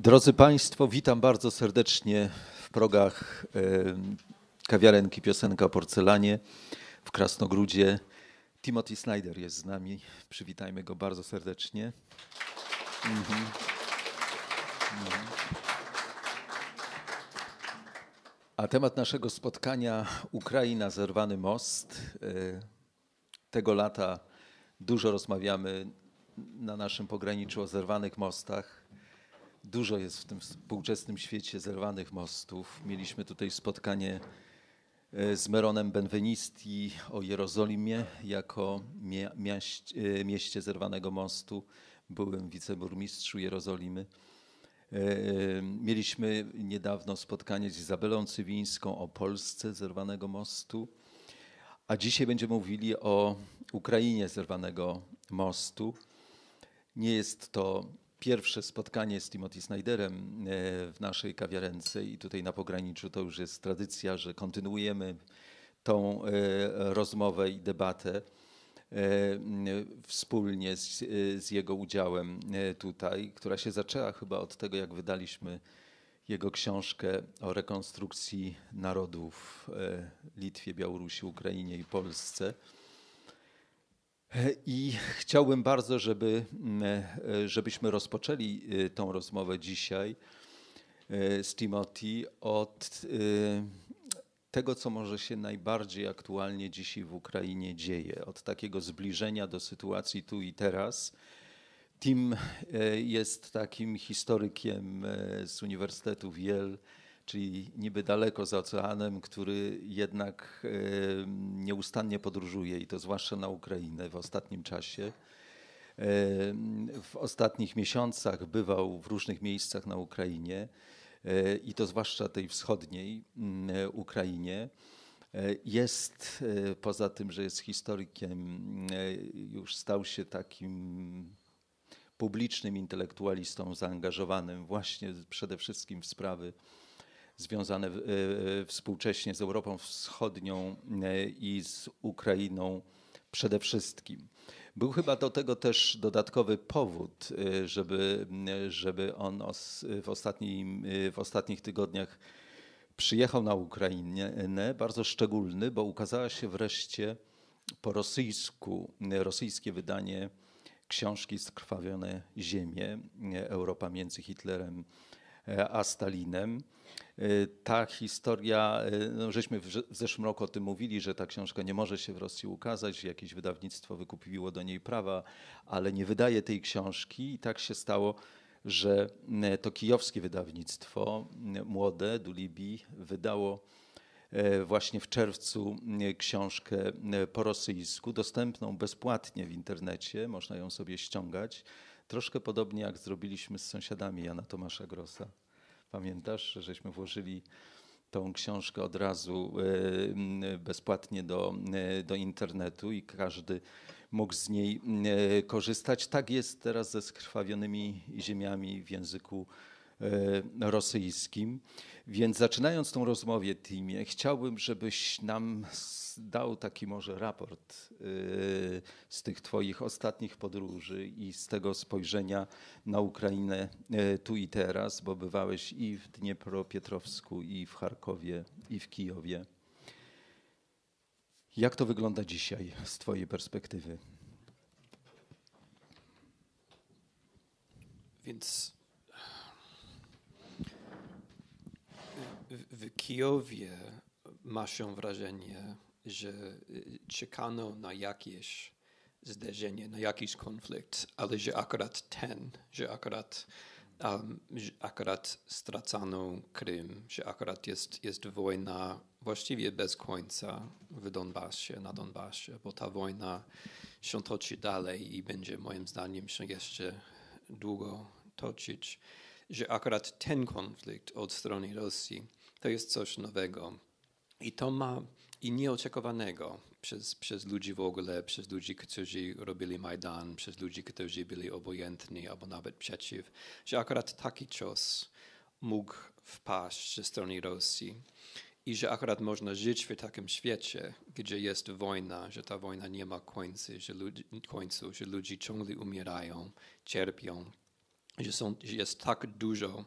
Drodzy Państwo, witam bardzo serdecznie w progach kawiarenki Piosenka o Porcelanie w Krasnogródzie. Timothy Snyder jest z nami. Przywitajmy go bardzo serdecznie. Mhm. Mhm. A temat naszego spotkania Ukraina, zerwany most. E, tego lata dużo rozmawiamy na naszym pograniczu o zerwanych mostach. Dużo jest w tym współczesnym świecie zerwanych mostów. Mieliśmy tutaj spotkanie e, z Meronem Benvenisti o Jerozolimie jako mieście, mieście zerwanego mostu. Byłem wiceburmistrzu Jerozolimy. E, mieliśmy niedawno spotkanie z Izabelą Cywińską o Polsce zerwanego mostu, a dzisiaj będziemy mówili o Ukrainie zerwanego mostu. Nie jest to pierwsze spotkanie z Timothy Snyderem e, w naszej kawiarence i tutaj na pograniczu to już jest tradycja, że kontynuujemy tą e, rozmowę i debatę e, wspólnie z, z, jego udziałem tutaj, która się zaczęła chyba od tego, jak wydaliśmy jego książkę o rekonstrukcji narodów Litwie, Białorusi, Ukrainie i Polsce. I chciałbym bardzo, żeby, mm, e, żebyśmy rozpoczęli e, tą rozmowę dzisiaj e, z Timothy od tego, co może się najbardziej aktualnie dzisiaj w Ukrainie dzieje, od takiego zbliżenia do sytuacji tu i teraz. Tim jest takim historykiem z Uniwersytetu Wiel, czyli niby daleko za oceanem, który jednak e, nieustannie podróżuje i to zwłaszcza na Ukrainę w ostatnim czasie. E, w ostatnich miesiącach bywał w różnych miejscach na Ukrainie e, i to zwłaszcza tej wschodniej mm, Ukrainie. Jest, poza tym, że jest historykiem, już stał się takim publicznym intelektualistą zaangażowanym właśnie przede wszystkim w sprawy związane e, współcześnie z Europą Wschodnią e, i z Ukrainą przede wszystkim. Był chyba do tego też dodatkowy powód, e, żeby, żeby on w, ostatnim, w ostatnich tygodniach przyjechał na Ukrainę, bardzo szczególny, bo ukazała się wreszcie po rosyjsku rosyjskie wydanie książki Skrwawione ziemie, Europa między Hitlerem a Stalinem. Y, ta historia, y, no żeśmy w zeszłym roku o tym mówili, że ta książka nie może się w Rosji ukazać, jakieś wydawnictwo wykupiło do niej prawa, ale nie wydaje tej książki i tak się stało, że y, to kijowskie wydawnictwo młode, Dulibi, wydało właśnie w czerwcu książkę po rosyjsku, dostępną bezpłatnie w internecie, można ją sobie ściągać. Troszkę podobnie jak zrobiliśmy z sąsiadami Jana Tomasza Grossa. Pamiętasz, żeśmy włożyli tą książkę od razu e, bezpłatnie do, e, do internetu i każdy mógł z niej e, korzystać. Tak jest teraz ze skrwawionymi ziemiami w języku rosyjskim. Więc zaczynając tą rozmowę, Timie, chciałbym, żebyś nam dał taki może raport y, z tych Twoich ostatnich podróży i z tego spojrzenia na Ukrainę y, tu i teraz, bo bywałeś i w Dniepropietrowsku, i w Charkowie, i w Kijowie. Jak to wygląda dzisiaj z Twojej perspektywy? Więc w, Kijowie ma się wrażenie, że y, czekano na jakieś zderzenie, na jakiś konflikt, ale że akurat ten, że akurat, um, że akurat stracano Krym, że akurat jest, jest wojna właściwie bez końca w Donbasie, na Donbasie, bo ta wojna się toczy dalej i będzie moim zdaniem się jeszcze długo toczyć, że akurat ten konflikt od strony Rosji to jest coś nowego. I to ma i nieoczekiwanego przez, przez ludzi w ogóle, przez ludzi, którzy robili Majdan, przez ludzi, którzy byli obojętni albo nawet przeciw, że akurat taki cios mógł wpaść ze strony Rosji i że akurat można żyć w takim świecie, gdzie jest wojna, że ta wojna nie ma końca, że ludzi, końcu, że ludzie ciągle umierają, cierpią, że, są, że jest tak dużo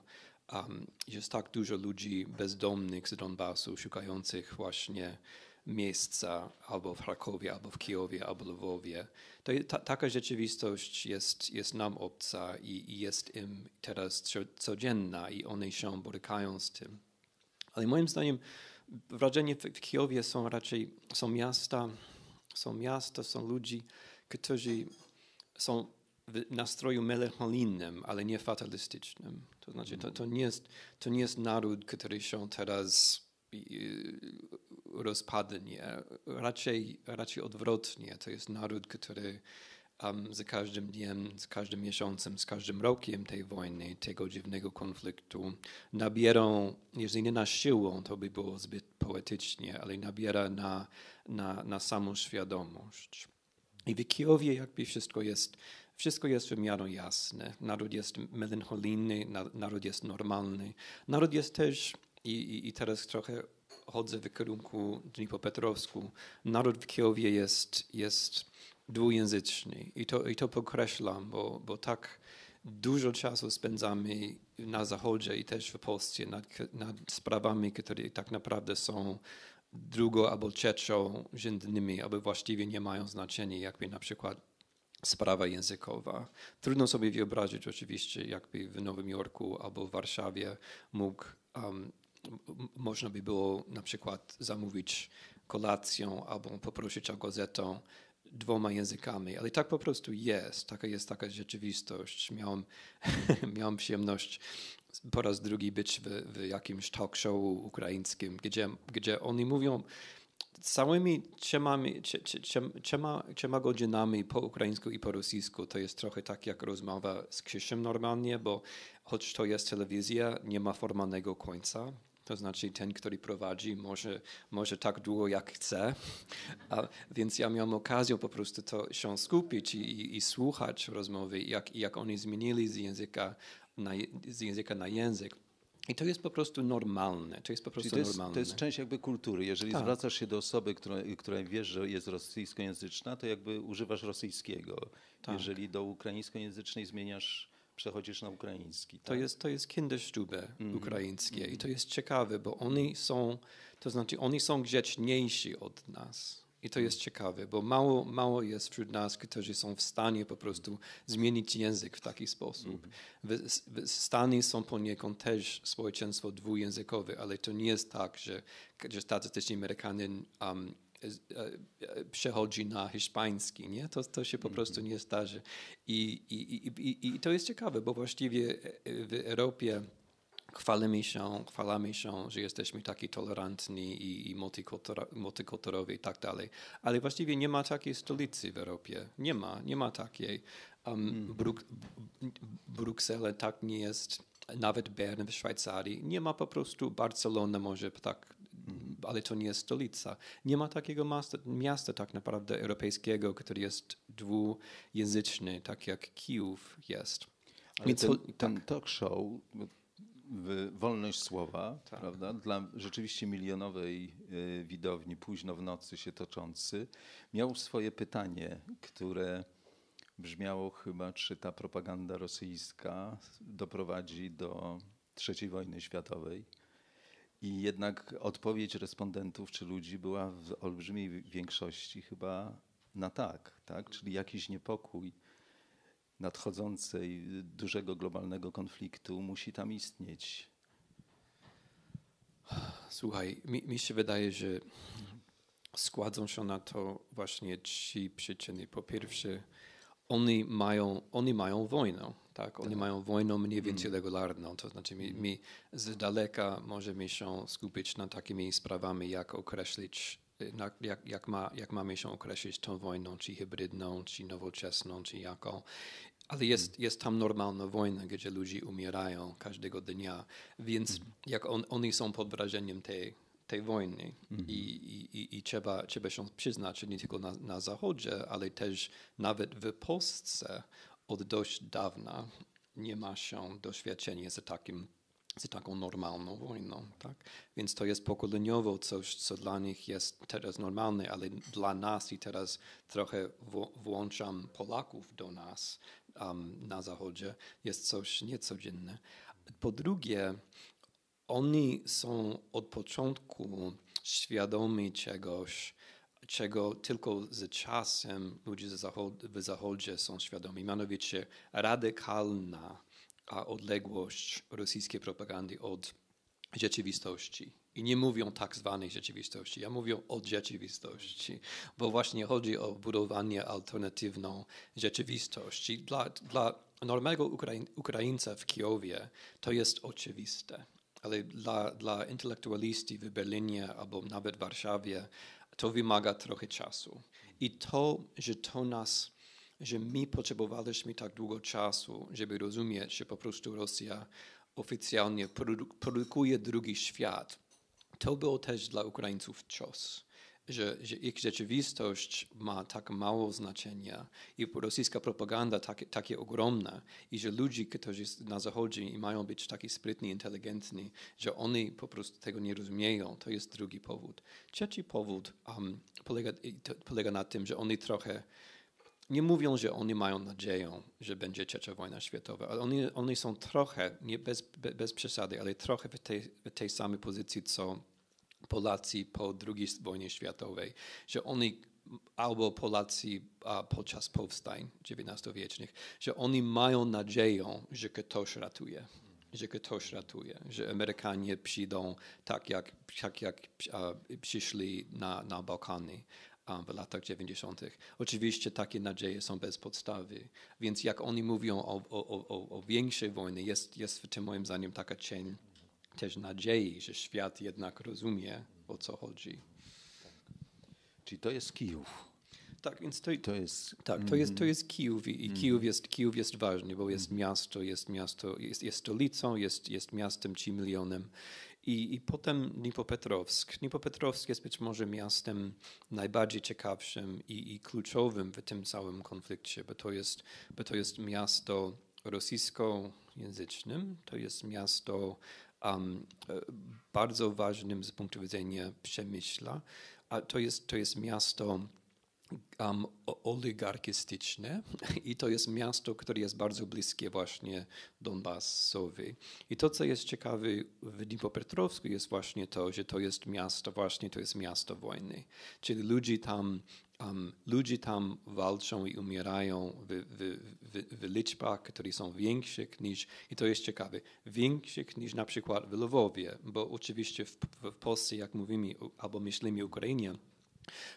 um, jest tak dużo ludzi bezdomnych z Donbasu, szukających właśnie miejsca albo w Krakowie, albo w Kijowie, albo w Lwowie. To, ta, taka rzeczywistość jest, jest nam obca i, i jest im teraz codzienna i one się borykają z tym. Ale moim zdaniem wrażenie w, w Kijowie są raczej, są miasta, są miasta, są ludzi, którzy są w nastroju melancholijnym, ale nie fatalistycznym. To znaczy, to, to, nie jest, to nie jest naród, który się teraz rozpadnie. Raczej, raczej odwrotnie. To jest naród, który um, za każdym dniem, z każdym miesiącem, z każdym rokiem tej wojny, tego dziwnego konfliktu nabierą, jeżeli nie na siłę, to by było zbyt poetycznie, ale nabiera na, na, na samą świadomość. I w Kijowie jakby wszystko jest wszystko jest w miarę jasne. Naród jest melancholijny, naród jest normalny. Naród jest też, i, i, i teraz trochę chodzę w kierunku Dnipropetrowsku, naród w Kijowie jest, jest dwujęzyczny. I to, I to podkreślam, bo, bo tak dużo czasu spędzamy na Zachodzie i też w Polsce nad, nad sprawami, które tak naprawdę są drugo albo trzeciorzędnymi, albo właściwie nie mają znaczenia, jakby na przykład sprawa językowa. Trudno sobie wyobrazić oczywiście, jakby w Nowym Jorku albo w Warszawie mógł, um, można by było na przykład zamówić kolację albo poprosić o gazetę dwoma językami, ale tak po prostu jest, taka jest taka rzeczywistość. Miałem, miałem przyjemność po raz drugi być w, w jakimś talk show ukraińskim, gdzie, gdzie oni mówią całymi trzema, trzema, trzema godzinami po ukraińsku i po rosyjsku to jest trochę tak jak rozmowa z Krzyszem normalnie, bo choć to jest telewizja, nie ma formalnego końca. To znaczy ten, który prowadzi, może, może tak długo jak chce. A, więc ja miałem okazję po prostu to się skupić i, i, i słuchać rozmowy, jak, jak oni zmienili z języka na, z języka na język. I to jest po prostu normalne. To jest po prostu to jest, normalne. To jest część jakby kultury. Jeżeli tak. zwracasz się do osoby, która, która wiesz, że jest rosyjskojęzyczna, to jakby używasz rosyjskiego. Tak. Jeżeli do ukraińskojęzycznej zmieniasz, przechodzisz na ukraiński. Tak? To, jest, to jest kinderstube mm. ukraińskie mm. i to jest ciekawe, bo oni są, to znaczy oni są grzeczniejsi od nas. I to jest ciekawe, bo mało, mało jest wśród nas, którzy są w stanie po prostu zmienić język w taki sposób. W, w Stany są poniekąd też społeczeństwo dwujęzykowe, ale to nie jest tak, że, że statystyczny Amerykanin um, przechodzi na hiszpański, nie? To, to się po mhm. prostu nie zdarzy. I, i, i, I to jest ciekawe, bo właściwie w Europie chwalimy się, chwalamy się, że jesteśmy taki tolerantni i, i multikulturowi i tak dalej. Ale właściwie nie ma takiej stolicy w Europie. Nie ma, nie ma takiej. Um, mm. Bruk Bruksela tak nie jest, nawet Bern w Szwajcarii. Nie ma po prostu Barcelona może tak, mm. ale to nie jest stolica. Nie ma takiego miasta, miasta tak naprawdę europejskiego, który jest dwujęzyczny, tak jak Kijów jest. Ale Więc ten, ten tak. talk show, wolność słowa, tak. prawda, dla rzeczywiście milionowej y, widowni, późno w nocy się toczący, miał swoje pytanie, które brzmiało chyba, czy ta propaganda rosyjska doprowadzi do III wojny światowej. I jednak odpowiedź respondentów czy ludzi była w olbrzymiej większości chyba na tak, tak? czyli jakiś niepokój nadchodzącej dużego globalnego konfliktu musi tam istnieć. Słuchaj, mi, mi się wydaje, że składzą się na to właśnie trzy przyczyny. Po pierwsze, oni mają, oni mają wojnę, tak? Oni tak. mają wojnę mniej więcej mm. regularną, to znaczy my, my z daleka możemy się skupić na takimi sprawami, jak określić na, jak, jak, ma, jak mamy się określić tą wojną, czy hybrydną, czy nowoczesną, czy jaką. Ale jest, jest tam normalna wojna, gdzie ludzie umierają każdego dnia, więc mm. jak on, oni są pod wrażeniem tej, tej wojny mm. I, i, i, trzeba, trzeba się przyznać, że nie tylko na, na Zachodzie, ale też nawet w Polsce od dość dawna nie ma się doświadczenia z takim z taką normalną wojną. Tak? Więc to jest pokoleniowo coś, co dla nich jest teraz normalne, ale dla nas i teraz trochę włączam Polaków do nas. Um, na Zachodzie jest coś niecodzienne. Po drugie, oni są od początku świadomi czegoś, czego tylko z czasem ludzie w Zachodzie są świadomi, mianowicie radykalna odległość rosyjskiej propagandy od rzeczywistości. I nie mówią tak zwanej rzeczywistości, ja mówię o rzeczywistości, bo właśnie chodzi o budowanie alternatywną rzeczywistości. Dla, dla normalnego Ukraiń, Ukraińca w Kijowie to jest oczywiste, ale dla, dla intelektualisty w Berlinie albo nawet w Warszawie to wymaga trochę czasu. I to, że to nas, że my potrzebowaliśmy tak długo czasu, żeby rozumieć, że po prostu Rosja oficjalnie produkuje drugi świat, to było też dla Ukraińców cios. Że, że, ich rzeczywistość ma tak mało znaczenia i rosyjska propaganda takie, takie ogromna i że ludzie, którzy na zachodzie i mają być taki sprytni, inteligentni, że oni po prostu tego nie rozumieją, to jest drugi powód. Trzeci powód um, polega, polega na tym, że oni trochę nie mówią, że oni mają nadzieję, że będzie trzecia wojna światowa, ale oni, oni są trochę, nie bez, bez przesady, ale trochę w tej, w tej samej pozycji, co Polacy po II wojnie światowej, że oni albo Polacy a, podczas powstań XIX-wiecznych, że oni mają nadzieję, że ktoś ratuje, że ktoś ratuje, że Amerykanie przyjdą tak jak, tak jak a, przyszli na, na Bałkany w latach 90. Oczywiście takie nadzieje są bez podstawy, więc jak oni mówią o, o, o, o większej wojnie, jest, jest w tym moim zdaniem taka cień też nadziei, że świat jednak rozumie, o co chodzi. Czyli to jest Kijów. Tak, więc to, to jest. Tak, to jest, to jest Kijów i, mm. Kijów, jest, Kijów jest ważny, bo jest mm. miasto, jest miasto, jest, jest stolicą, jest, jest miastem 3 milionem. I, I potem Dnipopetrowsk. Dnipopetrowsk jest być może miastem najbardziej ciekawszym i, i kluczowym w tym całym konflikcie, bo to jest, bo to jest miasto rosyjskojęzycznym, to jest miasto um, bardzo ważnym z punktu widzenia przemyśla, a to jest, to jest miasto um, oligarchistyczne i to jest miasto, które jest bardzo bliskie właśnie Donbasowi. I to, co jest ciekawe w Dnipropetrowsku jest właśnie to, że to jest miasto, właśnie to jest miasto wojny. Czyli ludzie tam Um, ludzie tam walczą i umierają w, w, w, w, liczbach, które są większe niż, i to jest ciekawe, większe niż na przykład w Lwowie, bo oczywiście w, w Polsce, jak mówimy albo myślimy Ukrainie,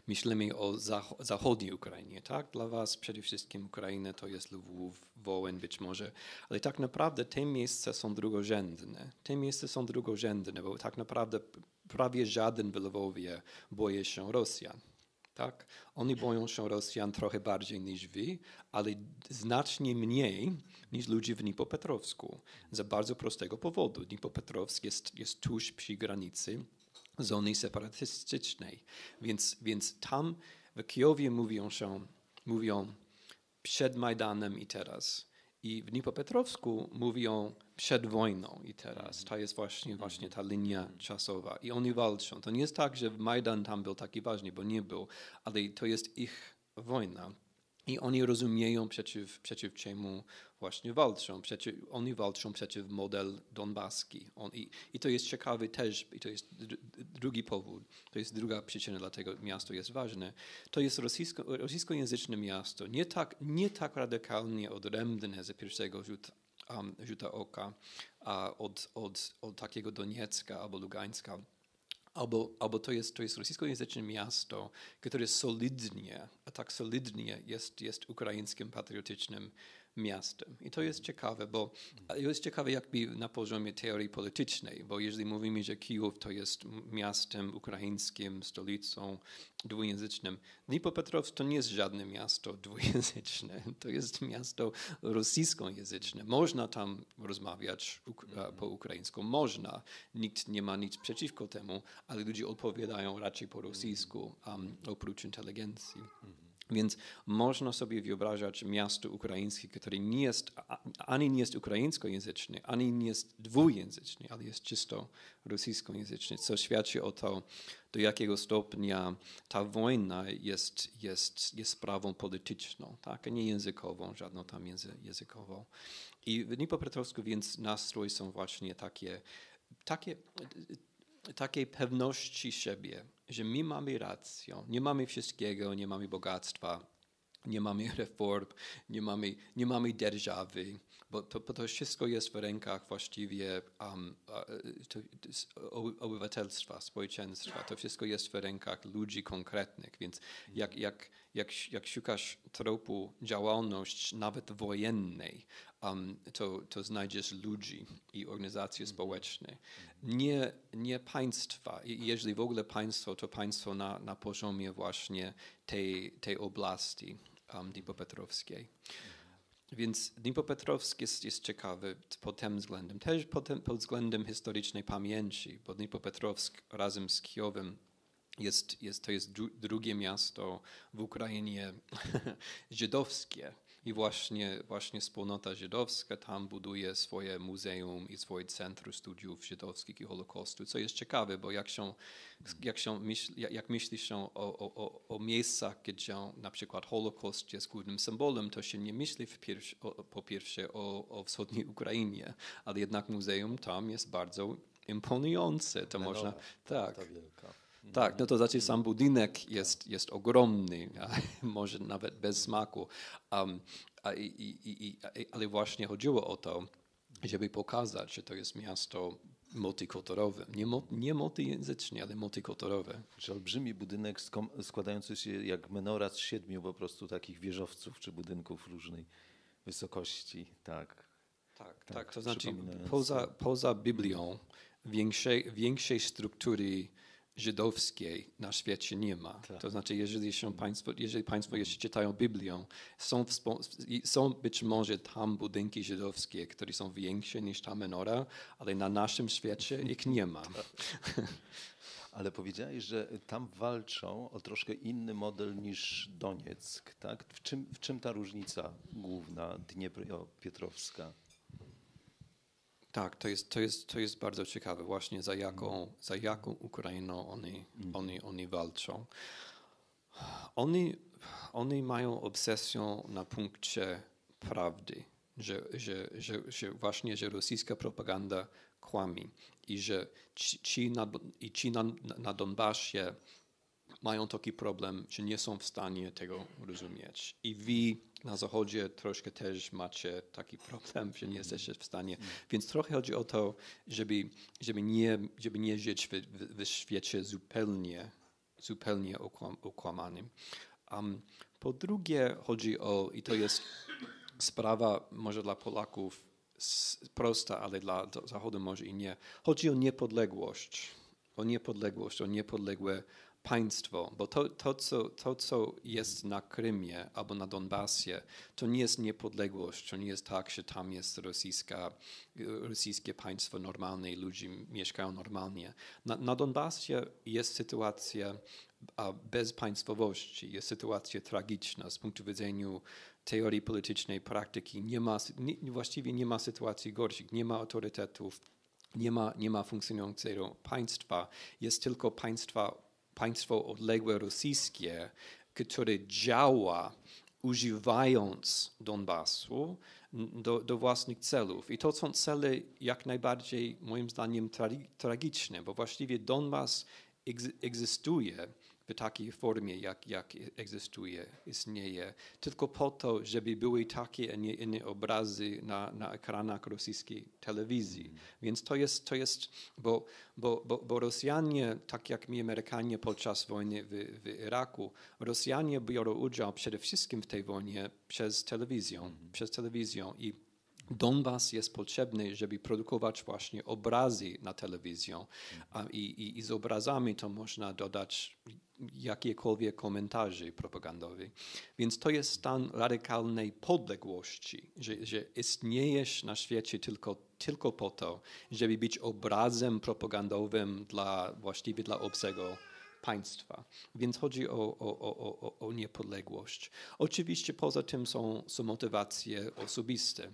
myślimy o zach zachodniej Ukrainie, tak? Dla was przede wszystkim Ukraina to jest Lwów, Wołyń być może, ale tak naprawdę te miejsca są drugorzędne. Te miejsca są drugorzędne, bo tak naprawdę prawie żaden w Lwowie boi się Rosjan. Tak? Oni boją się Rosjan trochę bardziej niż wy, ale znacznie mniej niż ludzie w Dnipropetrowsku. Za bardzo prostego powodu. Dnipropetrowsk jest, jest tuż przy granicy zony separatystycznej. Więc, więc tam w Kijowie mówią się, mówią przed Majdanem i teraz. I w Dnipropetrowsku mówią przed wojną i teraz. To jest właśnie, właśnie ta linia czasowa. I oni walczą. To nie jest tak, że Majdan tam był taki ważny, bo nie był, ale to jest ich wojna. I oni rozumieją, przeciw, przeciw czemu właśnie walczą. Przeciw, oni walczą przeciw model donbaski. On, i, I to jest ciekawe też, i to jest drugi powód, to jest druga przyczyna, dlatego miasto jest ważne. To jest rosyjsko, rosyjskojęzyczne miasto, nie tak, nie tak radykalnie odrębne z pierwszego rzutu, um, rzuta oka a od, od, od takiego Doniecka albo Lugańska albo, albo to jest, to jest rosyjskojęzyczne miasto, które solidnie, a tak solidnie jest, jest ukraińskim patriotycznym miastem. I to jest ciekawe, bo jest ciekawe jakby na poziomie teorii politycznej, bo jeżeli mówimy, że Kijów to jest miastem ukraińskim, stolicą dwujęzycznym, Dnipropetrowsk to nie jest żadne miasto dwujęzyczne, to jest miasto rosyjskojęzyczne. Można tam rozmawiać po ukraińsku, można, nikt nie ma nic przeciwko temu, ale ludzie odpowiadają raczej po rosyjsku, um, oprócz inteligencji. Więc można sobie wyobrażać miasto ukraińskie, które nie jest, ani nie jest ukraińskojęzyczne, ani nie jest dwujęzyczne, ale jest czysto rosyjskojęzyczne, co świadczy o to, do jakiego stopnia ta wojna jest, jest, jest sprawą polityczną, tak? a nie językową, żadną tam językową. I w Dnipropetrowsku więc nastrój są właśnie takie, takie takiej pewności siebie, że my mamy rację, nie mamy wszystkiego, nie mamy bogactwa, nie mamy reform, nie mamy, nie mamy dzierżawy, bo to, bo to wszystko jest w rękach właściwie um, to, obywatelstwa, społeczeństwa. To wszystko jest w rękach ludzi konkretnych, więc jak, jak, jak, jak szukasz tropu działalności nawet wojennej, um, to, to znajdziesz ludzi i organizacje społeczne. Nie, nie państwa. Jeżeli w ogóle państwo, to państwo na, na poziomie właśnie tej, tej oblasti um, Dnipropetrowskiej. Więc Dnipropetrowsk jest, jest ciekawy pod tym względem. Też pod, tym, pod względem historycznej pamięci, bo Dnipropetrowsk razem z Kijowem jest, jest, to jest drugie miasto w Ukrainie żydowskie. I właśnie, właśnie wspólnota żydowska tam buduje swoje muzeum i swoje centrum studiów żydowskich i Holokaustu, co jest ciekawe, bo jak, się, jak, się myśl, jak myśli się o, o, o miejscach, gdzie na przykład Holokaust jest głównym symbolem, to się nie myśli o, po pierwsze o, o wschodniej Ukrainie, ale jednak muzeum tam jest bardzo imponujące. To można, tak. Tak, no to znaczy sam budynek jest, jest ogromny, może nawet bez smaku, um, a, i, i, i, ale właśnie chodziło o to, żeby pokazać, że to jest miasto multikulturowe, nie, nie multijęzyczne, ale multikulturowe. Że olbrzymi budynek składający się jak menora z siedmiu po prostu takich wieżowców czy budynków różnej wysokości, tak. Tak, tak, tak to znaczy poza, poza Biblią większej, większej struktury żydowskiej na świecie nie ma. Tak. To znaczy, jeżeli, się państwo, jeżeli Państwo jeszcze czytają Biblię, są, są być może tam budynki żydowskie, które są większe niż ta menora, ale na naszym świecie ich nie ma. Tak. Ale powiedziałeś, że tam walczą o troszkę inny model niż Donieck. Tak? W, czym, w czym ta różnica główna Dniepropietrowska? Tak, to jest, to jest, to jest bardzo ciekawe właśnie za jaką, za jaką Ukrainą oni, mm. oni, oni walczą. Oni, oni mają obsesję na punkcie prawdy, że, że, że, że właśnie, że rosyjska propaganda kłamie i że ci, ci na, i ci na, na Donbasie mają taki problem, że nie są w stanie tego rozumieć. I wy na zachodzie troszkę też macie taki problem, że nie jesteście w stanie. Więc trochę chodzi o to, żeby, żeby, nie, żeby nie żyć w, w, w świecie zupełnie, zupełnie okłam, okłamanym. Um, po drugie chodzi o, i to jest sprawa może dla Polaków prosta, ale dla Zachodu może i nie. Chodzi o niepodległość. O niepodległość, o niepodległe państwo, bo to, to, co, to, co jest na Krymie albo na Donbasie, to nie jest niepodległość, to nie jest tak, że tam jest rosyjska, rosyjskie państwo normalne i ludzie mieszkają normalnie. Na, na Donbasie jest sytuacja bez państwowości, jest sytuacja tragiczna z punktu widzenia teorii politycznej, praktyki. Nie ma, nie, właściwie nie ma sytuacji gorszych, nie ma autorytetów, nie ma, nie ma funkcjonującego państwa, jest tylko państwa państwo odległe rosyjskie, które działa używając Donbasu do, do, własnych celów. I to są cele jak najbardziej, moim zdaniem, tragiczne, bo właściwie Donbas egzystuje w takiej formie, jak, jak egzystuje, istnieje, tylko po to, żeby były takie, a nie inne obrazy na, na ekranach rosyjskiej telewizji. Mm. Więc to jest, to jest bo, bo, bo, bo Rosjanie, tak jak my Amerykanie podczas wojny w, w Iraku, Rosjanie biorą udział przede wszystkim w tej wojnie przez telewizję, mm. przez telewizję i Donbas jest potrzebny, żeby produkować właśnie obrazy na telewizję. I, i, I, z obrazami to można dodać jakiekolwiek komentarzy propagandowe. Więc to jest stan radykalnej podległości, że, że istniejesz na świecie tylko, tylko po to, żeby być obrazem propagandowym dla, właściwie dla obcego państwa. Więc chodzi o, o, o, o, o niepodległość. Oczywiście poza tym są, są motywacje osobiste.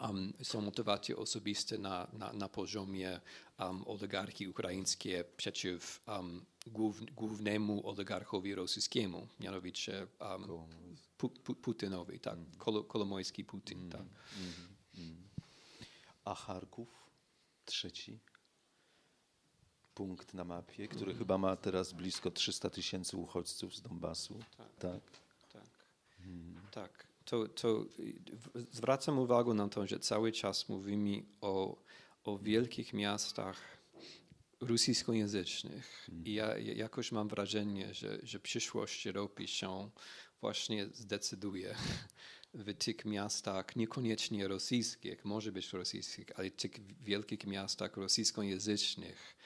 Um, są motywacje osobiste na, na, na poziomie um, oligarchii ukraińskiej przeciw um, głów, głównemu oligarchowi rosyjskiemu, mianowicie um, Pu, Pu, Putynowi, tak, mm. Kolo, Kolomojski Putin. Mm. Tak. Mm. A Charków, trzeci punkt na mapie, który mm. chyba ma teraz blisko 300 tysięcy uchodźców z Donbasu. Tak. Tak. tak. tak. To, to zwracam uwagę na to, że cały czas mówimy o, o wielkich miastach rosyjskojęzycznych. I ja jakoś mam wrażenie, że, że przyszłość Europy się właśnie zdecyduje w tych miastach, niekoniecznie rosyjskich, może być rosyjskich, ale tych wielkich miastach rosyjskojęzycznych,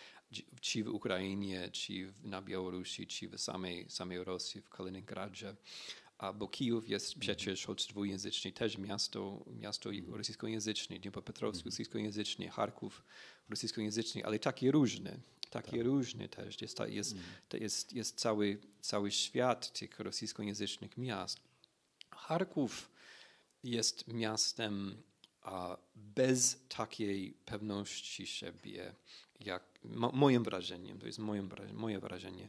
czy w Ukrainie, czy na Białorusi, czy w samej, samej Rosji, w Kaliningradzie. A bo Kijów jest mhm. przecież choć dwujęzyczny, też miasto, miasto mhm. rosyjskojęzyczne, Dniepropetrovsk mhm. rosyjskojęzyczny, Charków rosyjskojęzyczny, ale takie różne, takie tak. różne też. Jest, jest, to jest, jest cały, cały świat tych rosyjskojęzycznych miast. Charków jest miastem a, bez takiej pewności siebie, jak mo, moim wrażeniem, to jest moje, moje wrażenie,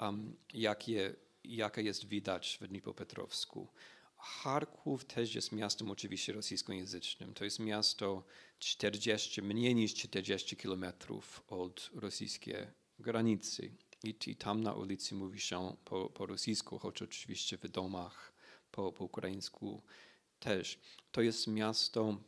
um, jakie, jaka jest widać w Dnipropetrowsku. Charków też jest miastem oczywiście rosyjskojęzycznym. To jest miasto 40, mniej niż 40 kilometrów od rosyjskiej granicy. I, I, tam na ulicy mówi się po, po rosyjsku, choć oczywiście w domach po, po ukraińsku też. To jest miasto,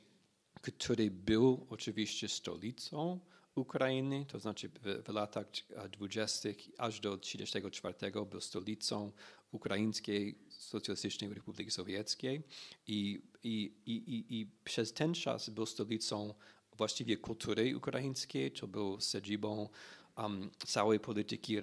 które był oczywiście stolicą Ukrainy, to znaczy w, w latach 20. aż do 1934 był stolicą Ukraińskiej Socjalistycznej Republiki Sowieckiej i, i, i, i, przez ten czas był stolicą właściwie kultury ukraińskiej, to był siedzibą um, całej polityki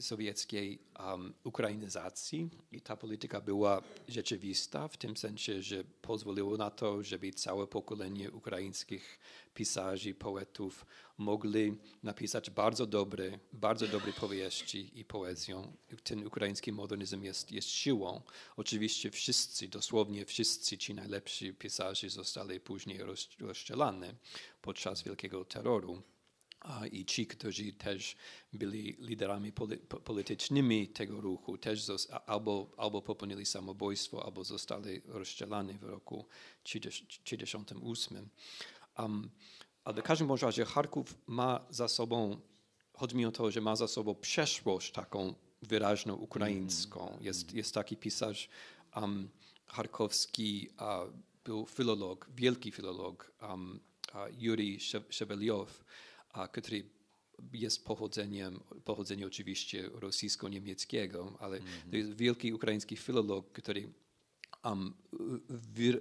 sowieckiej um, ukrainizacji i ta polityka była rzeczywista w tym sensie, że pozwoliło na to, żeby całe pokolenie ukraińskich pisarzy, poetów mogli napisać bardzo dobre, bardzo dobre powieści i poezję. Ten ukraiński modernizm jest, jest siłą. Oczywiście wszyscy, dosłownie wszyscy ci najlepsi pisarze zostali później rozstrzelani podczas wielkiego terroru i ci, którzy też byli liderami politycznymi tego ruchu, też albo, albo popełnili samobójstwo, albo zostali rozstrzelani w roku 1938. Um, ale w każdym razie Charków ma za sobą, chodzi mi o to, że ma za sobą przeszłość taką wyraźną ukraińską. Mm. Jest, jest taki pisarz um, charkowski, uh, był filolog, wielki filolog, um, uh, Yuri Szeweliow, a który jest pochodzeniem, pochodzenia oczywiście rosyjsko-niemieckiego, ale mm -hmm. to jest wielki ukraiński filolog, który um,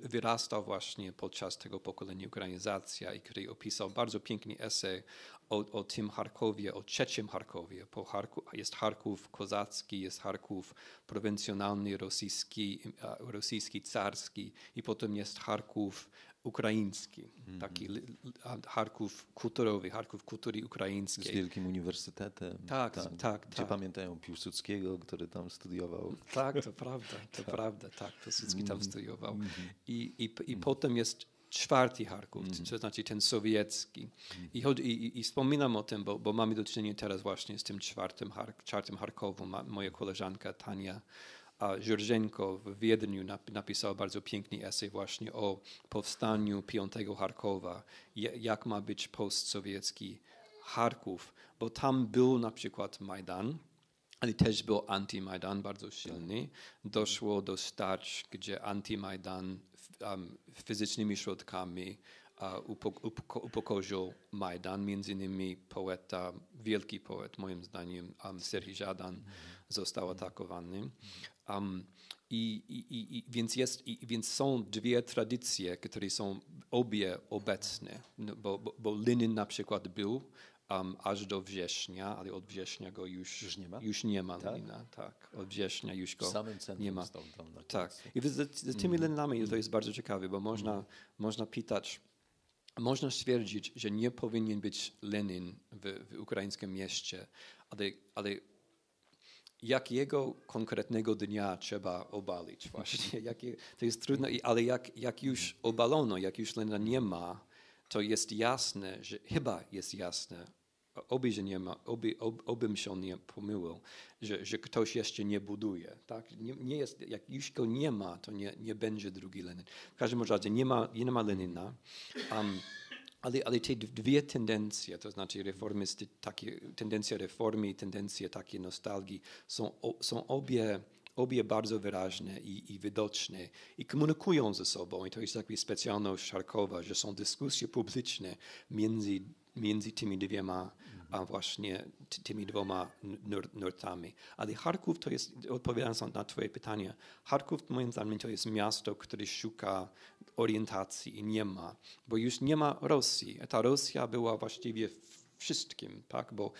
wyrastał właśnie podczas tego pokolenia ukrainizacja i który opisał bardzo piękny esej o, o tym Charkowie, o trzecim Charkowie. Po Charku, jest Charków kozacki, jest Charków prowincjonalny, rosyjski, rosyjski, carski i potem jest Charków ukraiński, mm -hmm. taki Charków kulturowy, Charków kultury ukraińskiej. Z wielkim uniwersytetem. Tak, tak, tak. Gdzie tak. pamiętają Piłsudskiego, który tam studiował. Tak, to prawda, to tak. prawda, tak, Piłsudski tam mhm. studiował. Mm -hmm. I, i, i -hmm. potem jest czwarty Charków, mm. to znaczy ten sowiecki. I, chodzi, i, i, wspominam o tym, bo, bo mamy do czynienia teraz właśnie z tym czwartym, czwartym Charkowu. Ma, moja koleżanka Tania a Żurżenko w Wiedniu napisał bardzo piękny esej właśnie o powstaniu piątego Charkowa, jak ma być postsowiecki Charków, bo tam był na przykład Majdan, ale też był anti-Majdan bardzo silny. Doszło do starć, gdzie anti-Majdan um, fizycznymi środkami upokorzył Majdan, między innymi poeta, wielki poet moim zdaniem, um, Serhii Żadan został atakowany. Um, i, i, i, więc, jest, i, więc są dwie tradycje, które są obie obecne, no, bo, bo, bo Lenin na przykład był um, aż do września, ale od września go już, już nie ma, już nie ma tak? Lenina. Tak, od września już go nie ma. Tam tak. I z, z tymi mm. Leninami to jest bardzo ciekawe, bo można, mm. można pytać, można stwierdzić, że nie powinien być Lenin w, w ukraińskim mieście, ale, ale jakiego konkretnego dnia trzeba obalić właśnie. Jakie, to jest trudne, ale jak, jak już obalono, jak już Lenina nie ma, to jest jasne, że chyba jest jasne, oby, że nie ma, oby, ob, obym się nie pomylił, że, że ktoś jeszcze nie buduje. Tak? Nie, nie jest, jak już go nie ma, to nie, nie będzie drugi Lenin. W każdym razie nie ma, nie ma Lenina. Um, ale, ale te dwie tendencje, to znaczy reformisty, takie, tendencja reformy i tendencje takiej nostalgii są, o, są obie, obie bardzo wyraźne i, i widoczne i komunikują ze sobą. I to jest jakby specjalność Szarkowa, że są dyskusje publiczne między, między tymi dwiema a właśnie ty- tymi dwoma nur, nurtami. Ale Charków to jest, odpowiadając na- twoje pytanie, Charków moim zdaniem to jest miasto, które szuka orientacji i nie ma, bo już nie ma Rosji. Ta Rosja była właściwie wszystkim, tak? bo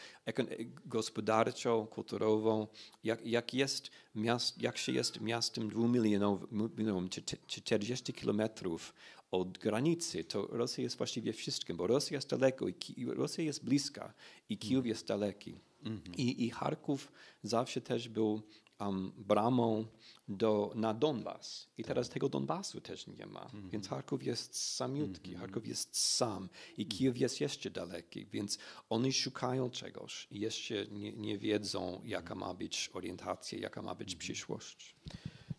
gospodarczo, kulturowo, jak, jak, jest miast, jak się jest miastem dwumilionowym, czy 40 kilometrów od granicy, to Rosja jest właściwie wszystkim, bo Rosja jest daleko i Ki- Rosja jest bliska i Kijów jest daleki. I, I Charków zawsze też był um, bramą do, na Donbas. I teraz tego Donbasu też nie ma. Więc Charków jest samiutki, Charków jest sam i Kijów jest jeszcze daleki. Więc oni szukają czegoś i jeszcze nie, nie wiedzą, jaka ma być orientacja, jaka ma być przyszłość.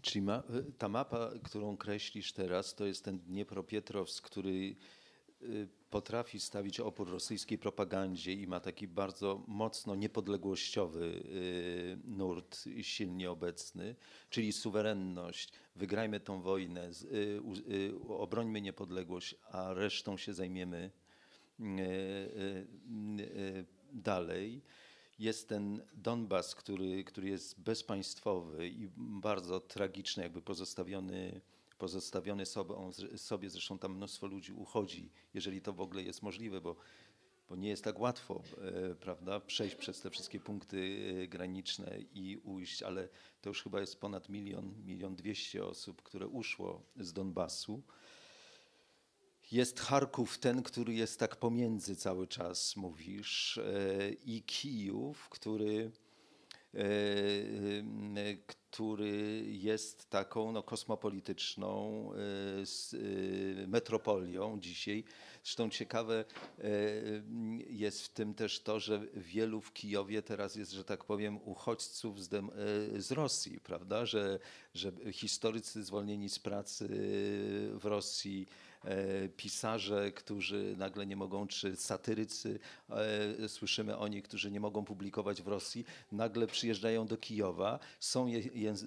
Czyli ma, ta mapa, którą kreślisz teraz, to jest ten Dniepropietrowsk, który y, potrafi stawić opór rosyjskiej propagandzie i ma taki bardzo mocno niepodległościowy y, nurt silnie obecny, czyli suwerenność. Wygrajmy tą wojnę, obrońmy niepodległość, a resztą się zajmiemy dalej. Jest ten Donbas, który, który jest bezpaństwowy i bardzo tragiczny, jakby pozostawiony, pozostawiony sobą, sobie. Zresztą tam mnóstwo ludzi uchodzi, jeżeli to w ogóle jest możliwe, bo, bo nie jest tak łatwo e, prawda, przejść przez te wszystkie punkty e, graniczne i ujść, ale to już chyba jest ponad milion, milion dwieście osób, które uszło z Donbasu. Jest Charków ten, który jest tak pomiędzy cały czas, mówisz, e, i Kijów, który, e, e, który jest taką no, kosmopolityczną metropolią dzisiaj. Zresztą ciekawe jest w tym też to, że wielu w Kijowie teraz jest, że tak powiem, uchodźców z, z Rosji, prawda? Że, że historycy zwolnieni z pracy w Rosji, pisarze, którzy nagle nie mogą, czy satyrycy, e, słyszymy o nich, którzy nie mogą publikować w Rosji, nagle przyjeżdżają do Kijowa, są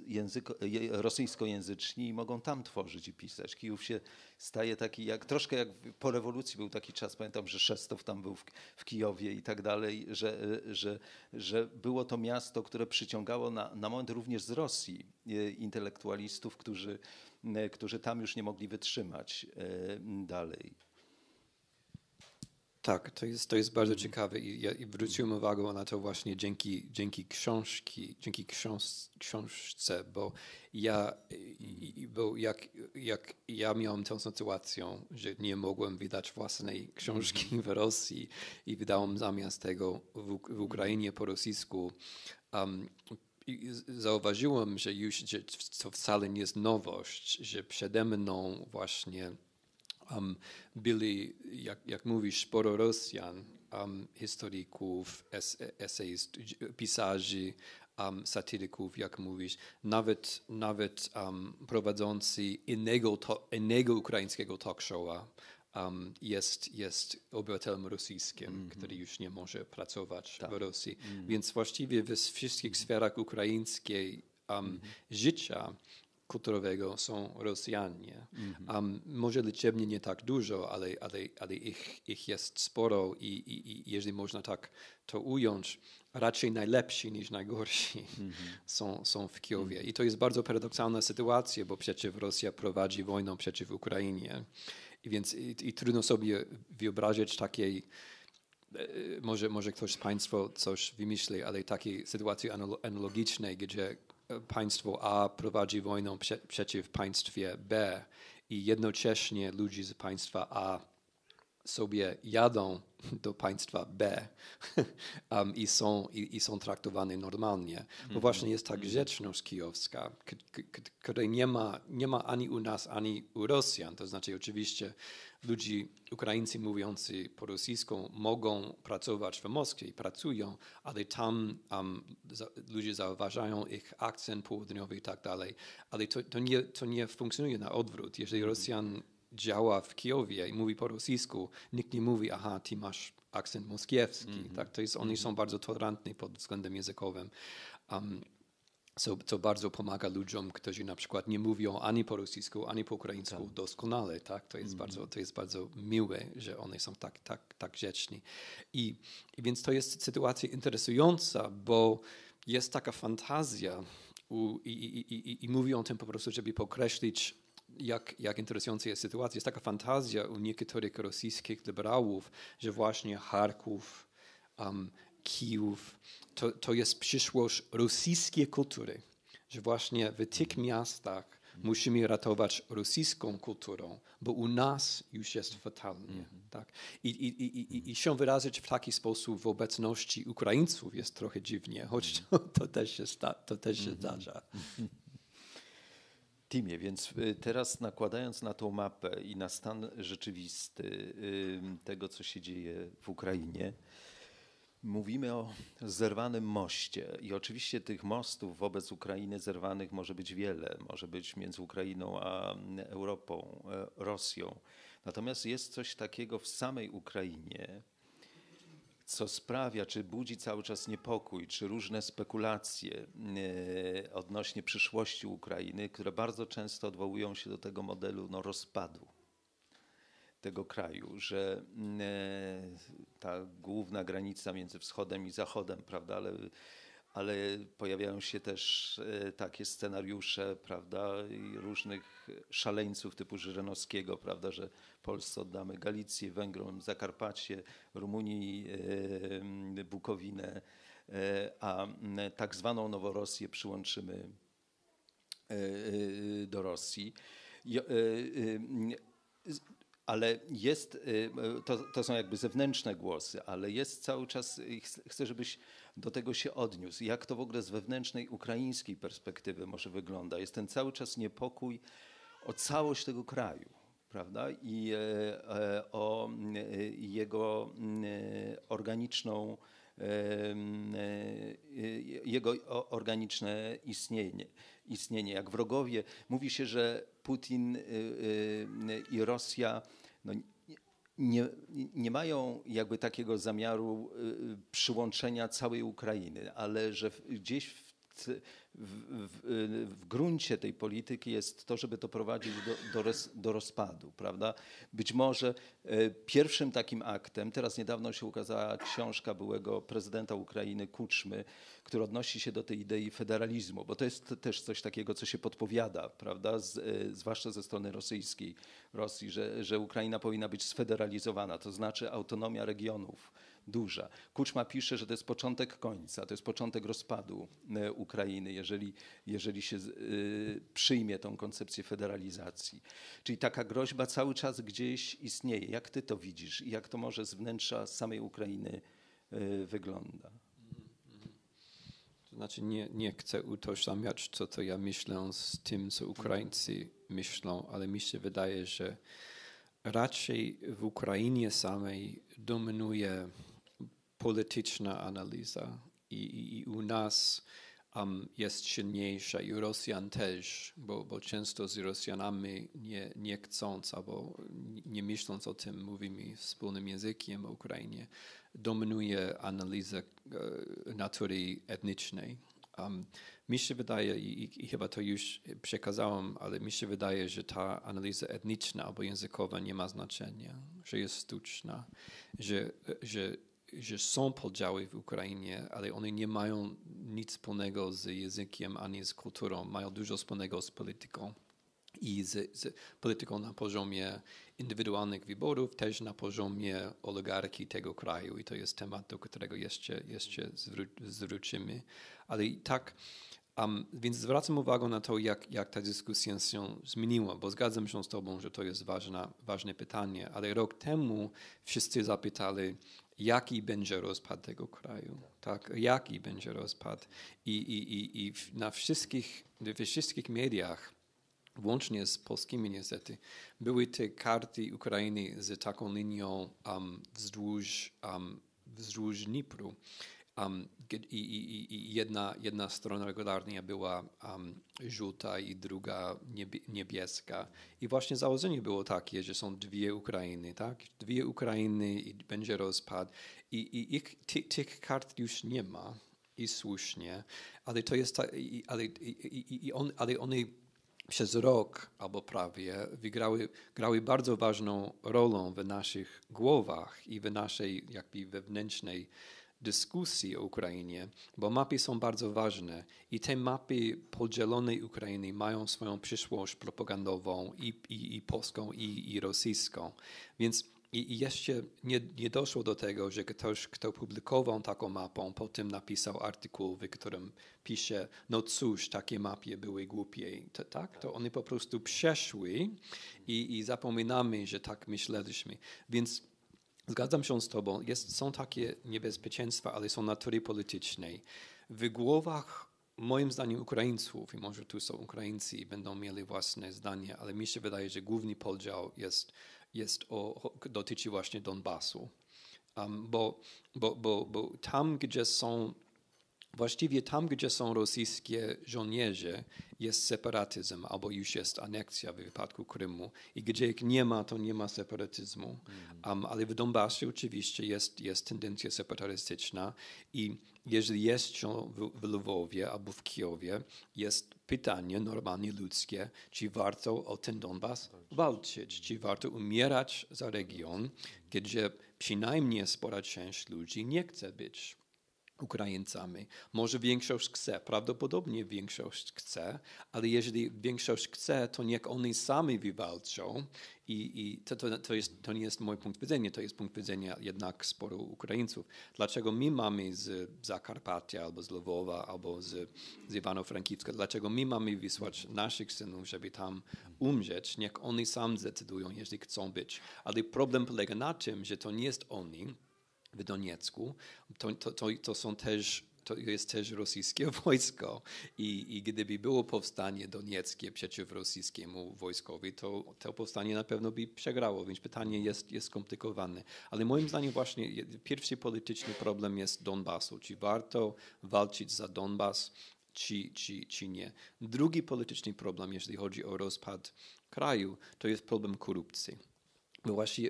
języko, rosyjskojęzyczni i mogą tam tworzyć i pisać. Kijów się staje taki, jak troszkę jak po rewolucji był taki czas, pamiętam, że Szestow tam był w, w Kijowie i tak dalej, że, że, że było to miasto, które przyciągało na, na moment również z Rosji e, intelektualistów, którzy, e, którzy tam już nie mogli wytrzymać e, dalej. Tak, to jest, to jest bardzo ciekawe i, ja, i zwróciłem uwagę na to właśnie dzięki, dzięki książki, dzięki książ, książce, bo ja, i- bo jak, jak ja miałem tę sytuację, że nie mogłem wydać własnej książki w Rosji i wydałem zamiast tego w, w Ukrainie po rosyjsku, um, i zauważyłem, że już że to wcale nie jest nowość, że przede mną właśnie um, byli, jak, jak mówisz, sporo Rosjan, um, historyków, es, pisarzy, um, satyryków, jak mówisz, nawet, nawet um, prowadzący innego, to, innego ukraińskiego talk showa um, jest, jest obywatelem rosyjskim, który już nie może pracować w Rosji. Więc właściwie we wszystkich sferach ukraińskiej um, życia kulturowego są Rosjanie. Um, może liczebnie nie tak dużo, ale, ale, ale ich, ich jest sporo i, i, i jeżeli można tak to ująć, raczej najlepsi niż najgorsi są, są w Kijowie. I to jest bardzo paradoksalna sytuacja, bo przecież Rosja prowadzi wojnę przeciw Ukrainie. I więc i, i trudno sobie wyobrazić takiej e, może, może ktoś z Państwa coś wymyśli, ale takiej sytuacji analo- analogicznej, gdzie e, państwo A prowadzi wojnę prze, przeciw państwie B i jednocześnie ludzi z państwa A sobie jadą do państwa B um, i, są, i, i, są traktowane normalnie. Bo właśnie jest ta grzeczność kijowska, której nie ma, nie ma ani u nas, ani u Rosjan. To znaczy oczywiście ludzie, Ukraińcy mówiący po rosyjsku mogą pracować w Moskwie i pracują, ale tam um, za, ludzie zauważają ich akcent południowy i tak dalej. Ale to, to, nie, to nie funkcjonuje na odwrót. Jeżeli Rosjan działa w Kijowie i mówi po rosyjsku, nikt nie mówi, aha, ty masz akcent moskiewski. Mm -hmm. tak? to jest, oni mm -hmm. są bardzo tolerantni pod względem językowym. Um, co, co, bardzo pomaga ludziom, którzy na przykład nie mówią ani po rosyjsku, ani po ukraińsku tak. doskonale. Tak? To, jest mm. bardzo, to jest bardzo miłe, że one są tak, tak, tak grzeczni. I, I więc to jest sytuacja interesująca, bo jest taka fantazja u, i, i, i, i mówi o tym po prostu, żeby podkreślić jak, jak interesująca jest sytuacja. Jest taka fantazja u niektórych rosyjskich liberałów, że właśnie Charków, um, Kijów to, to jest przyszłość rosyjskiej kultury. Że właśnie w tych miastach musimy ratować rosyjską kulturą, bo u nas już jest fatalnie. Mm -hmm. tak? I, i, i, I się wyrazić w taki sposób w obecności Ukraińców jest trochę dziwnie, choć to, to też się, sta, to też się zdarza. Timie, więc y, teraz nakładając na tą mapę i na stan rzeczywisty tego, co się dzieje w Ukrainie, mówimy o zerwanym moście. I oczywiście tych mostów wobec Ukrainy zerwanych może być wiele. Może być między Ukrainą a Europą, e, Rosją. Natomiast jest coś takiego w samej Ukrainie, co sprawia, czy budzi cały czas niepokój, czy różne spekulacje e, odnośnie przyszłości Ukrainy, które bardzo często odwołują się do tego modelu no, rozpadu tego kraju, że e, ta główna granica między wschodem i zachodem, prawda, ale ale pojawiają się też e, takie scenariusze, prawda, różnych szaleńców typu Żyrenowskiego, prawda, że Polsce oddamy Galicję, Węgrom Zakarpacie, Rumunii e, Bukowinę, e, a tak zwaną Noworosję przyłączymy do Rosji. Ale jest, to, to są jakby zewnętrzne głosy, ale jest cały czas, chcę, żebyś do tego się odniósł. Jak to w ogóle z wewnętrznej ukraińskiej perspektywy może wygląda? Jest ten cały czas niepokój o całość tego kraju, prawda? I e, e, o jego organiczną, jego organiczne istnienie, istnienie. Jak wrogowie, mówi się, że Putin i Rosja no, nie, nie mają jakby takiego zamiaru y, przyłączenia całej Ukrainy, ale że gdzieś w w, w, gruncie tej polityki jest to, żeby to prowadzić do, do, do, rozpadu, prawda? Być może e, pierwszym takim aktem, teraz niedawno się ukazała książka byłego prezydenta Ukrainy Kuczmy, który odnosi się do tej idei federalizmu, bo to jest też coś takiego, co się podpowiada, prawda? Z, e, zwłaszcza ze strony rosyjskiej, Rosji, że, że Ukraina powinna być sfederalizowana, to znaczy autonomia regionów duża. Kuczma pisze, że to jest początek końca, to jest początek rozpadu e, Ukrainy, jeżeli, jeżeli się y, przyjmie tą koncepcję federalizacji. Czyli taka groźba cały czas gdzieś istnieje. Jak ty to widzisz i jak to może z wnętrza samej Ukrainy y, wygląda? To znaczy nie, nie chcę utożsamiać, co to ja myślę z tym, co Ukraińcy myślą, ale mi się wydaje, że raczej w Ukrainie samej dominuje polityczna analiza i, i, i u nas um, jest silniejsza i Rosjan też, bo, bo często z Rosjanami nie, nie chcąc albo nie myśląc o tym mówimy wspólnym językiem o Ukrainie, dominuje analiza e, natury etnicznej. Um, mi się wydaje, i, i, chyba to już przekazałem, ale mi się wydaje, że ta analiza etniczna albo językowa nie ma znaczenia, że jest sztuczna, że, że że są podziały w Ukrainie, ale one nie mają nic wspólnego z językiem ani z kulturą. Mają dużo wspólnego z polityką i z, z, polityką na poziomie indywidualnych wyborów, też na poziomie oligarchii tego kraju i to jest temat, do którego jeszcze, jeszcze zwró zwrócimy. Ale i tak Um, więc zwracam uwagę na to, jak, jak ta dyskusja się zmieniła, bo zgadzam się z Tobą, że to jest ważna, ważne pytanie, ale rok temu wszyscy zapytali, jaki będzie rozpad tego kraju, tak? Jaki będzie rozpad? I, i, i, i na wszystkich, we wszystkich mediach, włącznie z polskimi niestety, były te karty Ukrainy z taką linią um, wzdłuż, um, wzdłuż Dnipru. Um, i, i, i jedna, jedna strona regularnie była um, żółta i druga niebieska. I właśnie założenie było takie, że są dwie Ukrainy, tak? Dwie Ukrainy i będzie rozpad. I, i ich, ty, tych kart już nie ma i słusznie, ale to jest ta, i, ale, i, i on, ale one przez rok albo prawie wygrały, grały bardzo ważną rolę w naszych głowach i w naszej jakby wewnętrznej dyskusji o Ukrainie, bo mapy są bardzo ważne i te mapy podzielonej Ukrainy mają swoją przyszłość propagandową i, i, i polską, i, i rosyjską. Więc i, i jeszcze nie, nie, doszło do tego, że ktoś, kto publikował taką mapą, potem napisał artykuł, w którym pisze, no cóż, takie mapy były głupie. To, tak? to one po prostu przeszły i, i zapominamy, że tak myśleliśmy. Więc Zgadzam się z Tobą. Jest, są takie niebezpieczeństwa, ale są natury politycznej. W głowach, moim zdaniem, Ukraińców, i może tu są Ukraińcy i będą mieli własne zdanie, ale mi się wydaje, że główny podział jest, jest o, dotyczy właśnie Donbasu. Um, bo, bo, bo, bo tam, gdzie są Właściwie tam, gdzie są rosyjskie żołnierze, jest separatyzm, albo już jest aneksja w wypadku Krymu. I gdzie ich nie ma, to nie ma separatyzmu. Um, ale w Donbasie oczywiście jest, jest tendencja separatystyczna. I jeżeli jest w, w Lwowie albo w Kijowie, jest pytanie normalnie ludzkie, czy warto o ten Donbas walczyć, czy warto umierać za region, gdzie przynajmniej spora część ludzi nie chce być Ukraińcami. Może większość chce, prawdopodobnie większość chce, ale jeżeli większość chce, to niech oni sami wywalczą i, i to, to, to, jest, to nie jest mój punkt widzenia, to jest punkt widzenia jednak sporu Ukraińców. Dlaczego my mamy z Zakarpatia, albo z Lwowa, albo z, z Iwano-Frankiwska, dlaczego my mamy wysłać naszych synów, żeby tam umrzeć, niech oni sami zdecydują, jeśli chcą być. Ale problem polega na tym, że to nie jest oni, w Doniecku, to, to, to, to są też to jest też rosyjskie wojsko I, i gdyby było powstanie donieckie przeciw rosyjskiemu wojskowi, to to powstanie na pewno by przegrało, więc pytanie jest, jest skomplikowane. Ale moim zdaniem właśnie pierwszy polityczny problem jest Donbasu. Czy warto walczyć za Donbas, czy, czy, czy nie? Drugi polityczny problem, jeśli chodzi o rozpad kraju, to jest problem korupcji.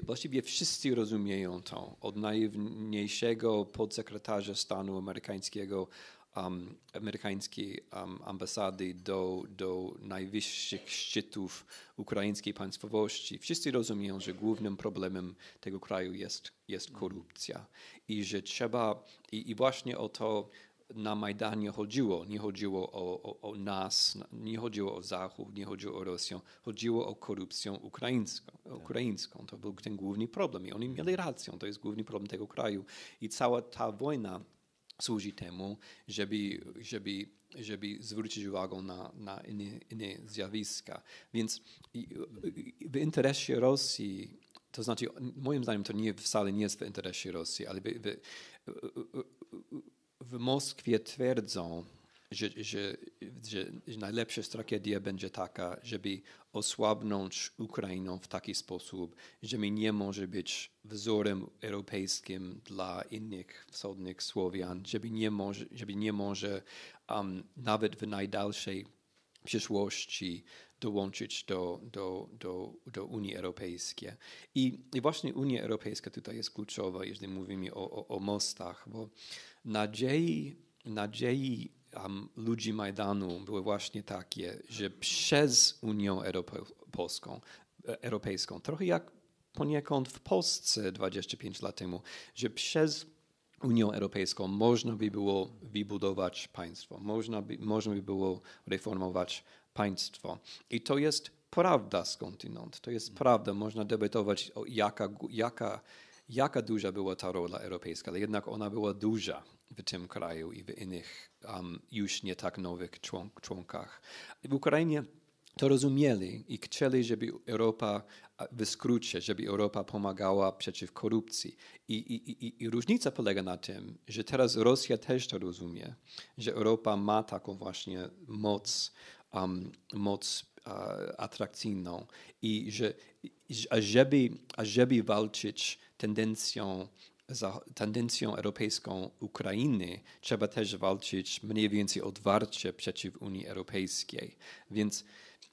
Właściwie wszyscy rozumieją to, od najmniejszego podsekretarza stanu amerykańskiego, um, amerykańskiej um, ambasady do, do najwyższych szczytów ukraińskiej państwowości. Wszyscy rozumieją, że głównym problemem tego kraju jest, jest korupcja i że trzeba, i, i właśnie o to na Majdanie chodziło. Nie chodziło o, o, o, nas, nie chodziło o Zachód, nie chodziło o Rosję, chodziło o korupcję ukraińską. Tak. ukraińską. To był ten główny problem i oni mieli rację, to jest główny problem tego kraju. I cała ta wojna służy temu, żeby, żeby, żeby zwrócić uwagę na, na inne, inne zjawiska. Więc w interesie Rosji, to znaczy moim zdaniem to nie, wcale nie jest w interesie Rosji, ale w, w, w Moskwie twierdzą, że, że, że najlepsza strategia będzie taka, żeby osłabnąć Ukrainę w taki sposób, że nie może być wzorem europejskim dla innych wschodnich Słowian, żeby nie może, żeby nie może um, nawet w najdalszej przyszłości dołączyć do, do, do, do Unii Europejskiej. I, I właśnie Unia Europejska tutaj jest kluczowa, jeżeli mówimy o, o, o mostach, bo nadziei, nadziei um, ludzi Majdanu były właśnie takie, że przez Unię Europejską, Europejską trochę jak poniekąd w Polsce 25 lat temu, że przez Unię Europejską można by było wybudować państwo, można by, można by było reformować państwo. I to jest prawda skądinąd, to jest prawda. Można debatować, o jaka, jaka jaka duża była ta rola europejska, ale jednak ona była duża w tym kraju i w innych um, już nie tak nowych członk, członkach. W Ukrainie to rozumieli i chcieli, żeby Europa w skrócie, żeby Europa pomagała przeciw korupcji. I, i, i, I różnica polega na tym, że teraz Rosja też to rozumie, że Europa ma taką właśnie moc, um, moc atrakcyjną i że ażeby, ażeby walczyć tendencją za tendencją europejską Ukrainy trzeba też walczyć mniej więcej otwarcie przeciw Unii Europejskiej. Więc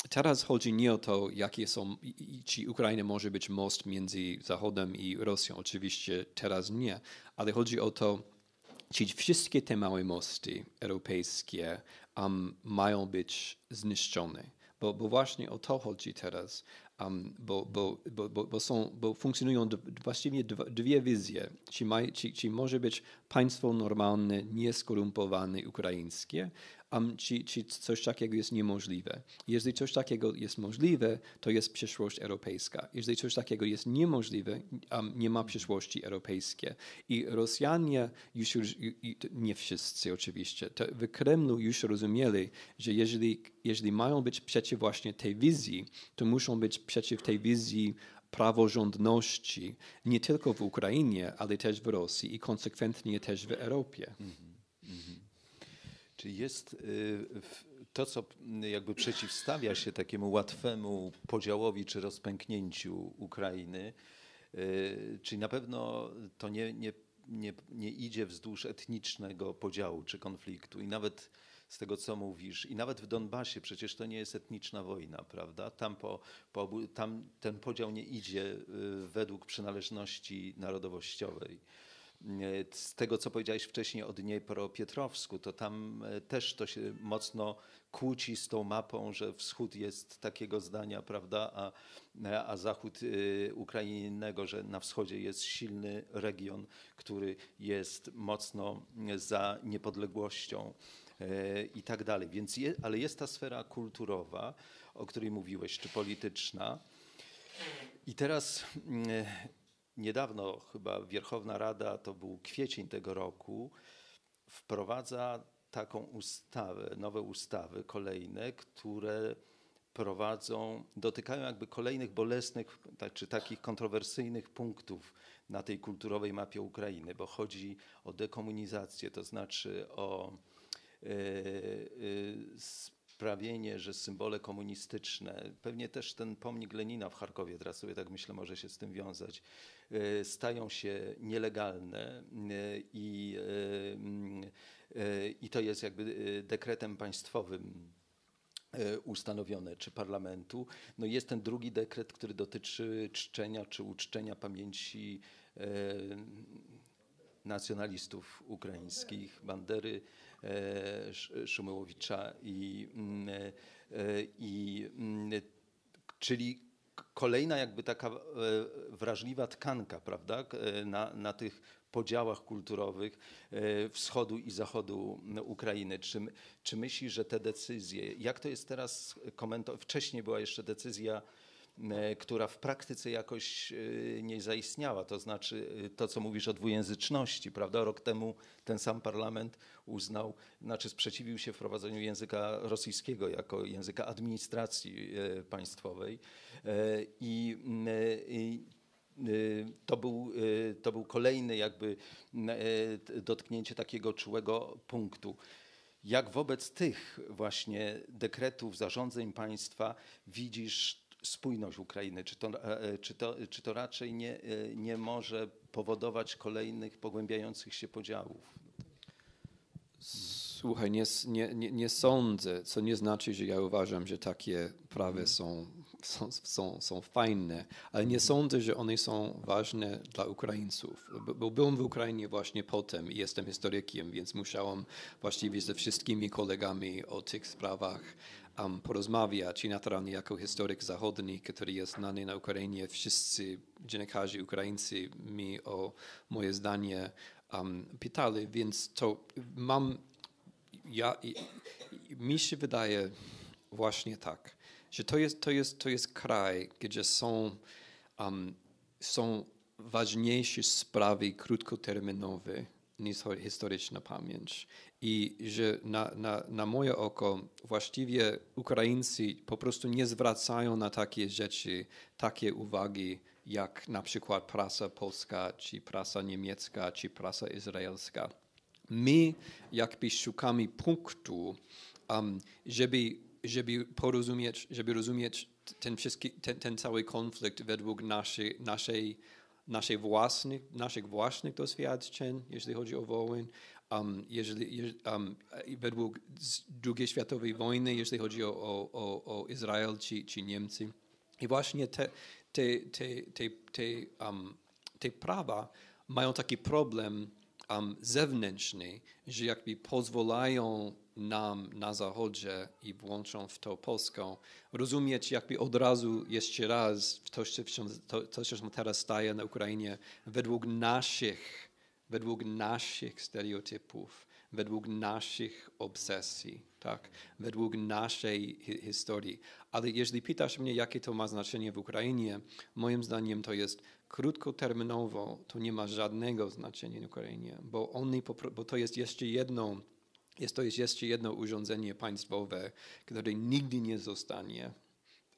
teraz chodzi nie o to, jakie są, czy Ukraina może być most między Zachodem i Rosją. Oczywiście teraz nie, ale chodzi o to, czy wszystkie te małe mosty europejskie um, mają być zniszczone. Bo, bo właśnie o to chodzi teraz um, bo, bo, bo, są, bo funkcjonują właściwie dwie wizje. Czy, czy, czy może być państwo normalne, nieskorumpowane ukraińskie, um, czy, czy coś takiego jest niemożliwe. Jeżeli coś takiego jest możliwe, to jest przyszłość europejska. Jeżeli coś takiego jest niemożliwe, um, nie ma przyszłości europejskiej. I Rosjanie już, nie wszyscy oczywiście, w Kremlu już rozumieli, że jeżeli, jeżeli mają być przeciw właśnie tej wizji, to muszą być przeciw tej wizji praworządności nie tylko w Ukrainie, ale też w Rosji i konsekwentnie też w Europie. Mm -hmm. Czyli jest y, to, co jakby przeciwstawia się takiemu łatwemu podziałowi czy rozpęknięciu Ukrainy, y, czyli na pewno to nie, nie, nie, nie idzie wzdłuż etnicznego podziału czy konfliktu i nawet z tego, co mówisz. I nawet w Donbasie przecież to nie jest etniczna wojna, prawda? Tam, po, po, tam ten podział nie idzie y, według przynależności narodowościowej. Z tego, co powiedziałeś wcześniej o Dniepropietrowsku, to tam e, też to się mocno kłóci z tą mapą, że wschód jest takiego zdania, prawda, a, a zachód e, Ukrainy że na wschodzie jest silny region, który jest mocno za niepodległością e, i tak dalej. Więc je, ale jest ta sfera kulturowa, o której mówiłeś, czy polityczna. I teraz mm, niedawno chyba Wierchowna Rada, to był kwiecień tego roku, wprowadza taką ustawę, nowe ustawy kolejne, które prowadzą, dotykają jakby kolejnych bolesnych tak, czy takich kontrowersyjnych punktów na tej kulturowej mapie Ukrainy, bo chodzi o dekomunizację, to znaczy o yy, yy, sprawienie, że symbole komunistyczne, pewnie też ten pomnik Lenina w Charkowie, teraz sobie tak myślę, może się z tym wiązać, stają się nielegalne e, i, e, i to jest jakby dekretem państwowym ustanowione, czy parlamentu. No jest ten drugi dekret, który dotyczy czczenia czy uczczenia pamięci nacjonalistów ukraińskich, Bandery, E, Szumyłowicza i, mm, e, i mm, czyli kolejna jakby taka e, wrażliwa tkanka, prawda, na, na tych podziałach kulturowych wschodu i zachodu Ukrainy. Czy, czy myślisz, że te decyzje, jak to jest teraz komentowane, wcześniej była jeszcze decyzja E, która w praktyce jakoś e, nie zaistniała. To znaczy e, to, co mówisz o dwujęzyczności, prawda? Rok temu ten sam parlament uznał, znaczy sprzeciwił się wprowadzeniu języka rosyjskiego jako języka administracji państwowej i, i to był, to był kolejny jakby dotknięcie takiego czułego punktu. Jak wobec tych właśnie dekretów, zarządzeń państwa widzisz spójność Ukrainy? Czy to, e, e, czy to, czy to raczej nie, e, nie może powodować kolejnych pogłębiających się podziałów? Słuchaj, nie, nie, nie, nie sądzę, co nie znaczy, że ja uważam, że takie prawy mhm. są, są, są, są fajne, ale nie mhm. sądzę, że one są ważne dla Ukraińców. Bo byłem w Ukrainie właśnie potem i jestem historykiem, więc musiałem właściwie ze wszystkimi kolegami o tych sprawach um, porozmawiać i naturalnie jako historyk zachodni, który jest znany na Ukrainie, wszyscy dziennikarze Ukraińcy mi o moje zdanie um, pytali, więc to mam, ja, mi się wydaje właśnie tak, że to jest, to jest, to jest kraj, gdzie są, um, są ważniejsze sprawy krótkoterminowe niż historyczna pamięć. I że na, na, na moje oko właściwie Ukraińcy po prostu nie zwracają na takie rzeczy takie uwagi, jak na przykład prasa polska, czy prasa niemiecka, czy prasa izraelska. My jakby szukamy punktu, um, żeby, żeby porozumieć, żeby rozumieć ten, wszystki, ten, ten cały konflikt według naszej, naszej, naszej własnych, naszych własnych doświadczeń, jeśli chodzi o wojnę, um, jeżeli, um, według II światowej wojny, jeśli chodzi o, o, o, o Izrael czy, czy Niemcy. I właśnie te, te, te, te, te, um, te prawa mają taki problem um, zewnętrzny, że jakby pozwalają nam na Zachodzie i włączą w to Polską, rozumieć jakby od razu jeszcze raz to, co się teraz staje na Ukrainie według naszych, według naszych stereotypów, według naszych obsesji, tak? według naszej hi historii. Ale jeśli pytasz mnie, jakie to ma znaczenie w Ukrainie, moim zdaniem to jest krótkoterminowo, to nie ma żadnego znaczenia w Ukrainie, bo, oni, bo to jest jeszcze jedno jest to jest jeszcze jedno urządzenie państwowe, które nigdy nie zostanie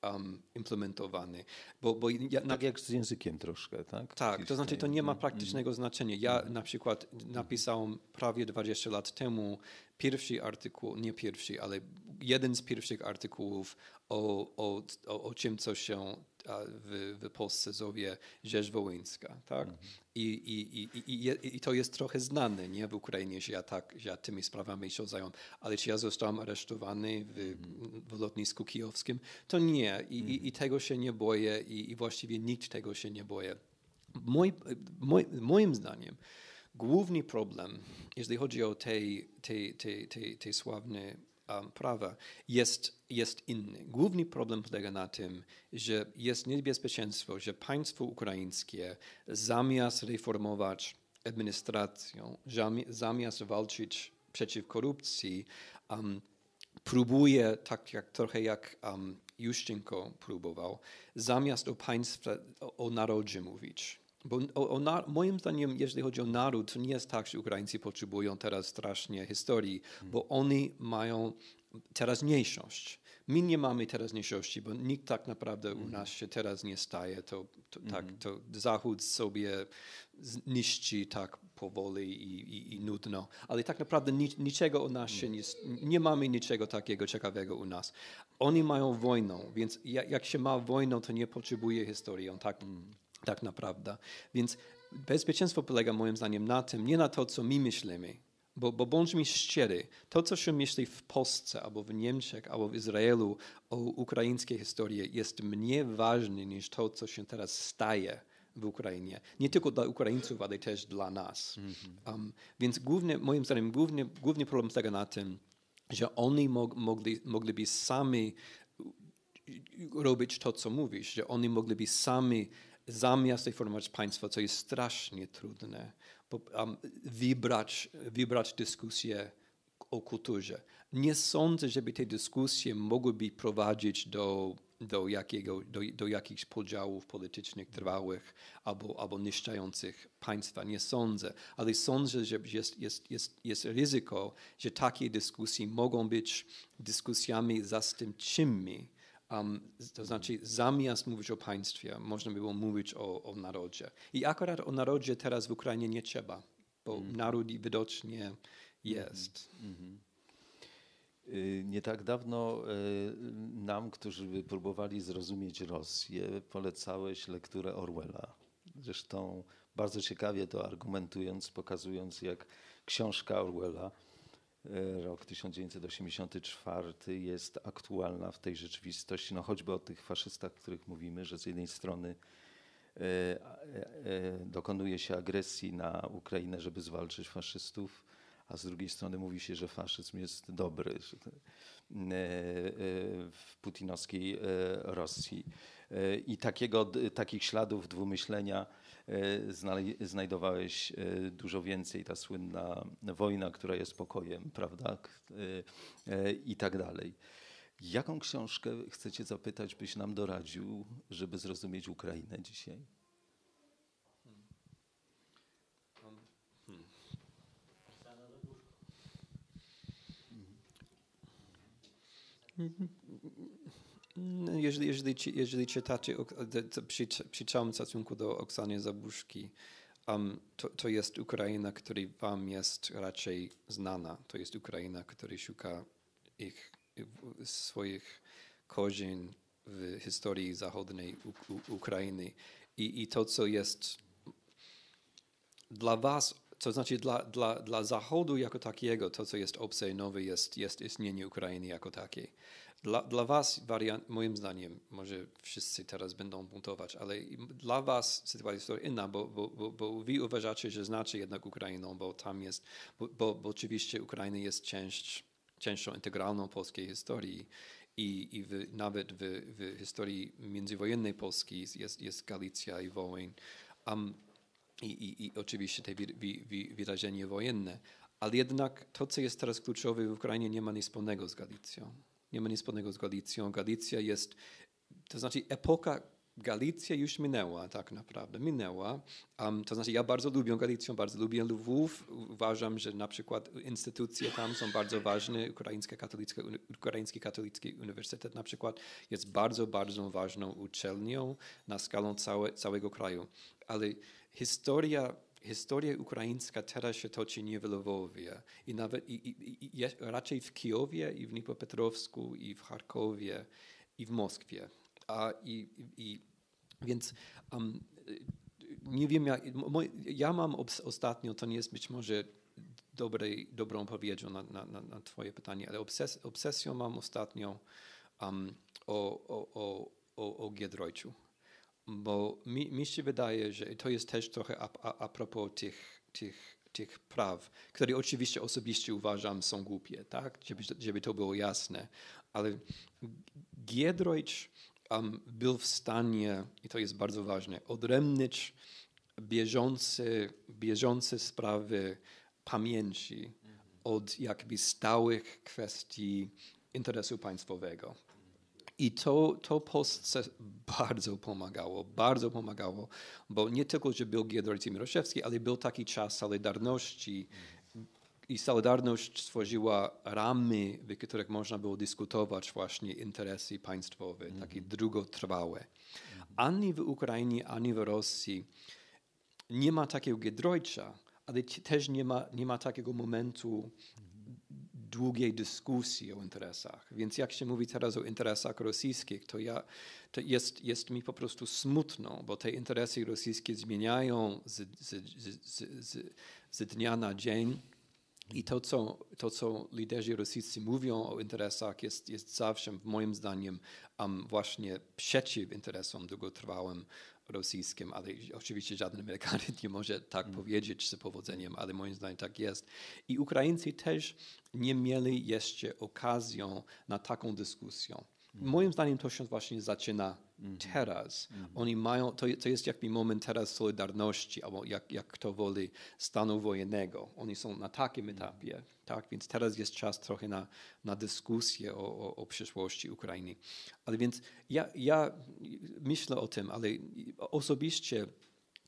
um, implementowany. Bo, bo ja, tak jak z językiem troszkę, tak? Tak, to znaczy to nie ma praktycznego znaczenia. Ja na przykład napisałem prawie 20 lat temu pierwszy artykuł, nie pierwszy, ale jeden z pierwszych artykułów o, o, o, o czym, co się w, w Polsce zowie rzeź wołyńska. Tak? Mhm. I, i, i, i, I to jest trochę znane nie? w Ukrainie, że ja, tak, że ja tymi sprawami się zająłem. Ale czy ja zostałem aresztowany w, mhm. w lotnisku kijowskim? To nie. I, i, i tego się nie boję i, i właściwie nikt tego się nie boję. Mój, mój, moim zdaniem główny problem, jeśli chodzi o te, te, te, te, te sławne prawa, jest, jest inny. Główny problem polega na tym, że jest niebezpieczeństwo, że państwo ukraińskie zamiast reformować administrację, zamiast walczyć przeciw korupcji, um, próbuje, tak jak, trochę jak um, Juszczenko próbował, zamiast o państwie, o, o narodzie mówić, bo o, o na, moim zdaniem, jeżeli chodzi o naród, to nie jest tak, że Ukraińcy potrzebują teraz strasznie historii, hmm. bo oni mają teraźniejszość. My nie mamy teraźniejszości, bo nikt tak naprawdę u nas się teraz nie staje. To, to tak, mhm. to Zachód sobie niszczy tak powoli i, i, i nudno, ale tak naprawdę nic, niczego u nas się nie, nie mamy niczego takiego ciekawego u nas. Oni mają wojnę, więc jak, jak się ma wojnę, to nie potrzebuje historii. On tak mm tak naprawdę. Więc bezpieczeństwo polega moim zdaniem na tym, nie na to, co my myślimy, bo, bo bądźmy szczery, to, co się myśli w Polsce, albo w Niemczech, albo w Izraelu o ukraińskiej historii jest mniej ważne niż to, co się teraz staje w Ukrainie. Nie tylko dla Ukraińców, ale też dla nas. Mm -hmm. um, więc główny, moim zdaniem główny, główny problem polega na tym, że oni mog, mogli, mogliby sami robić to, co mówisz, że oni mogliby sami zamiast reformować państwo, co jest strasznie trudne, wybrać, wybrać dyskusję o kulturze. Nie sądzę, żeby te dyskusje mogłyby prowadzić do, do, jakiego, do, do jakichś podziałów politycznych trwałych albo, albo niszczących państwa. Nie sądzę, ale sądzę, że jest, jest, jest, jest ryzyko, że takie dyskusje mogą być dyskusjami zastępczymi Um, to znaczy, zamiast mówić o państwie, można by było mówić o, o narodzie. I akurat o narodzie teraz w Ukrainie nie trzeba, bo mm. naród widocznie jest. Mm -hmm. Nie tak dawno y, nam, którzy by próbowali zrozumieć Rosję, polecałeś lekturę Orwella. Zresztą bardzo ciekawie to argumentując, pokazując, jak książka Orwella rok 1984 jest aktualna w tej rzeczywistości, no choćby o tych faszystach, o których mówimy, że z jednej strony e, e, dokonuje się agresji na Ukrainę, żeby zwalczyć faszystów, a z drugiej strony mówi się, że faszyzm jest dobry w putinowskiej Rosji. I takiego, takich śladów dwumyślenia E, E, znajdowałeś e, dużo więcej, ta słynna wojna, która jest pokojem, prawda, e, i tak dalej. Jaką książkę chcecie zapytać, byś nam doradził, żeby zrozumieć Ukrainę dzisiaj? Mm-hmm. Jeżeli, jeżeli, jeżeli czytacie przy, przy całym szacunku do Oksany Zabuszki, um, to, to jest Ukraina, która wam jest raczej znana. To jest Ukraina, która szuka ich, swoich korzeni w historii zachodniej U- U- Ukrainy. I, I to, co jest dla was, to znaczy dla, dla, dla Zachodu jako takiego, to co jest obce i nowe, jest, jest istnienie Ukrainy jako takiej. Dla, dla was wariant, moim zdaniem, może wszyscy teraz będą buntować, ale dla was sytuacja jest inna, bo, bo, bo, bo wy uważacie, że znacie jednak Ukrainą, bo tam jest, bo, bo, bo oczywiście Ukraina jest część, częścią integralną polskiej historii i, i w, nawet w, w historii międzywojennej Polski jest, jest Galicja i Wołyń. Um, i, i, i oczywiście te wi, wi, wi, wojenne. Ale jednak to, co jest teraz kluczowe w Ukrainie, nie ma nic wspólnego z Galicją. Nie ma nic wspólnego z Galicją. Galicja jest, to znaczy epoka Galicja już minęła tak naprawdę, minęła. Um, to znaczy ja bardzo lubię Galicję, bardzo lubię Lwów. Uważam, że na przykład instytucje tam są bardzo ważne. Ukraiński katolicki, Ukraiński katolicki Uniwersytet na przykład jest bardzo, bardzo ważną uczelnią na skalę całe, całego kraju. Ale historia, historia ukraińska teraz się toczy nie w Lwowie i nawet i, i, i, raczej w Kijowie i w Dnipropetrowsku i w Charkowie i w Moskwie. A, i, i, więc um, nie wiem, jak, ja mam ostatnio, to nie jest być może dobrej, dobrą odpowiedzią na, na, na, na twoje pytanie, ale obses, obsesją mam ostatnio um, o, o, o, o, o Giedroyciu. Bo mi, mi się wydaje, że to jest też trochę a, a, a propos tych, tych, tych praw, które oczywiście osobiście uważam są głupie, tak? żeby, żeby to było jasne. Ale Giedroyć um, był w stanie, i to jest bardzo ważne, odrębnić bieżące, bieżące sprawy pamięci od jakby stałych kwestii interesu państwowego. I to, to Polsce bardzo pomagało, bardzo pomagało, bo nie tylko, że był Giedroyć i Miroszewski, ale był taki czas Solidarności i Solidarność stworzyła ramy, w których można było dyskutować właśnie interesy państwowe, takie długotrwałe. Ani w Ukrainie, ani w Rosji nie ma takiego Giedroycia, ale też nie ma, nie ma takiego momentu długiej dyskusji o interesach. Więc jak się mówi teraz o interesach rosyjskich, to, ja, to jest, jest mi po prostu smutno, bo te interesy rosyjskie zmieniają z, z, z, z, dnia na dzień. I to co, to, co liderzy rosyjscy mówią o interesach, jest, jest zawsze, moim zdaniem, um, właśnie przeciw interesom długotrwałym rosyjskim, ale oczywiście żaden Amerykanin nie może tak powiedzieć z powodzeniem, ale moim zdaniem tak jest. I Ukraińcy też nie mieli jeszcze okazję na taką dyskusję. Moim zdaniem to się właśnie zaczyna teraz. Oni mają, to, to jest jakby moment teraz solidarności, albo jak, jak kto woli, stanu wojennego. Oni są na takim etapie, tak? Więc teraz jest czas trochę na, na dyskusję o, o, o przyszłości Ukrainy. Ale więc ja, ja myślę o tym, ale osobiście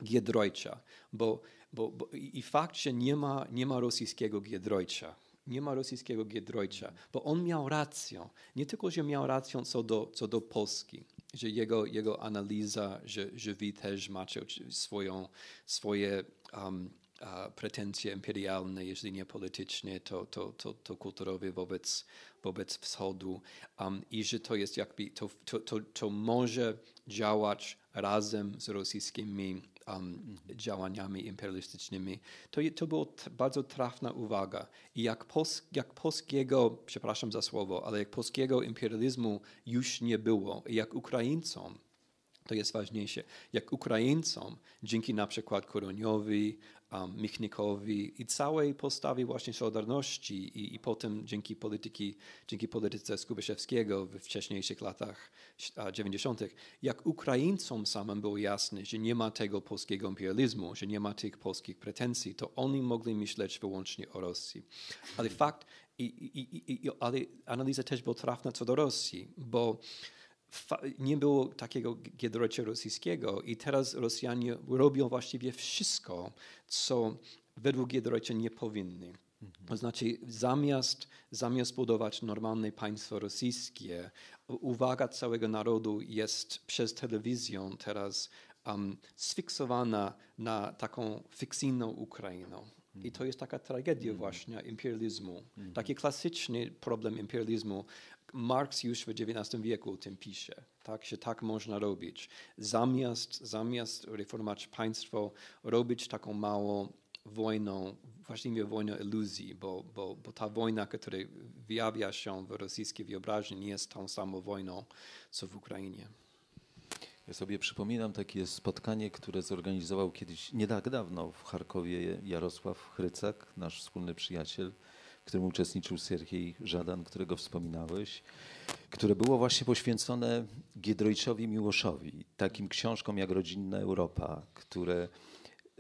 Giedroycia, bo, bo, bo i fakt, że nie ma, nie ma rosyjskiego Giedroycia, nie ma rosyjskiego Giedroycia, bo on miał rację. Nie tylko, że miał rację co do, co do Polski, że jego, jego analiza, że, że wy też macie swoją, swoje um, a, pretensje imperialne, jeżeli nie polityczne, to, to, to, to kulturowe wobec, wobec wschodu um, i że to jest jakby, to, to, to, to może działać razem z rosyjskimi um, działaniami imperialistycznymi. To, to była bardzo trafna uwaga. I jak, pos, jak polskiego, przepraszam za słowo, ale jak polskiego imperializmu już nie było, i jak Ukraińcom, to jest ważniejsze. Jak Ukraińcom, dzięki na przykład Koroniowi, um, Michnikowi i całej postawie właśnie Solidarności i, i potem dzięki, polityki, dzięki polityce Skubiszewskiego w wcześniejszych latach a, 90., jak Ukraińcom samym było jasne, że nie ma tego polskiego imperializmu, że nie ma tych polskich pretensji, to oni mogli myśleć wyłącznie o Rosji. Ale fakt, i, i, i, ale analiza też była trafna co do Rosji, bo nie było takiego Giedroycia rosyjskiego i teraz Rosjanie robią właściwie wszystko, co według Giedroycia nie powinni. To znaczy, zamiast, zamiast budować normalne państwo rosyjskie, uwaga całego narodu jest przez telewizję teraz um, sfiksowana na taką fikcyjną Ukrainą. I to jest taka tragedia właśnie imperializmu. Taki klasyczny problem imperializmu. Marx już w XIX wieku o tym pisze, tak, że tak można robić. Zamiast, zamiast reformować państwo, robić taką małą wojną, właściwie wojną iluzji, bo, bo, bo ta wojna, która wyjawia się w rosyjskiej wyobraźni, nie jest tą samą wojną, co w Ukrainie. Ja sobie przypominam takie spotkanie, które zorganizował kiedyś, nie tak dawno w Charkowie Jarosław Chrycak, nasz wspólny przyjaciel, którym uczestniczył Sergiej Żadan, którego wspominałeś, które było właśnie poświęcone Giedroyczowi Miłoszowi, takim książkom jak Rodzinna Europa, które,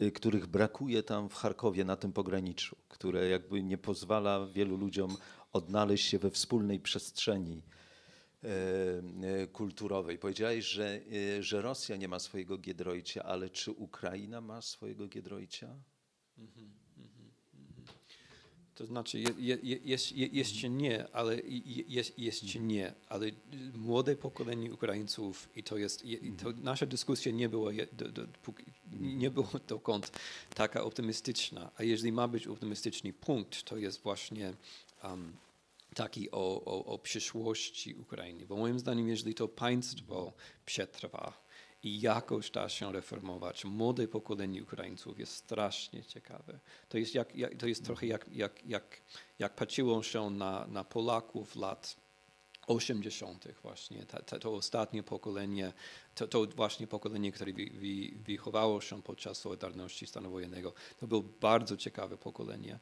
y, których brakuje tam w Charkowie na tym pograniczu, które jakby nie pozwala wielu ludziom odnaleźć się we wspólnej przestrzeni e, e, kulturowej. Powiedziałeś, że, e, że Rosja nie ma swojego Giedroycia, ale czy Ukraina ma swojego Giedroycia? To znaczy, je, je, je- jest, nie, ale je- jest, jeszcze nie, ale młode pokolenie Ukraińców i to jest, je, i to nasza dyskusja nie była, do, do, póki- nie była dokąd taka optymistyczna, a jeżeli ma być optymistyczny punkt, to jest właśnie um, taki o, o, o przyszłości Ukrainy, bo moim zdaniem, jeżeli to państwo przetrwa i jakoś da się reformować, młode pokolenie Ukraińców jest strasznie ciekawe. To jest, jak, jak, to jest trochę jak, jak, jak, jak patrzyło się na, na Polaków lat 80. właśnie, ta, ta, to ostatnie pokolenie, to, to właśnie pokolenie, które wy, wy, wychowało się podczas Solidarności stanu wojennego. To było bardzo ciekawe pokolenie.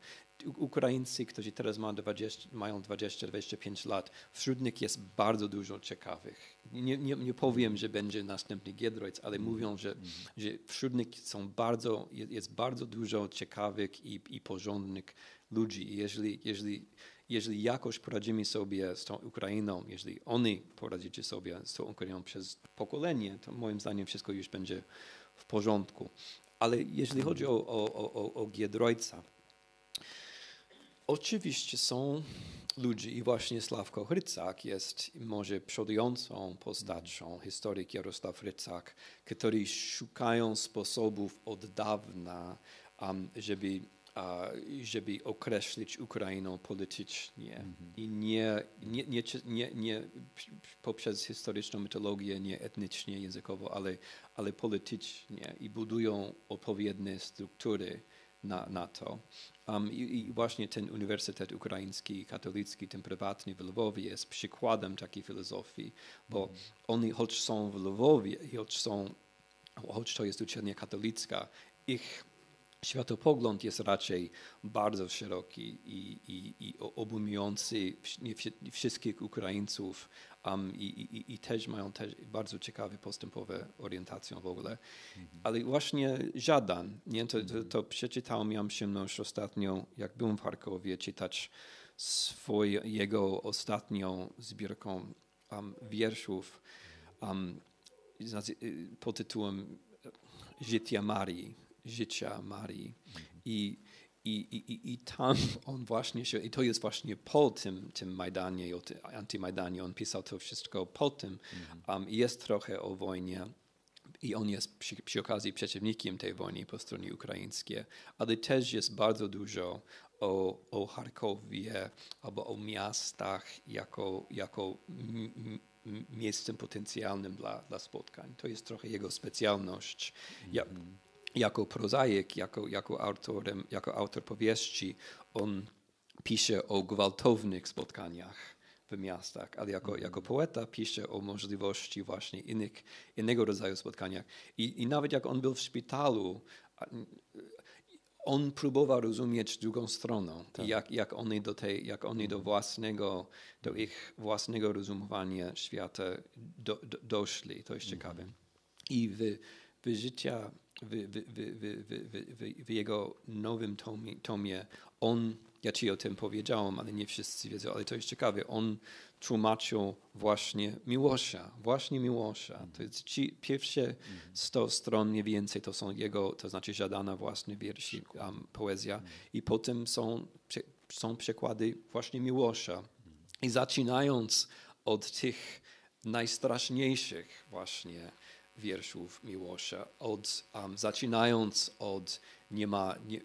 Ukraińcy, którzy teraz mają 20, mają 20-25 lat, wśród nich jest bardzo dużo ciekawych. Nie, nie, nie powiem, że będzie następny Giedroyc, ale mówią, że, że wśród nich są bardzo, je- jest bardzo dużo ciekawych i, i porządnych ludzi. I jeżeli, jeżeli, jeżeli jakoś poradzimy sobie z tą Ukrainą, jeżeli oni poradzicie sobie z tą Ukrainą przez pokolenie, to moim zdaniem wszystko już będzie w porządku. Ale jeżeli chodzi o, o, o, o- Oczywiście są ludzie i właśnie Sławko Hrycak jest może przodującą postacią, historyk Jarosław Hrycak, którzy szukają sposobów od dawna, um, żeby, żeby określić Ukrainę politycznie. I nie, nie, nie, nie, nie poprzez historyczną mitologię, nie etnicznie, językowo, ale, ale politycznie. I budują odpowiednie struktury na, na to. Um, i, I właśnie ten Uniwersytet Ukraiński, katolicki, ten prywatny w Lwowie jest przykładem takiej filozofii, bo oni, choć są w Lwowie i choć, są, choć to jest uczelnia katolicka, ich światopogląd jest raczej bardzo szeroki i, i, i obejmujący wszystkich Ukraińców um, i, i, i też mają też bardzo ciekawe postępowe orientacje w ogóle. Ale właśnie Żadan, nie? To, to, to przeczytałem, miałem przyjemność ostatnio, jak byłem w Charkowie, czytać swoje, jego ostatnią zbiorką um, wierszów um, pod tytułem Życia Marii, Życia Marii. I, i, i, i- tam on właśnie się, i to jest właśnie po tym, tym Majdanie, o ty- antymajdanie, on pisał to wszystko po tym. Um, i jest trochę o wojnie. I on jest przy, przy okazji przeciwnikiem tej wojny po stronie ukraińskiej, ale też jest bardzo dużo o, o Charkowie albo o miastach jako, jako miejscem potencjalnym dla, dla spotkań. To jest trochę jego specjalność. Ja, jako prozaik, jako, jako, autorem, jako autor powieści, on pisze o gwałtownych spotkaniach w miastach, ale jako, jako poeta pisze o możliwości właśnie innych, innego rodzaju spotkaniach. I, I nawet jak on był w szpitalu, on próbował rozumieć drugą stronę, i jak, jak oni, do, tej, jak oni do własnego, do ich własnego rozumowania świata do, do, doszli. To jest ciekawe. I w, w życia, w, w, w, jego nowym tomie, tomie. On ja ci o tym powiedziałem, ale nie wszyscy wiedzą, ale to jest ciekawe. On tłumaczył właśnie Miłosza, właśnie Miłosza. To jest ci pierwsze 100 stron mniej więcej to są jego, to znaczy żadana własne wierszy, um, poezja. I potem są, są przekłady właśnie Miłosza. I zaczynając od tych najstraszniejszych właśnie wierszów Miłosza, od, um, zaczynając od nie ma nie,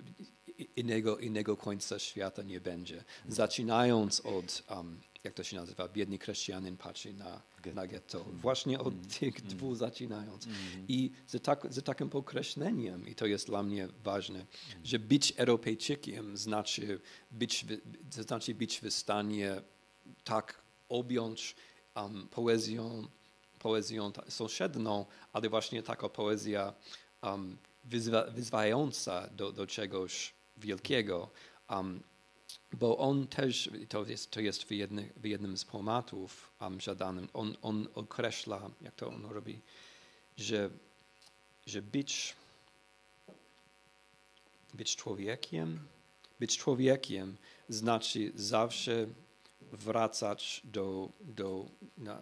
innego, innego końca świata nie będzie, zaczynając od um, jak to się nazywa, biedny chrześcijanin patrzy na, na getto. Właśnie od mm. tych mm. dwóch zaczynając. Mm. I z, tak, z takim pokreśleniem, i to jest dla mnie ważne, że być Europejczykiem znaczy być, znaczy być w stanie tak objąć um, poezją, poezją sąsiedną, ale właśnie taka poezja um, wyzwa, wyzwająca do, do czegoś wielkiego. Um, bo on też, to jest, to jest w, jednym, w jednym z poematów um, żadanym, on, on określa, jak to on robi, że, że być, być człowiekiem, być człowiekiem znaczy zawsze wracać do, do na,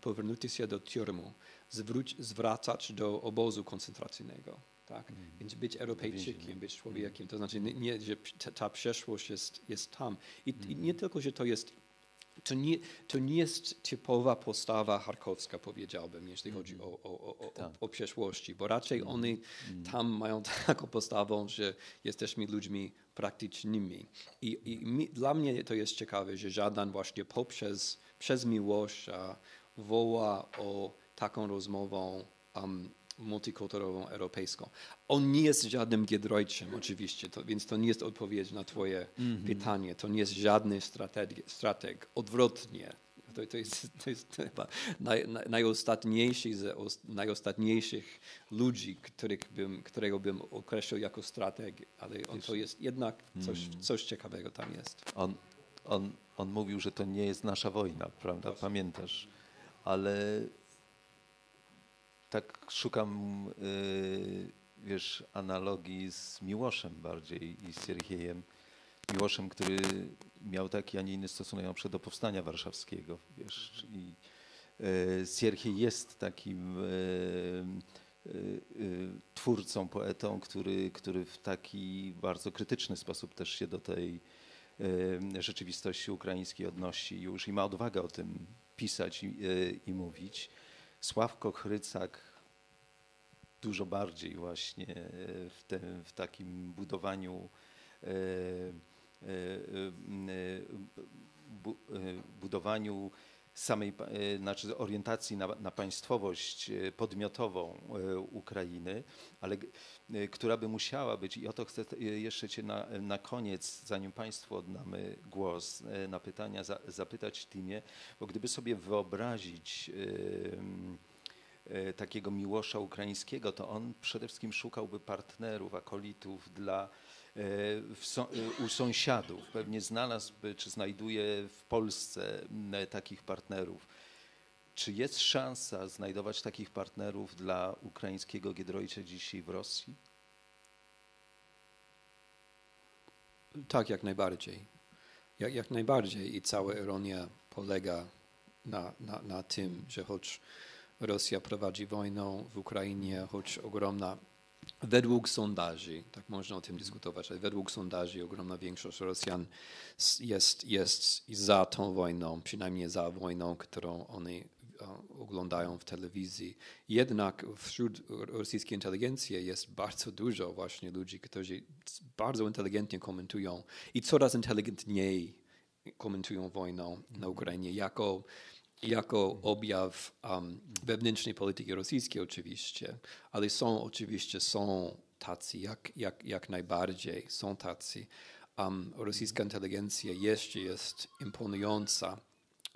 powrócić się do tyrmu, zwróć, zwracać do obozu koncentracyjnego. Tak? Mm. Więc być Europejczykiem, być człowiekiem, to znaczy nie, że ta przeszłość jest, jest tam. I, mm. I, nie tylko, że to jest, to nie, to nie jest typowa postawa charkowska, powiedziałbym, jeśli mm. chodzi o, o, o, tak. o, przeszłości, bo raczej mm. oni tam mają taką postawę, że jesteśmy ludźmi praktycznymi. I, i mi, dla mnie to jest ciekawe, że żaden właśnie poprzez przez miłość woła o taką rozmową um, multikulturową europejską. On nie jest żadnym Giedroyciem oczywiście, to, więc to nie jest odpowiedź na twoje mm -hmm. pytanie. To nie jest żadny strateg. strateg. Odwrotnie. To, to, jest, to jest chyba naj, naj, najostatniejszy z najostatniejszych ludzi, których bym, którego bym określił jako strateg, ale on to jest jednak coś, mm. coś ciekawego tam jest. On, on, on mówił, że to nie jest nasza wojna, prawda? Pamiętasz? Ale tak szukam, y, wiesz, analogii z Miłoszem bardziej i z Sierhiejem. Miłoszem, który miał taki, a nie inny stosunek na do powstania warszawskiego, wiesz. I y, Sierhiej jest takim y, twórcą, poetą, który, który w taki bardzo krytyczny sposób też się do tej rzeczywistości ukraińskiej odnosi już i ma odwagę o tym pisać i, i mówić. Sławko Chrycak dużo bardziej właśnie w, tym, w takim budowaniu budowaniu samej, znaczy orientacji na, na, państwowość podmiotową Ukrainy, ale która by musiała być, i o to chcę jeszcze Cię na, na koniec, zanim Państwu oddamy głos na pytania, za, zapytać Timie, bo gdyby sobie wyobrazić E, takiego Miłosza Ukraińskiego, to on przede wszystkim szukałby partnerów, akolitów dla, e, u sąsiadów. Pewnie znalazłby, czy znajduje w Polsce takich partnerów. Czy jest szansa znajdować takich partnerów dla ukraińskiego Giedroycia dzisiaj w Rosji? Tak, jak najbardziej. Jak, jak najbardziej i cała ironia polega na, na, na tym, że choć Rosja prowadzi wojnę w Ukrainie, choć ogromna, według sondaży, tak można o tym dyskutować, ale według sondaży ogromna większość Rosjan jest, jest za tą wojną, przynajmniej za wojną, którą oni oglądają w telewizji. Jednak wśród rosyjskiej inteligencji jest bardzo dużo właśnie ludzi, którzy bardzo inteligentnie komentują i coraz inteligentniej komentują wojnę na Ukrainie jako jako objaw um, wewnętrznej polityki rosyjskiej oczywiście, ale są oczywiście, są tacy, jak, jak, jak najbardziej są tacy. Um, rosyjska inteligencja jeszcze jest imponująca.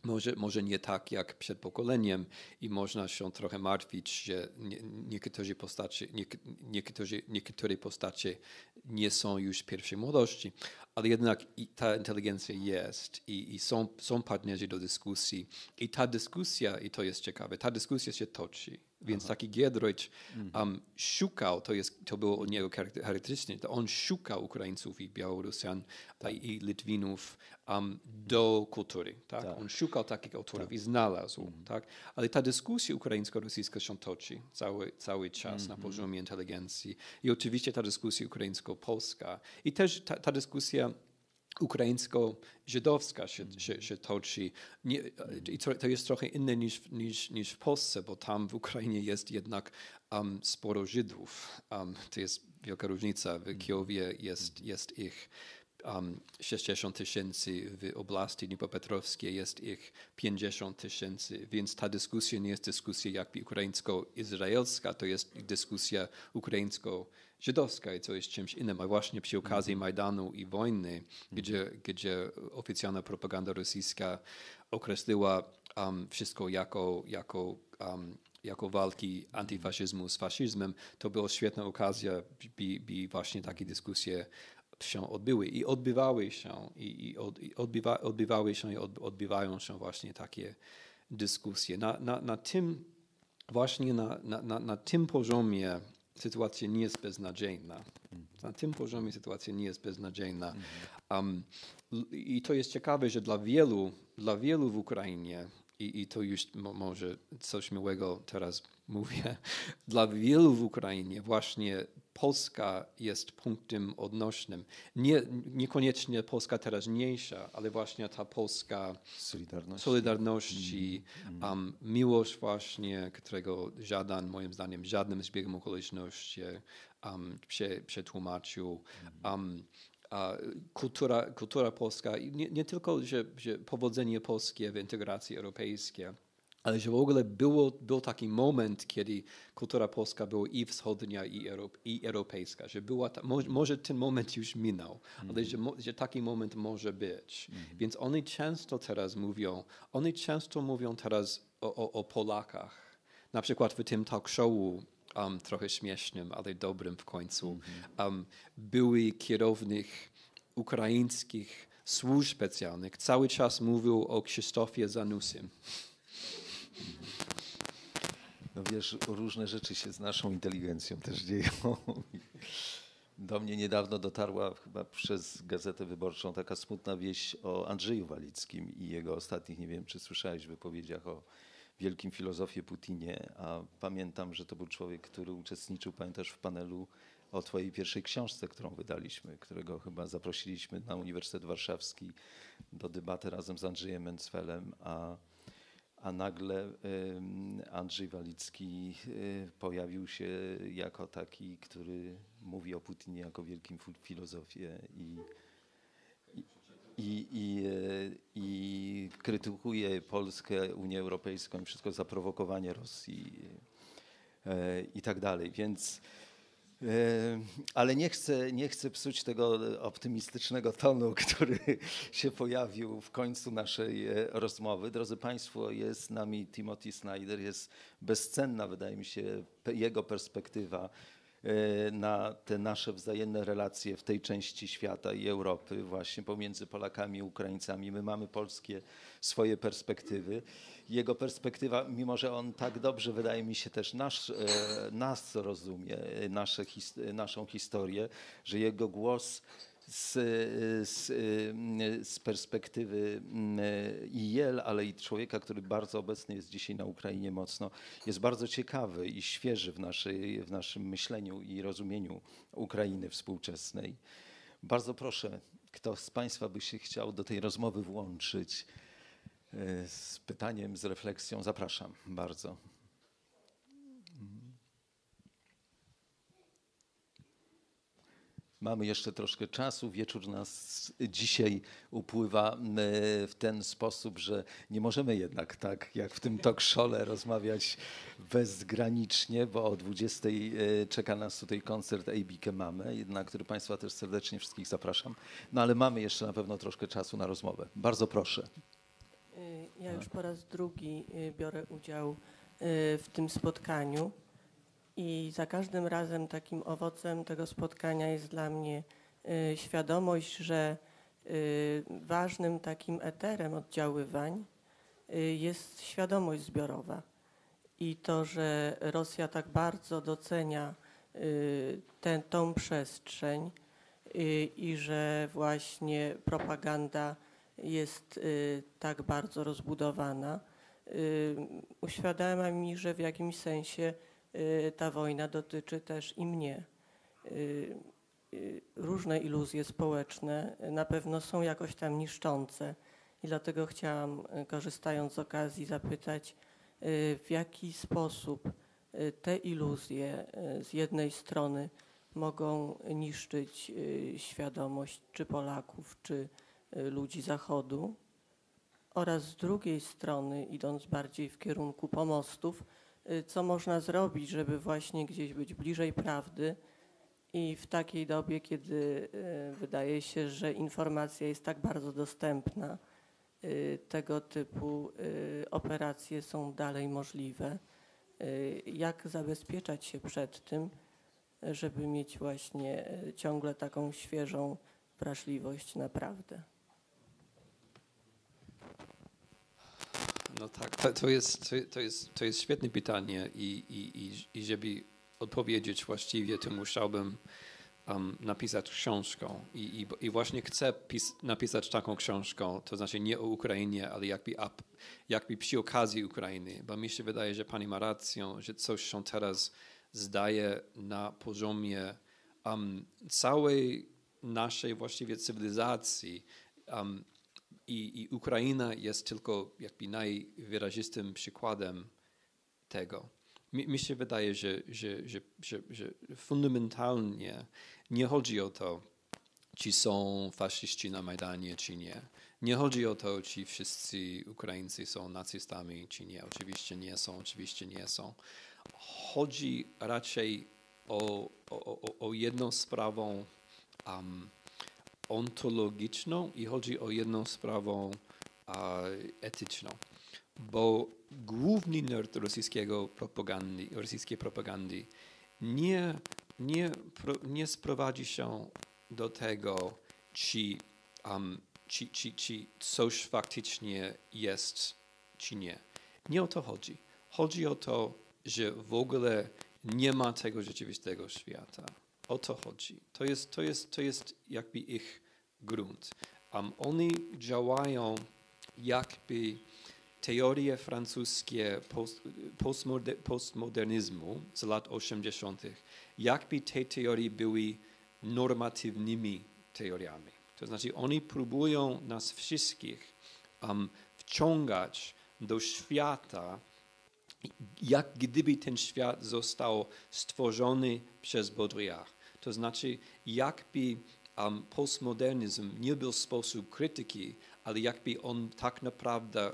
Może, może nie tak jak przed pokoleniem i można się trochę martwić, że nie, niektórzy postaci, nie, niektórzy, niektóre postacie nie są już pierwszej młodości, ale jednak ta inteligencja jest i, i, są, są partnerzy do dyskusji. I ta dyskusja, i to jest ciekawe, ta dyskusja się toczy. Więc taki Giedroyć um, szukał, to, jest, to było od niego charakterystyczne, to on szukał Ukraińców i Białorusjan i Litwinów um, do kultury. Tak? tak? On szukał takich autorów tak. i znalazł. Mm. Tak? Ale ta dyskusja ukraińsko-rosyjska się toczy cały, cały czas mm na poziomie inteligencji. I oczywiście ta dyskusja ukraińsko-polska. I też ta, ta dyskusja ukraińsko-żydowska się, się, się toczy. Nie, I to, to, jest trochę inne niż, niż, niż w Polsce, bo tam w Ukrainie jest jednak um, sporo Żydów. Um, to jest wielka różnica. W Kijowie jest, jest ich um, 60 tysięcy, w oblasti Dnipropetrowskiej jest ich 50 tysięcy, więc ta dyskusja nie jest dyskusja jakby ukraińsko-izraelska, to jest dyskusja ukraińsko-żydowska i to jest czymś innym. A właśnie przy okazji mhm. Majdanu i wojny, gdzie, gdzie oficjalna propaganda rosyjska określiła um, wszystko jako, jako um, jako walki antyfaszyzmu z faszyzmem, to była świetna okazja, by, by właśnie takie dyskusje się odbyły i odbywały się i, i, od, i odbywa, odbywały się i od, odbywają się właśnie takie dyskusje. Na, na, na tym właśnie na, na, na tym poziomie sytuacja nie jest beznadziejna. Na tym poziomie sytuacja nie jest beznadziejna. Um, I to jest ciekawe, że dla wielu, dla wielu w Ukrainie, i, i to już może coś miłego teraz mówię, dla wielu w Ukrainie właśnie Polska jest punktem odnośnym. Nie, niekoniecznie Polska teraźniejsza, ale właśnie ta Polska Solidarności, Solidarności mm. um, miłość właśnie, którego żaden, moim zdaniem, żadnym zbiegiem okoliczności um, przetłumaczył. Um, kultura, kultura polska, nie, nie tylko, że, że powodzenie polskie w integracji europejskiej, ale że w ogóle było, był taki moment, kiedy kultura polska była i wschodnia, i, Europ, i europejska, że była ta, może, może, ten moment już minął, mm. ale że, że, taki moment może być. Mm. Więc oni często teraz mówią, oni często mówią teraz o, o, o Polakach. Na przykład w tym talk show um, trochę śmiesznym, ale dobrym w końcu, mm. um, były kierownik ukraińskich służb specjalnych cały czas mówił o Krzysztofie Zanusym. No wiesz, różne rzeczy się z naszą inteligencją też dzieją. Do mnie niedawno dotarła chyba przez Gazetę Wyborczą taka smutna wieść o Andrzeju Walickim i jego ostatnich, nie wiem czy słyszałeś, wypowiedziach o wielkim filozofie Putinie, a pamiętam, że to był człowiek, który uczestniczył, pamiętasz, w panelu o twojej pierwszej książce, którą wydaliśmy, którego chyba zaprosiliśmy na Uniwersytet Warszawski do debaty razem z Andrzejem Mencfelem, a a nagle Andrzej Walicki y, pojawił się jako taki, który mówi o Putinie jako wielkim filozofie i, i, i, y, i krytykuje Polskę, Unię Europejską i wszystko za prowokowanie Rosji y, i tak dalej. Więc ale nie chcę, nie chcę psuć tego optymistycznego tonu, który się pojawił w końcu naszej e, rozmowy. Drodzy Państwo, jest z nami Timothy Snyder, jest bezcenna, wydaje mi się, jego perspektywa e, na te nasze wzajemne relacje w tej części świata i Europy, właśnie pomiędzy Polakami i Ukraińcami. My mamy polskie swoje perspektywy jego perspektywa, mimo że on tak dobrze, wydaje mi się, też nasz, e, nas rozumie, nasze, naszą historię, że jego głos z, z, z perspektywy IEL, ale i człowieka, który bardzo obecny jest dzisiaj na Ukrainie mocno, jest bardzo ciekawy i świeży w, naszej, w naszym myśleniu i rozumieniu Ukrainy współczesnej. Bardzo proszę, kto z Państwa by się chciał do tej rozmowy włączyć. E, z pytaniem, z refleksją. Zapraszam bardzo. Mamy jeszcze troszkę czasu. Wieczór nas dzisiaj upływa e, w ten sposób, że nie możemy jednak tak jak w tym talk rozmawiać bezgranicznie, bo o 20 e, czeka nas tutaj koncert ABK Mamy, na który Państwa też serdecznie wszystkich zapraszam. No ale mamy jeszcze na pewno troszkę czasu na rozmowę. Bardzo proszę. Ja już po raz drugi biorę udział w tym spotkaniu i za każdym razem takim owocem tego spotkania jest dla mnie y, świadomość, że ważnym takim eterem oddziaływań jest świadomość zbiorowa. i to, że Rosja tak bardzo docenia y, tę, tą przestrzeń y, i że właśnie propaganda jest y, tak bardzo rozbudowana, y, uświadamia mi, że w jakimś sensie y, ta wojna dotyczy też i mnie. Y, y, Różne iluzje społeczne na pewno są jakoś tam niszczące i dlatego chciałam, y, korzystając z okazji, zapytać, y, w jaki sposób y, te iluzje y, z jednej strony mogą niszczyć y, świadomość czy Polaków, czy y, ludzi Zachodu, oraz z drugiej strony, idąc bardziej w kierunku pomostów, y, co można zrobić, żeby właśnie gdzieś być bliżej prawdy i w takiej dobie, kiedy y, wydaje się, że informacja jest tak bardzo dostępna, y, tego typu y, operacje są dalej możliwe. Y, Jak zabezpieczać się przed tym, żeby mieć właśnie y, ciągle taką świeżą wrażliwość na prawdę? No tak, to, to, jest, to, jest, to jest świetne pytanie i, i, i, i żeby odpowiedzieć właściwie, to musiałbym um, napisać książkę. I, i, I właśnie chcę pis, napisać taką książkę, to znaczy nie o Ukrainie, ale jakby, jakby przy okazji Ukrainy, bo mi się wydaje, że pani ma rację, że coś się teraz zdaje na poziomie um, całej naszej właściwie cywilizacji. Um, i, I Ukraina jest tylko jakby najwyrazistym przykładem tego. Mi, mi się wydaje, że, że, że, że, że fundamentalnie nie chodzi o to, czy są faszyści na Majdanie, czy nie. Nie chodzi o to, czy wszyscy Ukraińcy są nacystami, czy nie. Oczywiście nie są, oczywiście nie są. Chodzi raczej o, o, o, o jedną sprawę um, ontologiczną i chodzi o jedną sprawę etyczną. Bo główny nurt rosyjskiego propagandy, rosyjskiej propagandy nie, nie, nie sprowadzi się do tego, czy, um, czy, czy, czy coś faktycznie jest, czy nie. Nie o to chodzi. Chodzi o to, że w ogóle nie ma tego rzeczywistego świata. O to chodzi. To jest, to jest, to jest jakby ich grunt. Um, oni działają jakby teorie francuskie post, postmoder, postmodernizmu z lat 80., jakby te teorie były normatywnymi teoriami. To znaczy oni próbują nas wszystkich um, wciągać do świata, jak gdyby ten świat został stworzony przez Baudrillard. To znaczy, jakby um, postmodernizm nie był sposób krytyki, ale jakby on tak naprawdę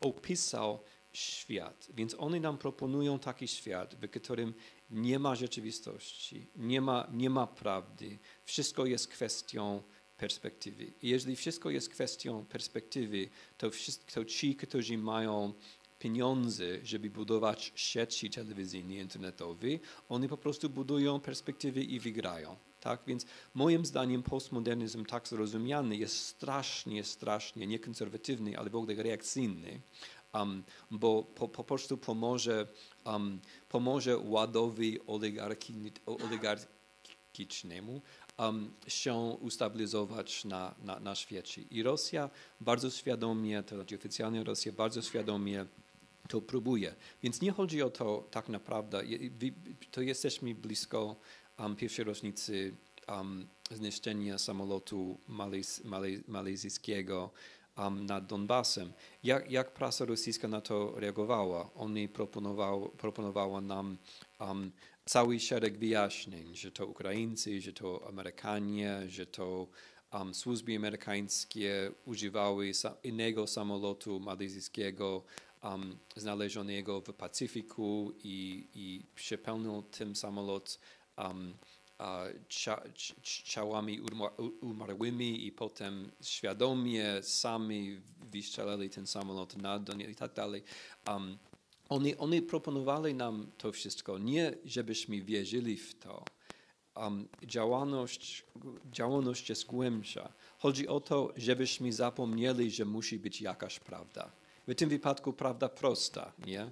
opisał świat. Więc oni nam proponują taki świat, w którym nie ma rzeczywistości, nie ma, nie ma prawdy. Wszystko jest kwestią perspektywy. I jeżeli wszystko jest kwestią perspektywy, to, wszyscy, to ci, którzy mają pieniądze, żeby budować sieci telewizyjne, internetowe, oni po prostu budują perspektywy i wygrają. Tak? Więc moim zdaniem postmodernizm tak zrozumiany jest strasznie, strasznie niekonserwatywny, ale w ogóle reakcyjny, um, bo po, po prostu pomoże, um, pomoże ładowi oligarchicznemu um, się ustabilizować na, na, na świecie. I Rosja bardzo świadomie, to znaczy oficjalnie Rosja bardzo świadomie to próbuje. Więc nie chodzi o to tak naprawdę, to jesteśmy blisko um, pierwszej rocznicy um, zniszczenia samolotu malez, malezyjskiego um, nad Donbasem. Jak, jak prasa rosyjska na to reagowała? Oni proponował, proponowała nam um, cały szereg wyjaśnień, że to Ukraińcy, że to Amerykanie, że to um, służby amerykańskie używały sa innego samolotu malezyjskiego um, znalezionego w Pacyfiku i, i przepełnił tym samolot um, ciałami umarłymi i potem świadomie sami wystrzelali ten samolot na dół i tak dalej. Um, oni, oni proponowali nam to wszystko, nie żebyśmy wierzyli w to. Um, działalność, działalność jest głębsza. Chodzi o to, żebyśmy zapomnieli, że musi być jakaś prawda. W tym wypadku prawda prosta, nie?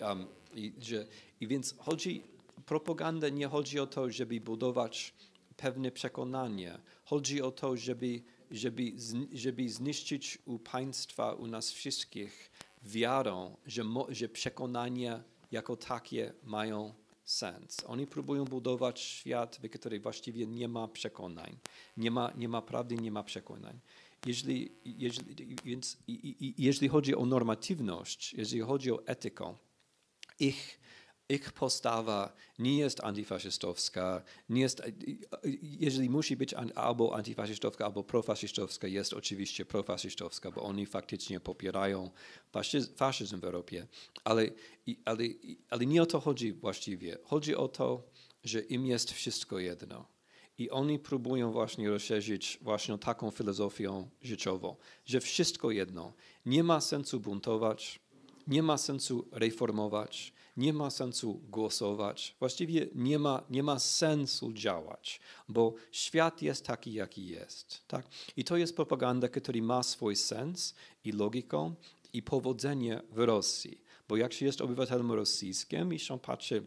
Um, I, że, I więc chodzi, propaganda nie chodzi o to, żeby budować pewne przekonanie. Chodzi o to, żeby, żeby, żeby zniszczyć u państwa, u nas wszystkich wiarę, że, mo, że przekonania jako takie mają sens. Oni próbują budować świat, w którym właściwie nie ma przekonań, nie ma, nie ma prawdy, nie ma przekonań. Jeżeli, jeżeli, więc, jeżeli chodzi o normatywność, jeżeli chodzi o etykę, ich ich postawa nie jest antyfaszystowska, nie jest, jeżeli musi być albo antyfaszystowska, albo profaszystowska, jest oczywiście profaszystowska, bo oni faktycznie popierają faszyzm w Europie. Ale, ale, ale nie o to chodzi właściwie. Chodzi o to, że im jest wszystko jedno. I oni próbują właśnie rozszerzyć właśnie taką filozofią życiową, że wszystko jedno. Nie ma sensu buntować, nie ma sensu reformować, nie ma sensu głosować, właściwie nie ma, nie ma sensu działać, bo świat jest taki, jaki jest. Tak? I to jest propaganda, która ma swój sens i logikę i powodzenie w Rosji. Bo jak się jest obywatelem rosyjskim i się patrzy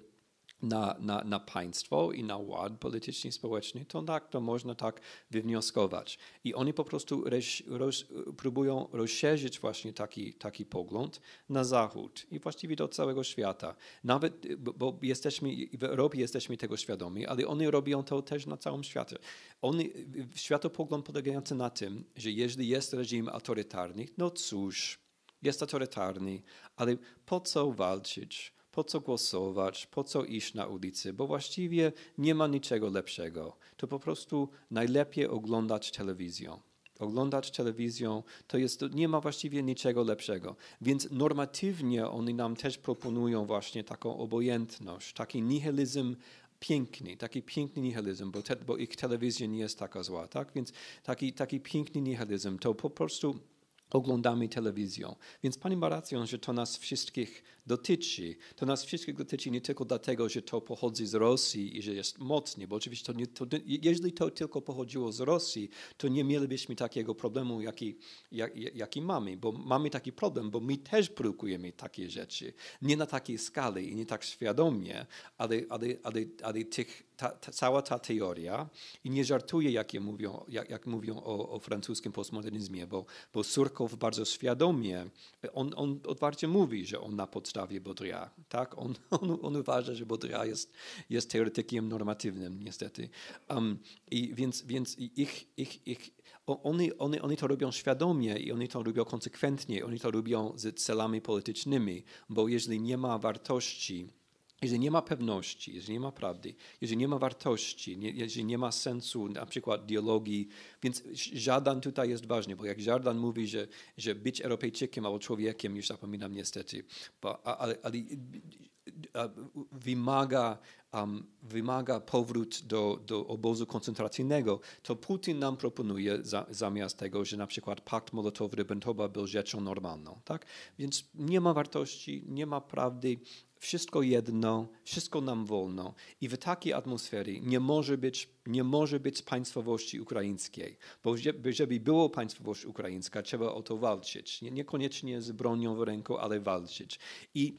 na, na, na państwo i na ład polityczny i społeczny, to tak, to można tak wywnioskować. I oni po prostu roz, roz, próbują rozszerzyć właśnie taki, taki pogląd na zachód i właściwie do całego świata. Nawet, bo jesteśmy, w Europie jesteśmy tego świadomi, ale oni robią to też na całym świecie. Oni, światopogląd polegający na tym, że jeżeli jest reżim autorytarny, no cóż, jest autorytarny, ale po co walczyć? Po co głosować, po co iść na ulicy, bo właściwie nie ma niczego lepszego. To po prostu najlepiej oglądać telewizję. Oglądać telewizję to jest, nie ma właściwie niczego lepszego. Więc normatywnie oni nam też proponują właśnie taką obojętność, taki nihilizm piękny, taki piękny nihilizm, bo, te, bo ich telewizja nie jest taka zła, tak? Więc taki, taki piękny nihilizm to po prostu oglądamy telewizję. Więc Pani ma rację, że to nas wszystkich dotyczy. To nas wszystkich dotyczy nie tylko dlatego, że to pochodzi z Rosji i że jest mocnie, bo oczywiście to nie, to, jeżeli to tylko pochodziło z Rosji, to nie mielibyśmy takiego problemu, jaki, jak, jaki mamy, bo mamy taki problem, bo my też produkujemy takie rzeczy. Nie na takiej skali i nie tak świadomie, ale, ale, ale, ale tych ta, ta, cała ta teoria i nie żartuję, jak, mówią, jak, jak mówią o, o, francuskim postmodernizmie, bo, bo Surkow bardzo świadomie, on, on otwarcie mówi, że on na podstawie Baudrillard, tak? On, on, on uważa, że Baudrillard jest, jest teoretykiem normatywnym, niestety. Um, i więc, więc ich, ich, ich, oni, oni, oni to robią świadomie i oni to robią konsekwentnie, oni to robią z celami politycznymi, bo jeżeli nie ma wartości, jeżeli nie ma pewności, jeżeli nie ma prawdy, jeżeli nie ma wartości, nie, jeżeli nie ma sensu na przykład dialogii, więc Żadan tutaj jest ważny, bo jak Żadan mówi, że, że być Europejczykiem albo człowiekiem, już zapominam niestety, bo, ale, ale wymaga, um, wymaga powrót do, do obozu koncentracyjnego, to Putin nam proponuje za, zamiast tego, że na przykład pakt Molotow-Ribbentropa był rzeczą normalną. Tak? Więc nie ma wartości, nie ma prawdy, wszystko jedno, wszystko nam wolno. I w takiej atmosferze nie może być, nie może być państwowości ukraińskiej, bo żeby było państwowość ukraińska, trzeba o to walczyć. Nie, niekoniecznie z bronią w ręku, ale walczyć. I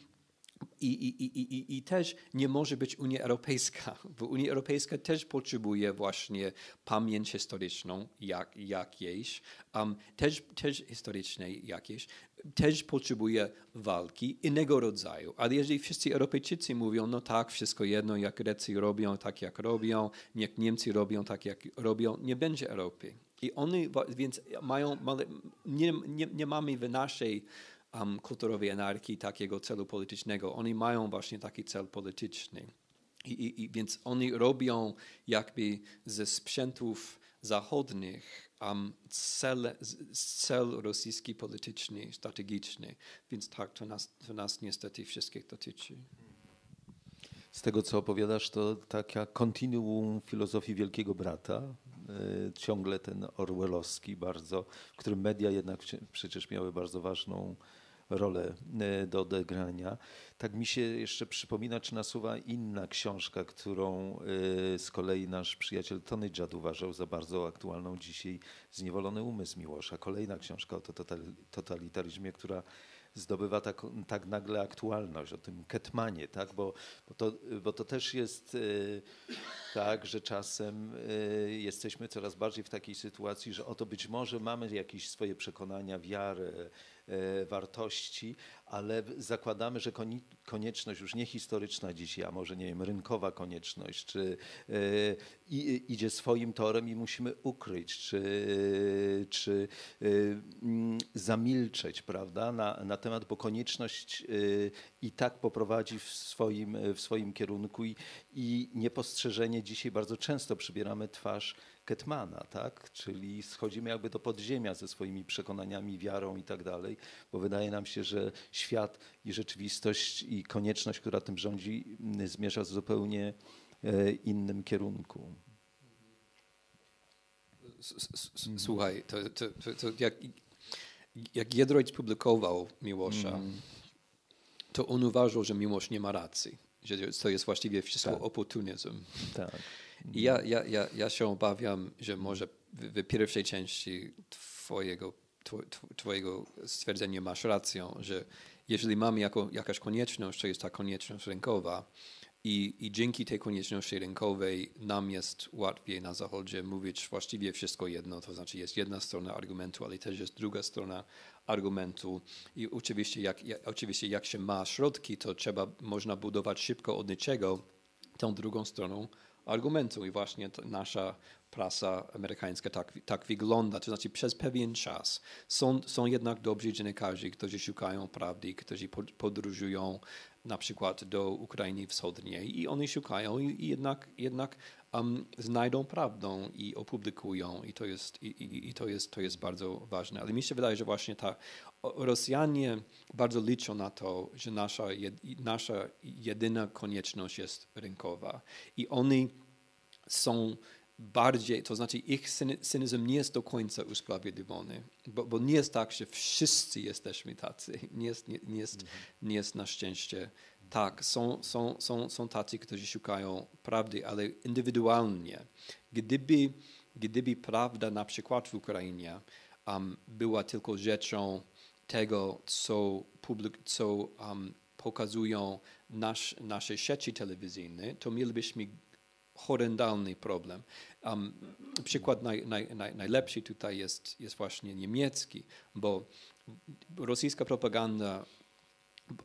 i, i, i, i, I też nie może być Unia Europejska, bo Unia Europejska też potrzebuje właśnie pamięć historyczną jak, jakiejś, um, też, też historycznej jakiejś, też potrzebuje walki innego rodzaju. Ale jeżeli wszyscy Europejczycy mówią, no tak, wszystko jedno, jak Grecy robią, tak jak robią, jak Niemcy robią, tak jak robią, nie będzie Europy. I oni, więc mają, nie, nie, nie mamy w naszej um, kulturowej anarchii takiego celu politycznego. Oni mają właśnie taki cel polityczny. I, i, i więc oni robią jakby ze sprzętów zachodnich um, cel, cel rosyjski polityczny, strategiczny. Więc tak, to nas, to nas niestety wszystkich dotyczy. Z tego, co opowiadasz, to taka kontinuum filozofii Wielkiego Brata, y, ciągle ten orwellowski bardzo, w którym media jednak przecież miały bardzo ważną rolę e, do odegrania. Tak mi się jeszcze przypomina, czy nasuwa inna książka, którą e, z kolei nasz przyjaciel Tony Judd uważał za bardzo aktualną dzisiaj, Zniewolony umysł Miłosza. Kolejna książka o totalitaryzmie, która zdobywa tak, tak nagle aktualność, o tym Ketmanie, tak? bo, bo, to, bo to też jest y, tak, że czasem jesteśmy coraz bardziej w takiej sytuacji, że oto być może mamy jakieś swoje przekonania, wiarę, wartości, ale zakładamy, że konieczność już nie historyczna dzisiaj, a może nie wiem, rynkowa konieczność, czy i, idzie swoim torem i musimy ukryć, czy, czy mm, zamilczeć, prawda, na, na temat, bo konieczność i tak poprowadzi w swoim, w swoim kierunku i, i niepostrzeżenie dzisiaj bardzo często przybieramy twarz Ketmana, tak? czyli schodzimy jakby do podziemia ze swoimi przekonaniami, wiarą i tak dalej, bo wydaje nam się, że świat i rzeczywistość i konieczność, która tym rządzi, zmierza w zupełnie e, innym kierunku. Słuchaj, to, to, to, to jak, jak Giedroyć publikował Miłosza, mm. to on uważał, że Miłosz nie ma racji że to jest właściwie wszystko tak. oportunizm. Tak. I ja, ja, ja, ja się obawiam, że może w, w pierwszej części twojego, twojego stwierdzenia masz rację, że jeżeli mamy jako, jakaś konieczność, to jest ta konieczność rynkowa, i, I dzięki tej konieczności rynkowej nam jest łatwiej na Zachodzie mówić właściwie wszystko jedno, to znaczy jest jedna strona argumentu, ale też jest druga strona argumentu. I oczywiście jak, jak, oczywiście jak się ma środki, to trzeba, można budować szybko od niczego tą drugą stroną argumentu. I właśnie nasza prasa amerykańska tak, tak wygląda. To znaczy przez pewien czas są, są jednak dobrzy dziennikarze, którzy szukają prawdy, którzy podróżują na przykład do Ukrainy Wschodniej i oni szukają i, jednak, jednak um, znajdą prawdę i opublikują i to jest, i, i, i, to, jest, to jest bardzo ważne. Ale mi się wydaje, że właśnie ta Rosjanie bardzo liczą na to, że nasza, jed, nasza jedyna konieczność jest rynkowa i oni są bardziej, to znaczy ich cynizm nie jest do końca usprawiedliwiony, bo, bo nie jest tak, że wszyscy jesteśmy tacy. Nie jest, nie, nie jest, nie jest na szczęście tak. Są, są, są, są tacy, którzy szukają prawdy, ale indywidualnie. Gdyby, gdyby prawda na przykład w Ukrainie um, była tylko rzeczą tego, co, publik, co um, pokazują nasz, nasze sieci telewizyjne, to mielibyśmy horrendalny problem. Um, przykład naj, naj, naj, najlepszy tutaj jest, jest właśnie niemiecki, bo rosyjska propaganda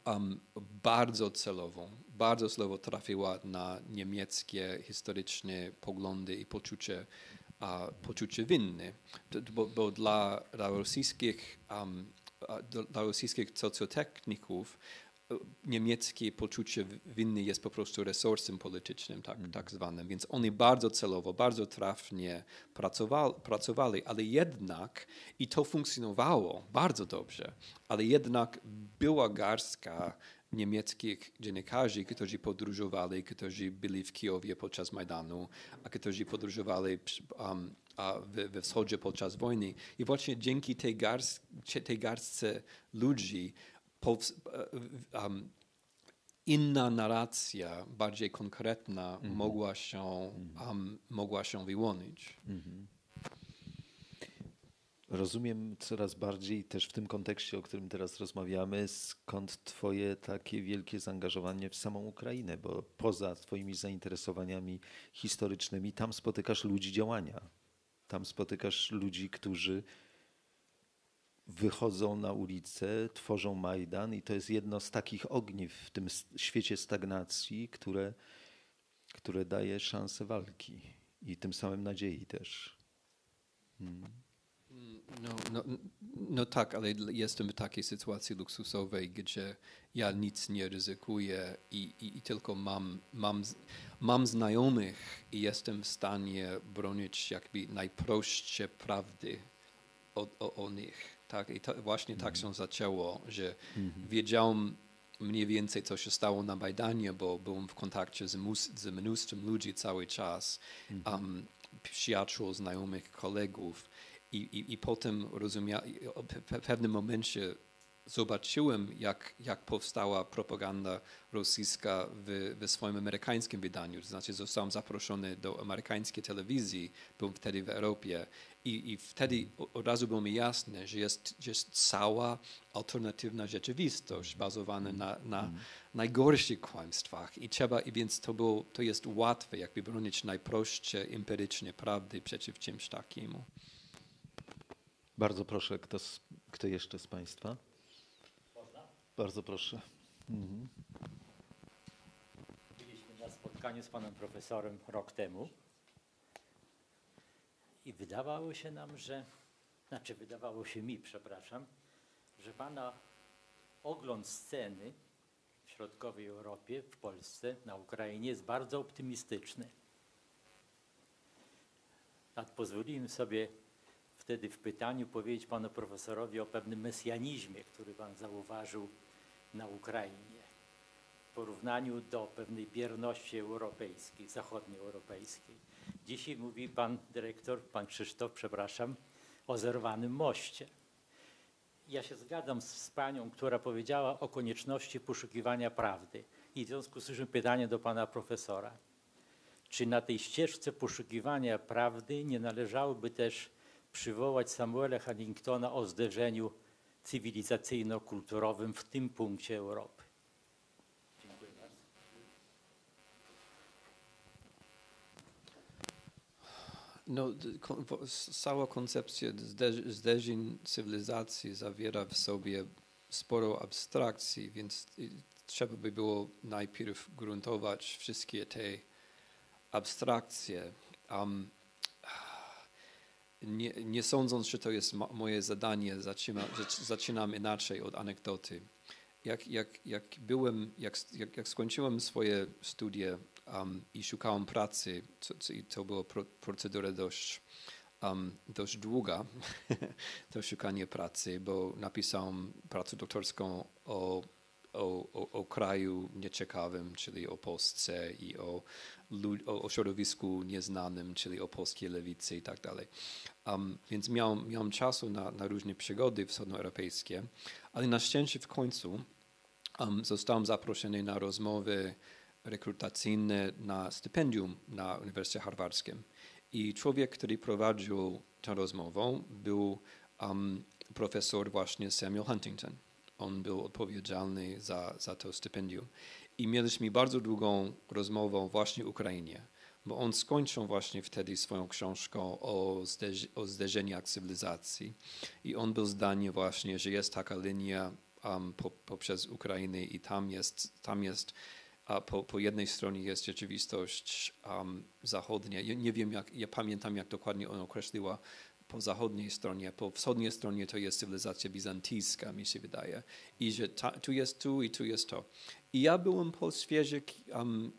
um, bardzo celową, bardzo celowo trafiła na niemieckie historyczne poglądy i poczucie, uh, poczucie bo, bo dla, dla rosyjskich um, dla rosyjskich socjotechników niemieckie poczucie winy jest po prostu resursem politycznym, tak, mm. tak zwanym. Więc oni bardzo celowo, bardzo trafnie pracowali, pracowali, ale jednak, i to funkcjonowało bardzo dobrze, ale jednak była garstka niemieckich dziennikarzy, którzy podróżowali, którzy byli w Kijowie podczas Majdanu, a którzy podróżowali um, a we, we wschodzie podczas wojny. I właśnie dzięki tej, garst, tej garstce ludzi um, inna narracja, bardziej konkretna, mm -hmm. mogła, się, um, mogła się wyłonić. Mm -hmm. Rozumiem coraz bardziej też w tym kontekście, o którym teraz rozmawiamy, skąd Twoje takie wielkie zaangażowanie w samą Ukrainę, bo poza Twoimi zainteresowaniami historycznymi, tam spotykasz ludzi działania. Tam spotykasz ludzi, którzy wychodzą na ulicę, tworzą Majdan i to jest jedno z takich ogniw w tym świecie stagnacji, które, które daje szansę walki i tym samym nadziei też. Hmm. No, no, no tak, ale jestem w takiej sytuacji luksusowej, gdzie ja nic nie ryzykuję i, i, i tylko mam, mam, mam znajomych i jestem w stanie bronić jakby najprostsze prawdy o, o, o nich. Tak, i to właśnie tak się zaczęło, że mhm. wiedziałem mniej więcej, co się stało na Majdanie, bo byłem w kontakcie z, z mnóstwem ludzi cały czas, um, przyjaciół, znajomych, kolegów. I, i, i potem rozumiałem, w pewnym momencie zobaczyłem, jak, jak powstała propaganda rosyjska w, w swoim amerykańskim wydaniu. To znaczy, zostałem zaproszony do amerykańskiej telewizji, byłem wtedy w Europie I, I wtedy od razu było mi jasne, że jest, że jest cała alternatywna rzeczywistość bazowana na, na najgorszych kłamstwach. I trzeba, i więc to, było, to jest łatwe, jakby bronić najprostsze, empiryczne prawdy przeciw czymś takiemu. Bardzo proszę, kto, z, kto jeszcze z Państwa? Bardzo proszę. Byliśmy na spotkaniu z panem profesorem rok temu i wydawało się nam, że, znaczy wydawało się mi, przepraszam, że pana ogląd sceny w środkowej Europie, w Polsce, na Ukrainie jest bardzo optymistyczny. Tak pozwoliłem sobie wtedy w pytaniu powiedzieć panu profesorowi o pewnym mesjanizmie, który pan zauważył na Ukrainie w porównaniu do pewnej bierności europejskiej, zachodnioeuropejskiej. Dzisiaj mówi pan dyrektor, pan Krzysztof, przepraszam, o zerwanym moście. Ja się zgadzam z, z panią, która powiedziała o konieczności poszukiwania prawdy. I w związku z tym pytanie do pana profesora. Czy na tej ścieżce poszukiwania prawdy nie należałoby też przywołać Samuela Huntingtona o zderzeniu cywilizacyjno-kulturowym w tym punkcie Europy? Dziękuję bardzo. No, cała koncepcja zde- zderzeń cywilizacji zawiera w sobie sporo abstrakcji, więc y, trzeba by było najpierw gruntować wszystkie te abstrakcje. Um, nie, nie sądząc, że to jest mo- moje zadanie, zaczynam, zac- zaczynam inaczej od anegdoty. Jak, jak, jak byłem, jak, jak skończyłem swoje studia um, i szukałem pracy, i to była pro, procedura dość, um, dość długa, to szukanie pracy, bo napisałem pracę doktorską o, o, o, o kraju nieciekawym, czyli o Polsce i o, o, o środowisku nieznanym, czyli o polskiej lewicy i tak dalej. Um, więc miałem, miałem czasu na, na różne przygody wschodnioeuropejskie, ale na szczęście w końcu um, zostałem zaproszony na rozmowy rekrutacyjne na stypendium na Uniwersytecie Harwarskim. I człowiek, który prowadził tę rozmowę, był um, profesor właśnie Samuel Huntington. On był odpowiedzialny za, za to stypendium. I mieliśmy bardzo długą rozmowę właśnie o Ukrainie, bo on skończył właśnie wtedy swoją książkę o, o zderzeniach cywilizacji. I on był zdanie właśnie, że jest taka linia um, po, poprzez Ukrainę i tam jest, tam jest a po, po jednej stronie jest rzeczywistość um, zachodnia. Ja nie wiem, jak, ja pamiętam, jak dokładnie ona określiła po zachodniej stronie, po wschodniej stronie to jest cywilizacja bizantyjska, mi się wydaje. I że ta, tu jest tu i tu jest to. I ja byłem po świeżych, um,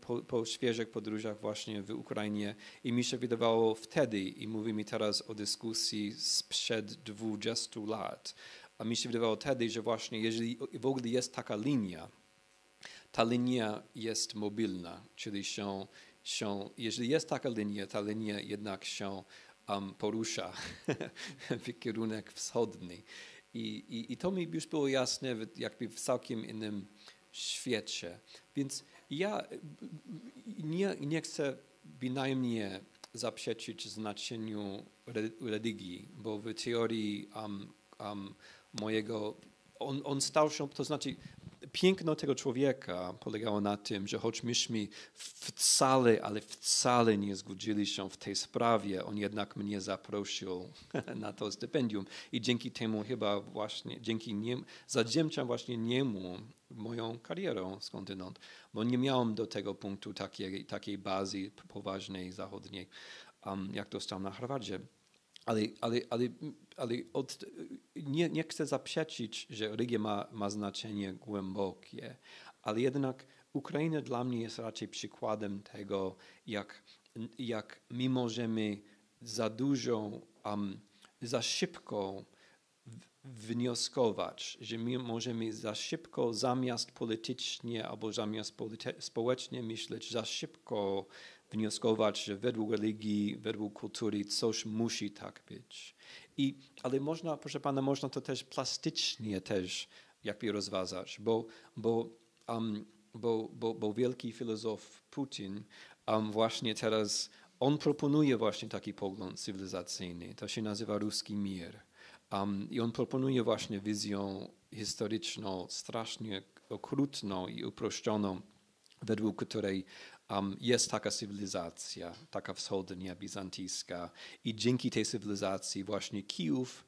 po, po świeżych podróżach właśnie w Ukrainie i mi się wydawało wtedy, i mówimy teraz o dyskusji sprzed 20 lat, a mi się wydawało wtedy, że właśnie jeżeli w ogóle jest taka linia, ta linia jest mobilna, czyli się, się, jeżeli jest taka linia, ta linia jednak się um, porusza w kierunek wschodni. I, i, I to mi już było jasne w, jakby w całkiem innym świecie. Więc ja nie, nie chcę bynajmniej zaprzeczyć znaczeniu re- religii, bo w teorii um, um, mojego, on, on stał się, to znaczy piękno tego człowieka polegało na tym, że choć myśmy wcale, ale wcale nie zgodzili się w tej sprawie, on jednak mnie zaprosił na to stypendium i dzięki temu chyba właśnie, dzięki niemu, zawdzięczam właśnie niemu moją karierę skądinąd, bo nie miałem do tego punktu takiej, takiej bazy poważnej, zachodniej, um, jak dostałem na Harvardzie. Ale, ale, ale, ale od, nie, nie chcę zaprzeczyć, że religia ma, ma znaczenie głębokie, ale jednak Ukraina dla mnie jest raczej przykładem tego, jak, jak my możemy za dużo, um, za szybko wnioskować, że my możemy za szybko, zamiast politycznie albo zamiast społecznie myśleć, za szybko wnioskować, że według religii, według kultury coś musi tak być. I, ale można, proszę pana, można to też plastycznie też jakby rozważać, bo, bo, um, bo, bo, bo wielki filozof Putin um, właśnie teraz on proponuje właśnie taki pogląd cywilizacyjny. To się nazywa ruski mir. Um, I on proponuje właśnie wizję historyczną, strasznie okrutną i uproszczoną, według której jest taka cywilizacja, taka wschodnia, bizantyjska. I dzięki tej cywilizacji właśnie Kijów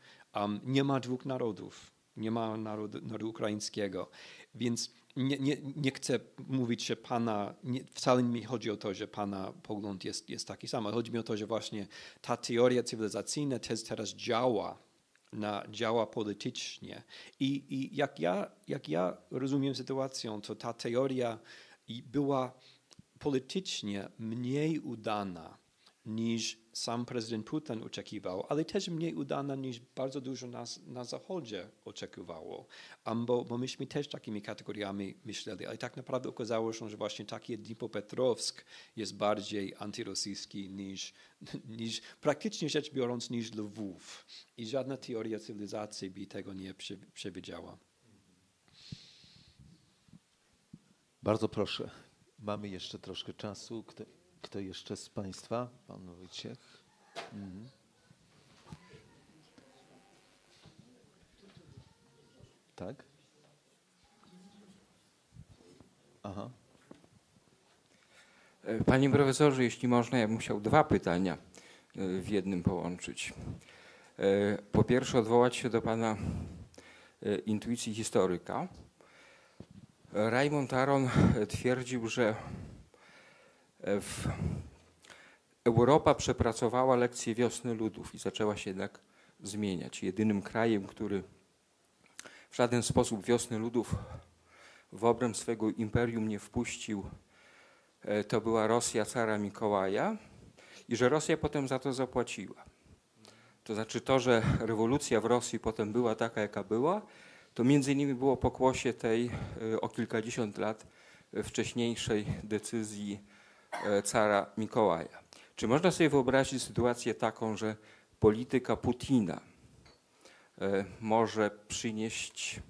nie ma dwóch narodów. Nie ma narodu, narodu ukraińskiego. Więc nie, nie, nie chcę mówić, że Pana, nie, wcale nie chodzi o to, że Pana pogląd jest, jest taki sam, ale chodzi mi o to, że właśnie ta teoria cywilizacyjna też teraz działa, na, działa politycznie. I, i jak, ja, jak ja rozumiem sytuację, to ta teoria była politycznie mniej udana niż sam prezydent Putin oczekiwał, ale też mniej udana niż bardzo dużo nas na Zachodzie oczekiwało. Um, bo, bo myśmy też takimi kategoriami myśleli, ale tak naprawdę okazało się, że właśnie taki Dnipropetrowsk jest bardziej antyrosyjski niż, niż praktycznie rzecz biorąc niż Lwów. I żadna teoria cywilizacji by tego nie przewidziała. Bardzo proszę. Mamy jeszcze troszkę czasu. Kto, kto jeszcze z Państwa? Pan Wojciech. Mhm. Tak? Aha. E, panie profesorze, jeśli można, ja bym chciał dwa pytania e, w jednym połączyć. E, po pierwsze, odwołać się do Pana intuicji historyka. Raymond Aron twierdził, że w Europa przepracowała lekcję wiosny ludów i zaczęła się jednak zmieniać. Jedynym krajem, który w żaden sposób wiosny ludów w obręb swego imperium nie wpuścił, e, to była Rosja cara Mikołaja i że Rosja potem za to zapłaciła. To znaczy to, że rewolucja w Rosji potem była taka, jaka była, to między innymi było pokłosie tej e, o kilkadziesiąt lat wcześniejszej decyzji e, cara Mikołaja. Czy można sobie wyobrazić sytuację taką, że polityka Putina e, może przynieść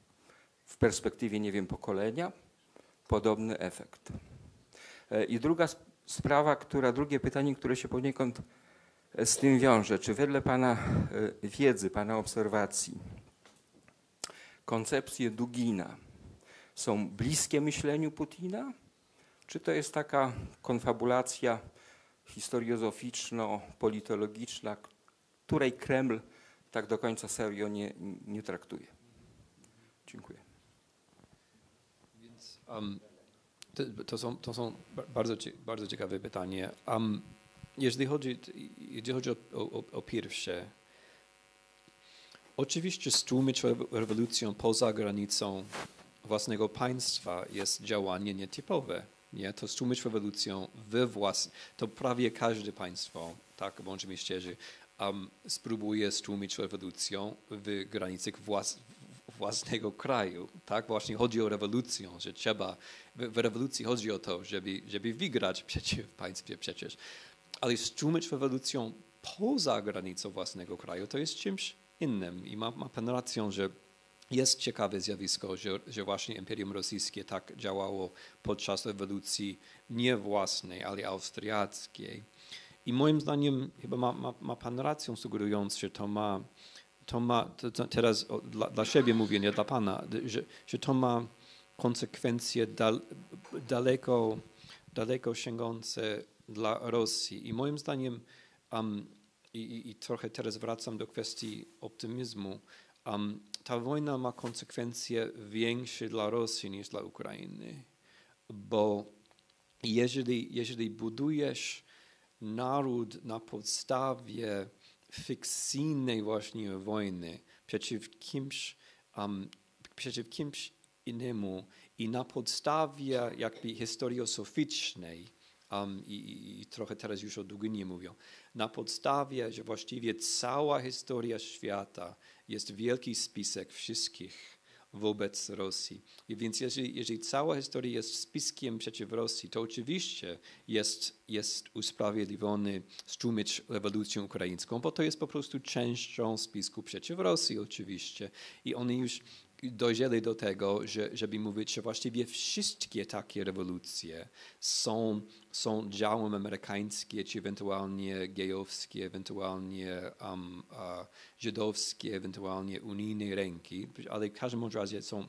w perspektywie, nie wiem, pokolenia podobny efekt? I druga sprawa, która, drugie pytanie, które się poniekąd z tym wiąże. Czy wedle Pana wiedzy, Pana obserwacji, koncepcje Dugina są bliskie myśleniu Putina? Czy to jest taka konfabulacja historiozoficzno-politologiczna, której Kreml tak do końca serio nie, nie traktuje? Dziękuję. Więc, um, to, to, są, to są bardzo, bardzo ciekawe pytanie. Um, jeżeli chodzi, jeżeli chodzi o, o, o pierwsze, Oczywiście stłumić rewolucję poza granicą własnego państwa jest działanie nietypowe. Nie? To stłumić rewolucję we włas... To prawie każde państwo, tak, bądźmy szczerzy, um, spróbuje stłumić rewolucję w granicach włas... własnego kraju. Tak, właśnie chodzi o rewolucję, że trzeba... W, w rewolucji chodzi o to, żeby, żeby wygrać przeciw państwie przecież. Ale stłumić rewolucję poza granicą własnego kraju to jest czymś innym. I ma, ma pan rację, że jest ciekawe zjawisko, że, że właśnie Imperium Rosyjskie tak działało podczas rewolucji nie własnej, ale austriackiej. I moim zdaniem chyba ma, ma, ma pan rację, sugerując, że to ma, to ma to, to teraz dla, dla, siebie mówię, nie dla pana, że, że to ma konsekwencje dal, daleko, daleko sięgące dla Rosji. I moim zdaniem um, i, i, trochę teraz wracam do kwestii optymizmu. Um, ta wojna ma konsekwencje większe dla Rosji niż dla Ukrainy, bo jeżeli, jeżeli budujesz naród na podstawie fikcyjnej właśnie wojny przeciw kimś, um, przeciw kimś innemu i na podstawie jakby historiosoficznej, um, i, i, trochę teraz już o Duginie mówią, na podstawie, że właściwie cała historia świata jest wielki spisek wszystkich wobec Rosji. I więc jeżeli, jeżeli cała historia jest spiskiem przeciw Rosji, to oczywiście jest, jest usprawiedliwiony stłumić rewolucję ukraińską, bo to jest po prostu częścią spisku przeciw Rosji oczywiście. I oni już dojrzeli do tego, że, żeby mówić, że właściwie wszystkie takie rewolucje są, są działem amerykańskie, czy ewentualnie gejowskie, ewentualnie um, żydowskie, ewentualnie unijnej ręki, ale w każdym razie są,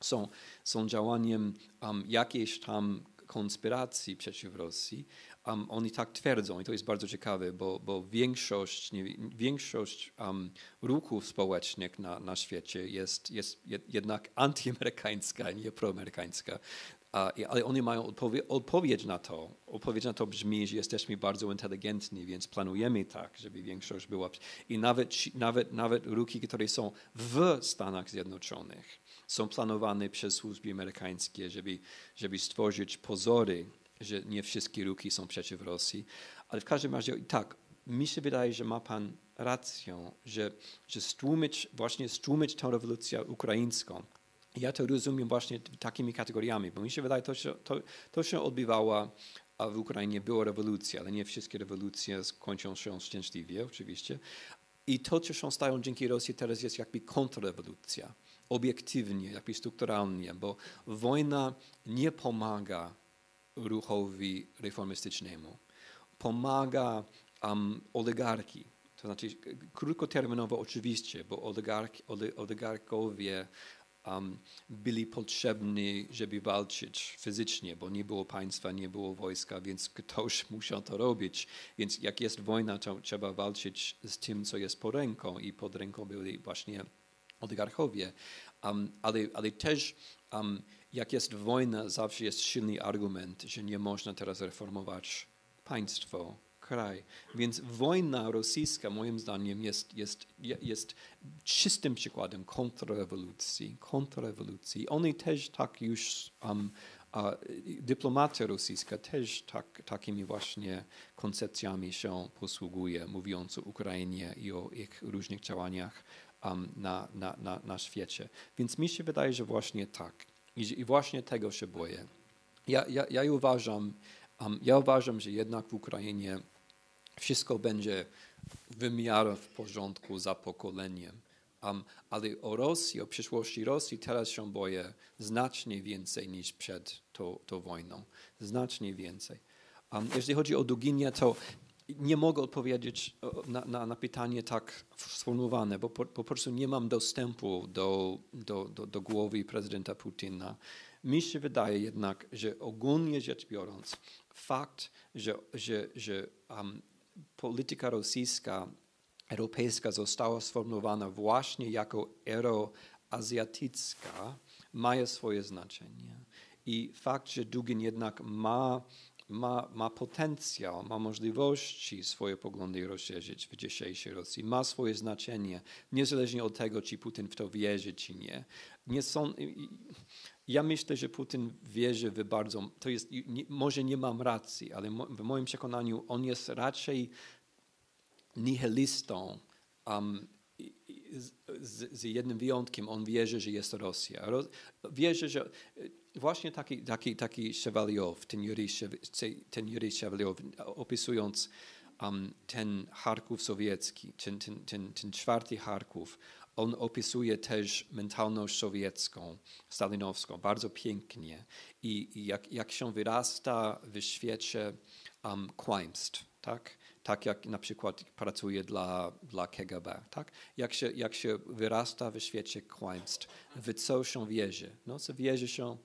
są, są działaniem um, jakiejś tam konspiracji przeciw Rosji, um, oni tak twierdzą i to jest bardzo ciekawe, bo, bo większość, nie, większość um, ruchów społecznych na, na świecie jest, jest jednak antyamerykańska, nie proamerykańska. ale oni mają odpowie odpowiedź na to. Odpowiedź na to brzmi, że jesteśmy bardzo inteligentni, więc planujemy tak, żeby większość była. I nawet, nawet, nawet ruchy, które są w Stanach Zjednoczonych, są planowane przez służby amerykańskie, żeby, żeby stworzyć pozory że nie wszystkie ruki są przeciw Rosji, ale w każdym razie i tak, mi się wydaje, że ma Pan rację, że, że stłumić, właśnie stłumić tę rewolucję ukraińską. Ja to rozumiem właśnie takimi kategoriami, bo mi się wydaje, to się, to, to się odbywało a w Ukrainie była rewolucja, ale nie wszystkie rewolucje kończą się szczęśliwie, oczywiście. I to, co się stało dzięki Rosji, teraz jest jakby kontrrewolucja, obiektywnie, jakby strukturalnie, bo wojna nie pomaga ruchowi reformistycznemu. Pomaga um, oligarki, to znaczy krótkoterminowo oczywiście, bo oligark, oligarkowie um, byli potrzebni, żeby walczyć fizycznie, bo nie było państwa, nie było wojska, więc ktoś musiał to robić. Więc jak jest wojna, to trzeba walczyć z tym, co jest pod ręką i pod ręką byli właśnie oligarchowie. Um, ale, ale też um, jak jest wojna, zawsze jest silny argument, że nie można teraz reformować państwo, kraj. Więc wojna rosyjska, moim zdaniem, jest, jest, jest czystym przykładem kontrrewolucji. kontrrewolucji. Oni też tak już, um, a dyplomacja rosyjska też tak, takimi właśnie koncepcjami się posługuje, mówiąc o Ukrainie i o ich różnych działaniach um, na, na, na, na świecie. Więc mi się wydaje, że właśnie tak. I, i właśnie tego się boję. Ja, ja, ja, uważam, um, ja uważam, że jednak w Ukrainie wszystko będzie w w porządku za pokoleniem. Um, ale o Rosji, o przyszłości Rosji teraz się boję znacznie więcej niż przed tą, tą wojną. Znacznie więcej. Um, jeśli chodzi o Duginię, to nie mogę odpowiedzieć na, na, na, pytanie tak sformułowane, bo po, po, prostu nie mam dostępu do, do, do, do głowy prezydenta Putina. Mi się wydaje jednak, że ogólnie rzecz biorąc, fakt, że, że, że um, polityka rosyjska, europejska została sformułowana właśnie jako euroazjatycka, ma swoje znaczenie. I fakt, że Dugin jednak ma ma, ma potencjał, ma możliwości swoje poglądy rozszerzyć w dzisiejszej Rosji, ma swoje znaczenie, niezależnie od tego, czy Putin w to wierzy, czy nie. nie są, ja myślę, że Putin wierzy w bardzo, to jest, nie, może nie mam racji, ale w moim przekonaniu on jest raczej nihilistą, um, z, z, jednym wyjątkiem, on wierzy, że jest Rosja. Wierzy, że właśnie taki, taki, taki Chevaliow, ten Jury, ten Jury Chevaliow, opisując um, ten Charków sowiecki, ten, ten, ten, ten czwarty Charków, on opisuje też mentalność sowiecką, stalinowską, bardzo pięknie. I, i jak, jak się wyrasta w świecie um, kłamstw, tak? tak jak na przykład pracuje dla, dla KGB. Tak? Jak, się, jak się wyrasta w świecie kłamstw, w co się wierzy? No, co wierzy się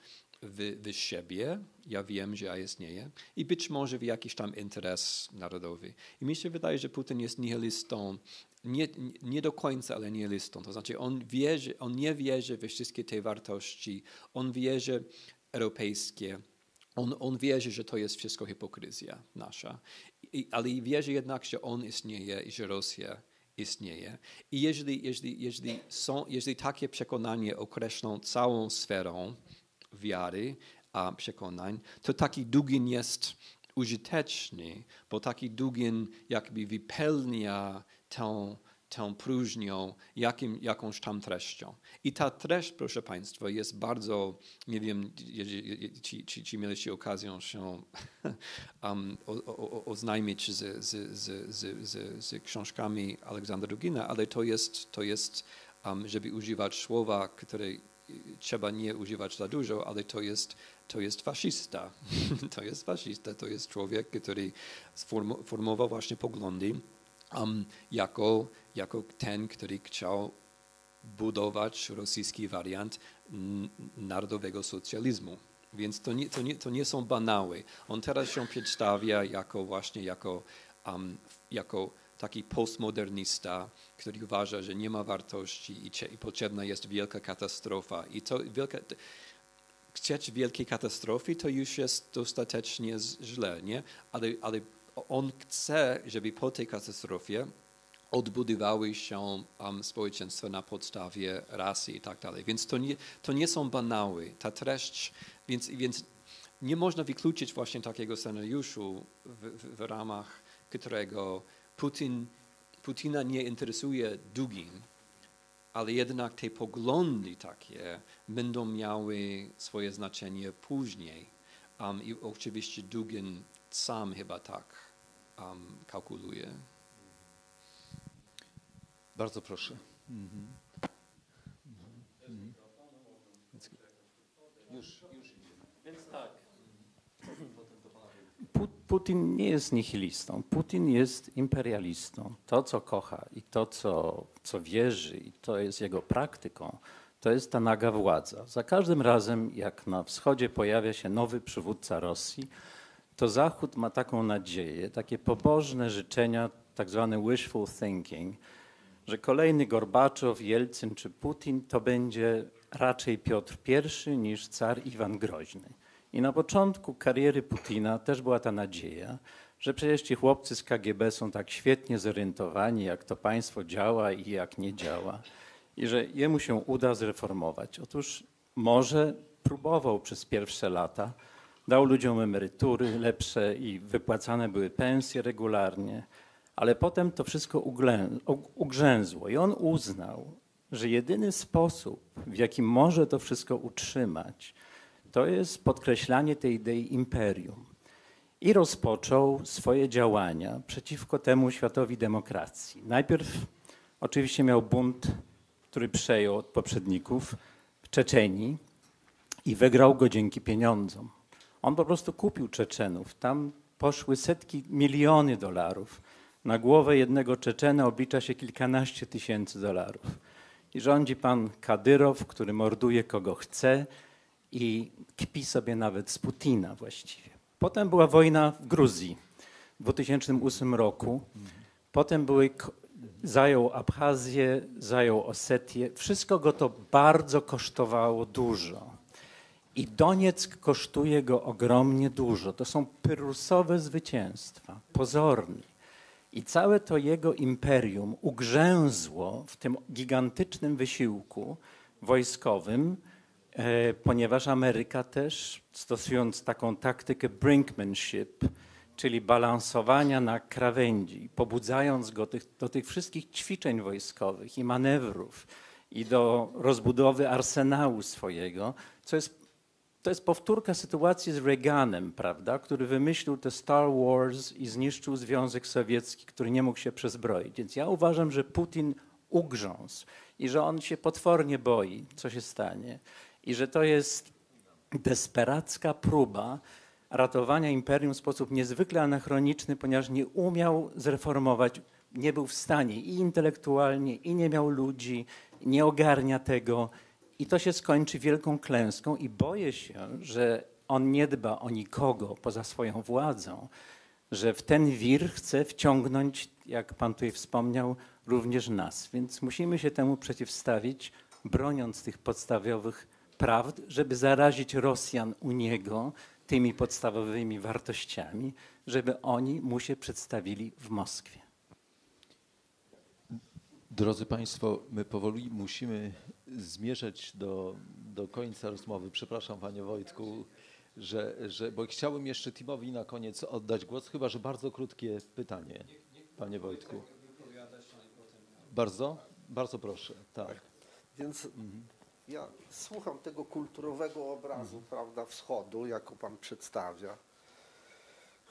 w, w siebie, ja wiem, że ja istnieję, i być może w jakiś tam interes narodowy. I mi się wydaje, że Putin jest nihilistą, nie, nie do końca, ale nihilistą. To znaczy on, wierzy, on nie wierzy we wszystkie te wartości, on wierzy europejskie, on, on wierzy, że to jest wszystko hipokryzja nasza, I, ale wierzy jednak, że on istnieje i że Rosja istnieje. I jeżeli, jeżeli, jeżeli, są, jeżeli takie przekonanie określą całą sferą wiary, a przekonań, to taki Dugin jest użyteczny, bo taki Dugin jakby wypełnia tę tę próżnią jakim, jakąś tam treścią. I ta treść, proszę Państwa, jest bardzo, nie wiem, ci, ci, ci mieliście okazję się um, oznajmić z, z, z, z, z, z książkami Aleksandra Dugina, ale to jest, to jest um, żeby używać słowa, które trzeba nie używać za dużo, ale to jest, to jest faszysta. to jest faszysta, to jest człowiek, który formował właśnie poglądy um, jako, jako ten, który chciał budować rosyjski wariant narodowego socjalizmu. Więc to nie, to, nie, to nie są banały. On teraz się przedstawia jako właśnie jako, um, jako taki postmodernista, który uważa, że nie ma wartości i, i potrzebna jest wielka katastrofa. I to wielka, chcieć wielkiej katastrofy to już jest dostatecznie źle, nie? Ale, ale on chce, żeby po tej katastrofie odbudowały się um, społeczeństwa na podstawie rasy i tak dalej. Więc to nie, to nie są banały. Ta treść, więc, więc nie można wykluczyć właśnie takiego scenariuszu, w, w, w ramach którego Putin, Putina nie interesuje Dugin, ale jednak te poglądy takie będą miały swoje znaczenie później. Um, I oczywiście Dugin sam chyba tak um, kalkuluje. Bardzo proszę. Mhm. Więc tak. Pu- Putin nie jest nihilistą. Putin jest imperialistą. To, co kocha i to, co, co wierzy, i to jest jego praktyką, to jest ta naga władza. Za każdym razem, jak na wschodzie pojawia się nowy przywódca Rosji, to Zachód ma taką nadzieję, takie pobożne życzenia, tak zwany wishful thinking, że kolejny Gorbaczow, Jelcyn czy Putin to będzie raczej Piotr I niż car Iwan Groźny. I na początku kariery Putina też była ta nadzieja, że przecież ci chłopcy z KGB są tak świetnie zorientowani, jak to państwo działa i jak nie działa, i że jemu się uda zreformować. Otóż może próbował przez pierwsze lata, dał ludziom emerytury lepsze i wypłacane były pensje regularnie, ale potem to wszystko ugrzęzło i on uznał, że jedyny sposób, w jaki może to wszystko utrzymać, to jest podkreślanie tej idei imperium. I rozpoczął swoje działania przeciwko temu światowi demokracji. Najpierw oczywiście miał bunt, który przejął od poprzedników w Czeczenii i wygrał go dzięki pieniądzom. On po prostu kupił Czeczenów. Tam poszły setki, miliony dolarów. Na głowę jednego Czeczena oblicza się kilkanaście tysięcy dolarów. I rządzi pan Kadyrow, który morduje kogo chce i kpi sobie nawet z Putina właściwie. Potem była wojna w Gruzji w 2008 roku. Potem były, zajął Abchazję, zajął Osetię. Wszystko go to bardzo kosztowało dużo. I Donieck kosztuje go ogromnie dużo. To są pyrrusowe zwycięstwa, pozornie. I całe to jego imperium ugrzęzło w tym gigantycznym wysiłku wojskowym, ponieważ Ameryka też, stosując taką taktykę brinkmanship, czyli balansowania na krawędzi, pobudzając go tych, do tych wszystkich ćwiczeń wojskowych i manewrów i do rozbudowy arsenału swojego, co jest to jest powtórka sytuacji z Reaganem, prawda, który wymyślił te Star Wars i zniszczył Związek Sowiecki, który nie mógł się przezbroić. Więc ja uważam, że Putin ugrzązł i że on się potwornie boi, co się stanie. I że to jest desperacka próba ratowania imperium w sposób niezwykle anachroniczny, ponieważ nie umiał zreformować, nie był w stanie i intelektualnie, i nie miał ludzi, nie ogarnia tego. I to się skończy wielką klęską i boję się, że on nie dba o nikogo poza swoją władzą, że w ten wir chce wciągnąć, jak pan tutaj wspomniał, również nas. Więc musimy się temu przeciwstawić, broniąc tych podstawowych prawd, żeby zarazić Rosjan u niego tymi podstawowymi wartościami, żeby oni mu się przedstawili w Moskwie. Drodzy Państwo, my powoli musimy zmierzać do, do końca rozmowy. Przepraszam Panie Wojtku, że, że, bo chciałbym jeszcze Timowi na koniec oddać głos, chyba że bardzo krótkie pytanie, Panie Wojtku. Bardzo? Bardzo proszę, tak. Więc ja słucham tego kulturowego obrazu, prawda, wschodu, jako pan przedstawia.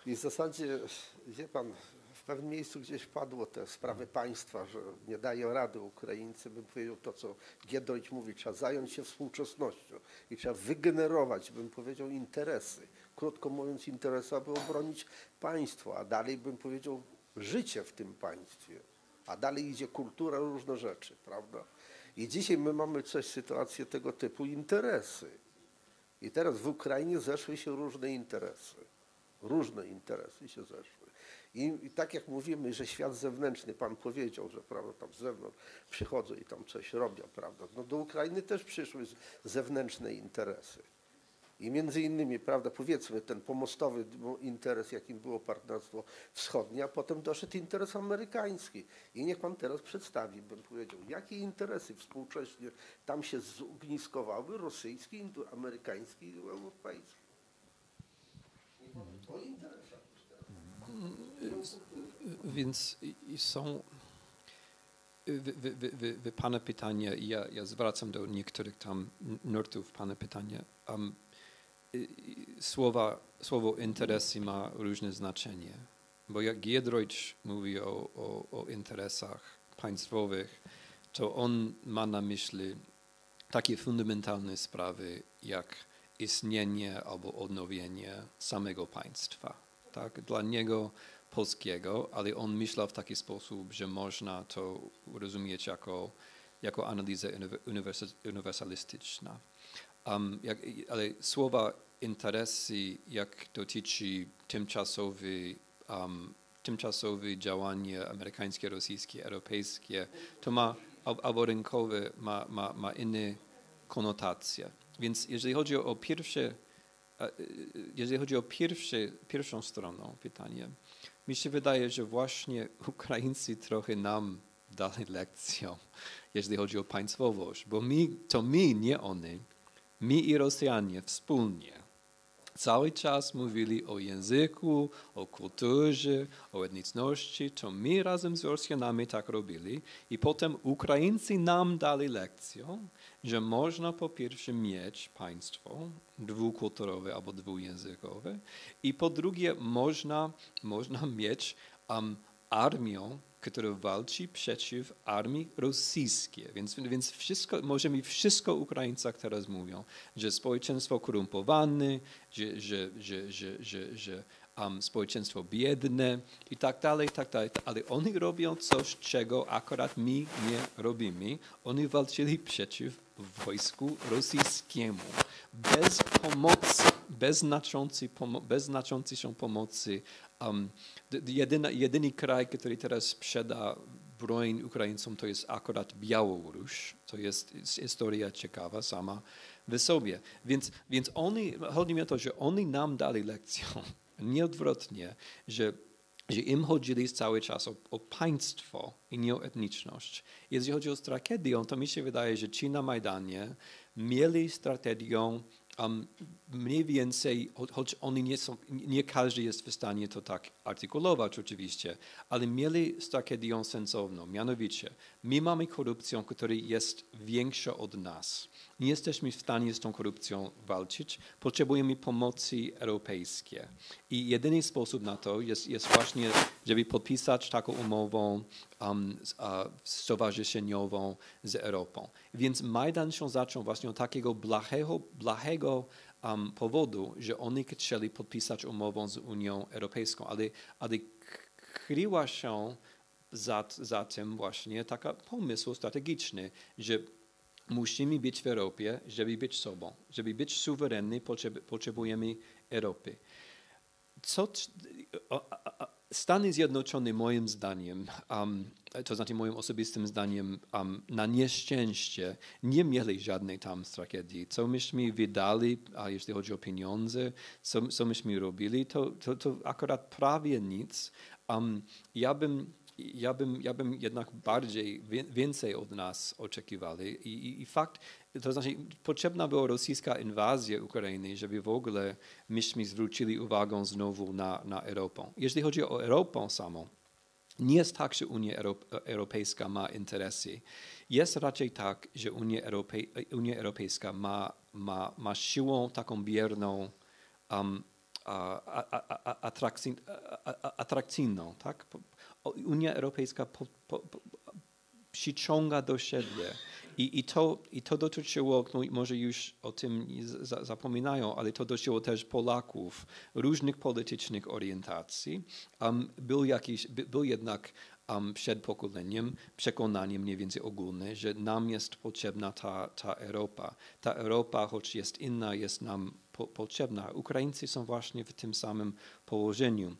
I w zasadzie, wie pan, w pewnym miejscu gdzieś padło te sprawy państwa, że nie dają rady Ukraińcy, bym powiedział to, co Giedroyć mówi, trzeba zająć się współczesnością i trzeba wygenerować, bym powiedział, interesy. Krótko mówiąc, interesy, aby obronić państwo, a dalej bym powiedział życie w tym państwie, a dalej idzie kultura, różne rzeczy, prawda? I dzisiaj my mamy coś, sytuację tego typu, interesy. I teraz w Ukrainie zeszły się różne interesy. Różne interesy się zeszły. I, I, tak jak mówimy, że świat zewnętrzny, Pan powiedział, że prawda, tam z zewnątrz przychodzą i tam coś robią, prawda? No do Ukrainy też przyszły zewnętrzne interesy. I między innymi, prawda, powiedzmy, ten pomostowy interes, jakim było partnerstwo wschodnie, a potem doszedł interes amerykański. I niech pan teraz przedstawi, bym powiedział, jakie interesy współcześnie tam się zogniskowały, rosyjski, amerykański i europejski. O interesach. Więc są wy, wy, wy, wy, Pana pytanie, ja, ja zwracam do niektórych tam nurtów Pana pytanie. Um, słowa, słowo interesy ma różne znaczenie, bo jak Giedroyć mówi o, o, o interesach państwowych, to on ma na myśli takie fundamentalne sprawy jak istnienie albo odnowienie samego państwa. Tak? Dla niego polskiego, ale on myślał w taki sposób, że można to rozumieć jako, jako analiza uniwersalistyczna. Um, jak, ale słowa interesy, jak dotyczy tymczasowy, um, tymczasowe działanie amerykańskie, rosyjskie, europejskie, to ma, albo rynkowe, ma, ma, ma inne konotacje. Więc jeżeli chodzi o pierwsze, jeżeli chodzi o pierwsze, pierwszą stronę pytania, mi się wydaje, że właśnie Ukraińcy trochę nam dali lekcję, jeżeli chodzi o państwowość, bo my, to my, nie oni, my i Rosjanie wspólnie. Cały czas mówili o języku, o kulturze, o etniczności, to my razem z Rosjanami tak robili. I potem Ukraińcy nam dali lekcję, że można po pierwsze mieć państwo dwukulturowe albo dwujęzykowe i po drugie można, można mieć um, armię, która walczy przeciw armii rosyjskiej. Więc, więc wszystko, możemy wszystko Ukraińcach teraz mówią, że społeczeństwo korumpowane, że, że, że, że, że, że um, społeczeństwo biedne i tak dalej, i tak dalej. Ale oni robią coś, czego akurat my nie robimy. Oni walczyli przeciw wojsku rosyjskiemu. Bez pomocy, bez znaczącej, bez znaczącej się pomocy Um, jedyna, jedyny kraj, który teraz sprzeda broń Ukraińcom, to jest akurat Białoruś. To jest historia ciekawa sama w sobie. Więc, więc oni, chodzi mi o to, że oni nam dali lekcję, nieodwrotnie, że że im chodzili cały czas o, o, państwo i nie o etniczność. Jeżeli chodzi o strategię, to mi się wydaje, że ci na Majdanie mieli strategię um, mniej więcej, choć oni nie są, nie każdy jest w stanie to tak artykulować oczywiście, ale mieli strategię sensowną, mianowicie my mamy korupcję, która jest większa od nas. Nie jesteśmy w stanie z tą korupcją walczyć, potrzebujemy pomocy europejskiej. I jedyny sposób na to jest, jest właśnie, żeby podpisać taką umowę um, stowarzyszeniową z Europą. Więc Majdan się zaczął właśnie od takiego blachego, blachego um, powodu, że oni chcieli podpisać umowę z Unią Europejską, ale, ale kryła się za, za tym właśnie taka pomysł strategiczny, że musimy być w Europie, żeby być sobą. Żeby być suwerenni, potrzebujemy Europy. Co, Stany Zjednoczone moim zdaniem, um, to znaczy moim osobistym zdaniem, um, na nieszczęście nie mieli żadnej tam tragedii. Co myśmy wydali, a jeśli chodzi o pieniądze, co, co myśmy robili, to, to, to akurat prawie nic. Um, ja bym ja bym, ja bym jednak bardziej, więcej od nas oczekiwali. I, i, I, fakt, to znaczy potrzebna była rosyjska inwazja Ukrainy, żeby w ogóle myśmy zwrócili uwagę znowu na, na Europę. Jeśli chodzi o Europę samą, nie jest tak, że Unia Europejska ma interesy. Jest raczej tak, że Unia, Unia Europejska ma, ma, ma siłą taką bierną um, atrakcyjną. Tak? Unia Europejska po, po, po, przyciąga do siebie. I, i, to, I to dotyczyło, no, może już o tym za- zapominają, ale to dotyczyło też Polaków różnych politycznych orientacji. Um, był, jakiś, by- był jednak um, przed pokoleniem przekonanie mniej więcej ogólne, że nam jest potrzebna ta, ta Europa. Ta Europa, choć jest inna, jest nam po, potrzebna. Ukraińcy są właśnie w tym samym położeniu.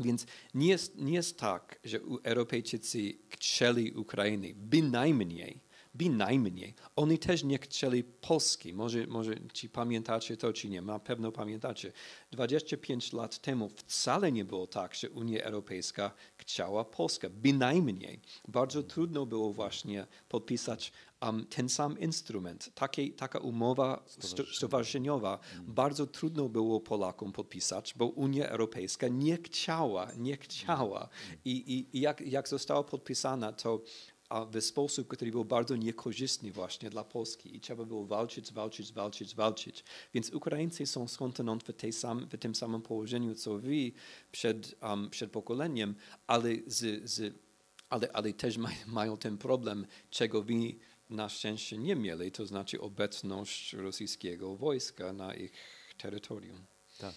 Więc nie jest, nie jest tak, że Europejczycy chcieli Ukrainy, bynajmniej, bynajmniej. Oni też nie chcieli Polski. Może, może ci pamiętacie to, czy nie? Na pewno pamiętacie. 25 lat temu wcale nie było tak, że Unia Europejska chciała Polskę. Bynajmniej. Bardzo trudno było właśnie podpisać um, ten sam instrument. Taka umowa sto- stowarzyszeniowa bardzo trudno było Polakom podpisać, bo Unia Europejska nie chciała, nie chciała. I, i, i jak, jak została podpisana, to a w sposób, który był bardzo niekorzystny właśnie dla Polski i trzeba było walczyć, walczyć, walczyć, walczyć. Więc Ukraińcy są skądinąd w, sam, w tym samym położeniu, co wy przed, um, przed pokoleniem, ale, z, z, ale, ale też maj, mają ten problem, czego wy na szczęście nie mieli, to znaczy obecność rosyjskiego wojska na ich terytorium. Tak,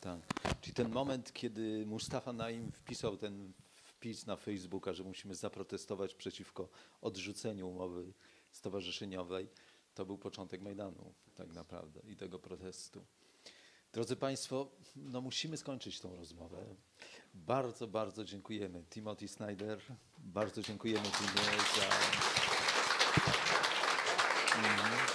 tak. Czyli ten moment, kiedy Mustafa Naim wpisał ten wpis na Facebooka, że musimy zaprotestować przeciwko odrzuceniu umowy stowarzyszeniowej, to był początek Majdanu tak naprawdę i tego protestu. Drodzy Państwo, no musimy skończyć tą rozmowę. Bardzo, bardzo dziękujemy. Timothy Snyder, bardzo dziękujemy za... Mhm.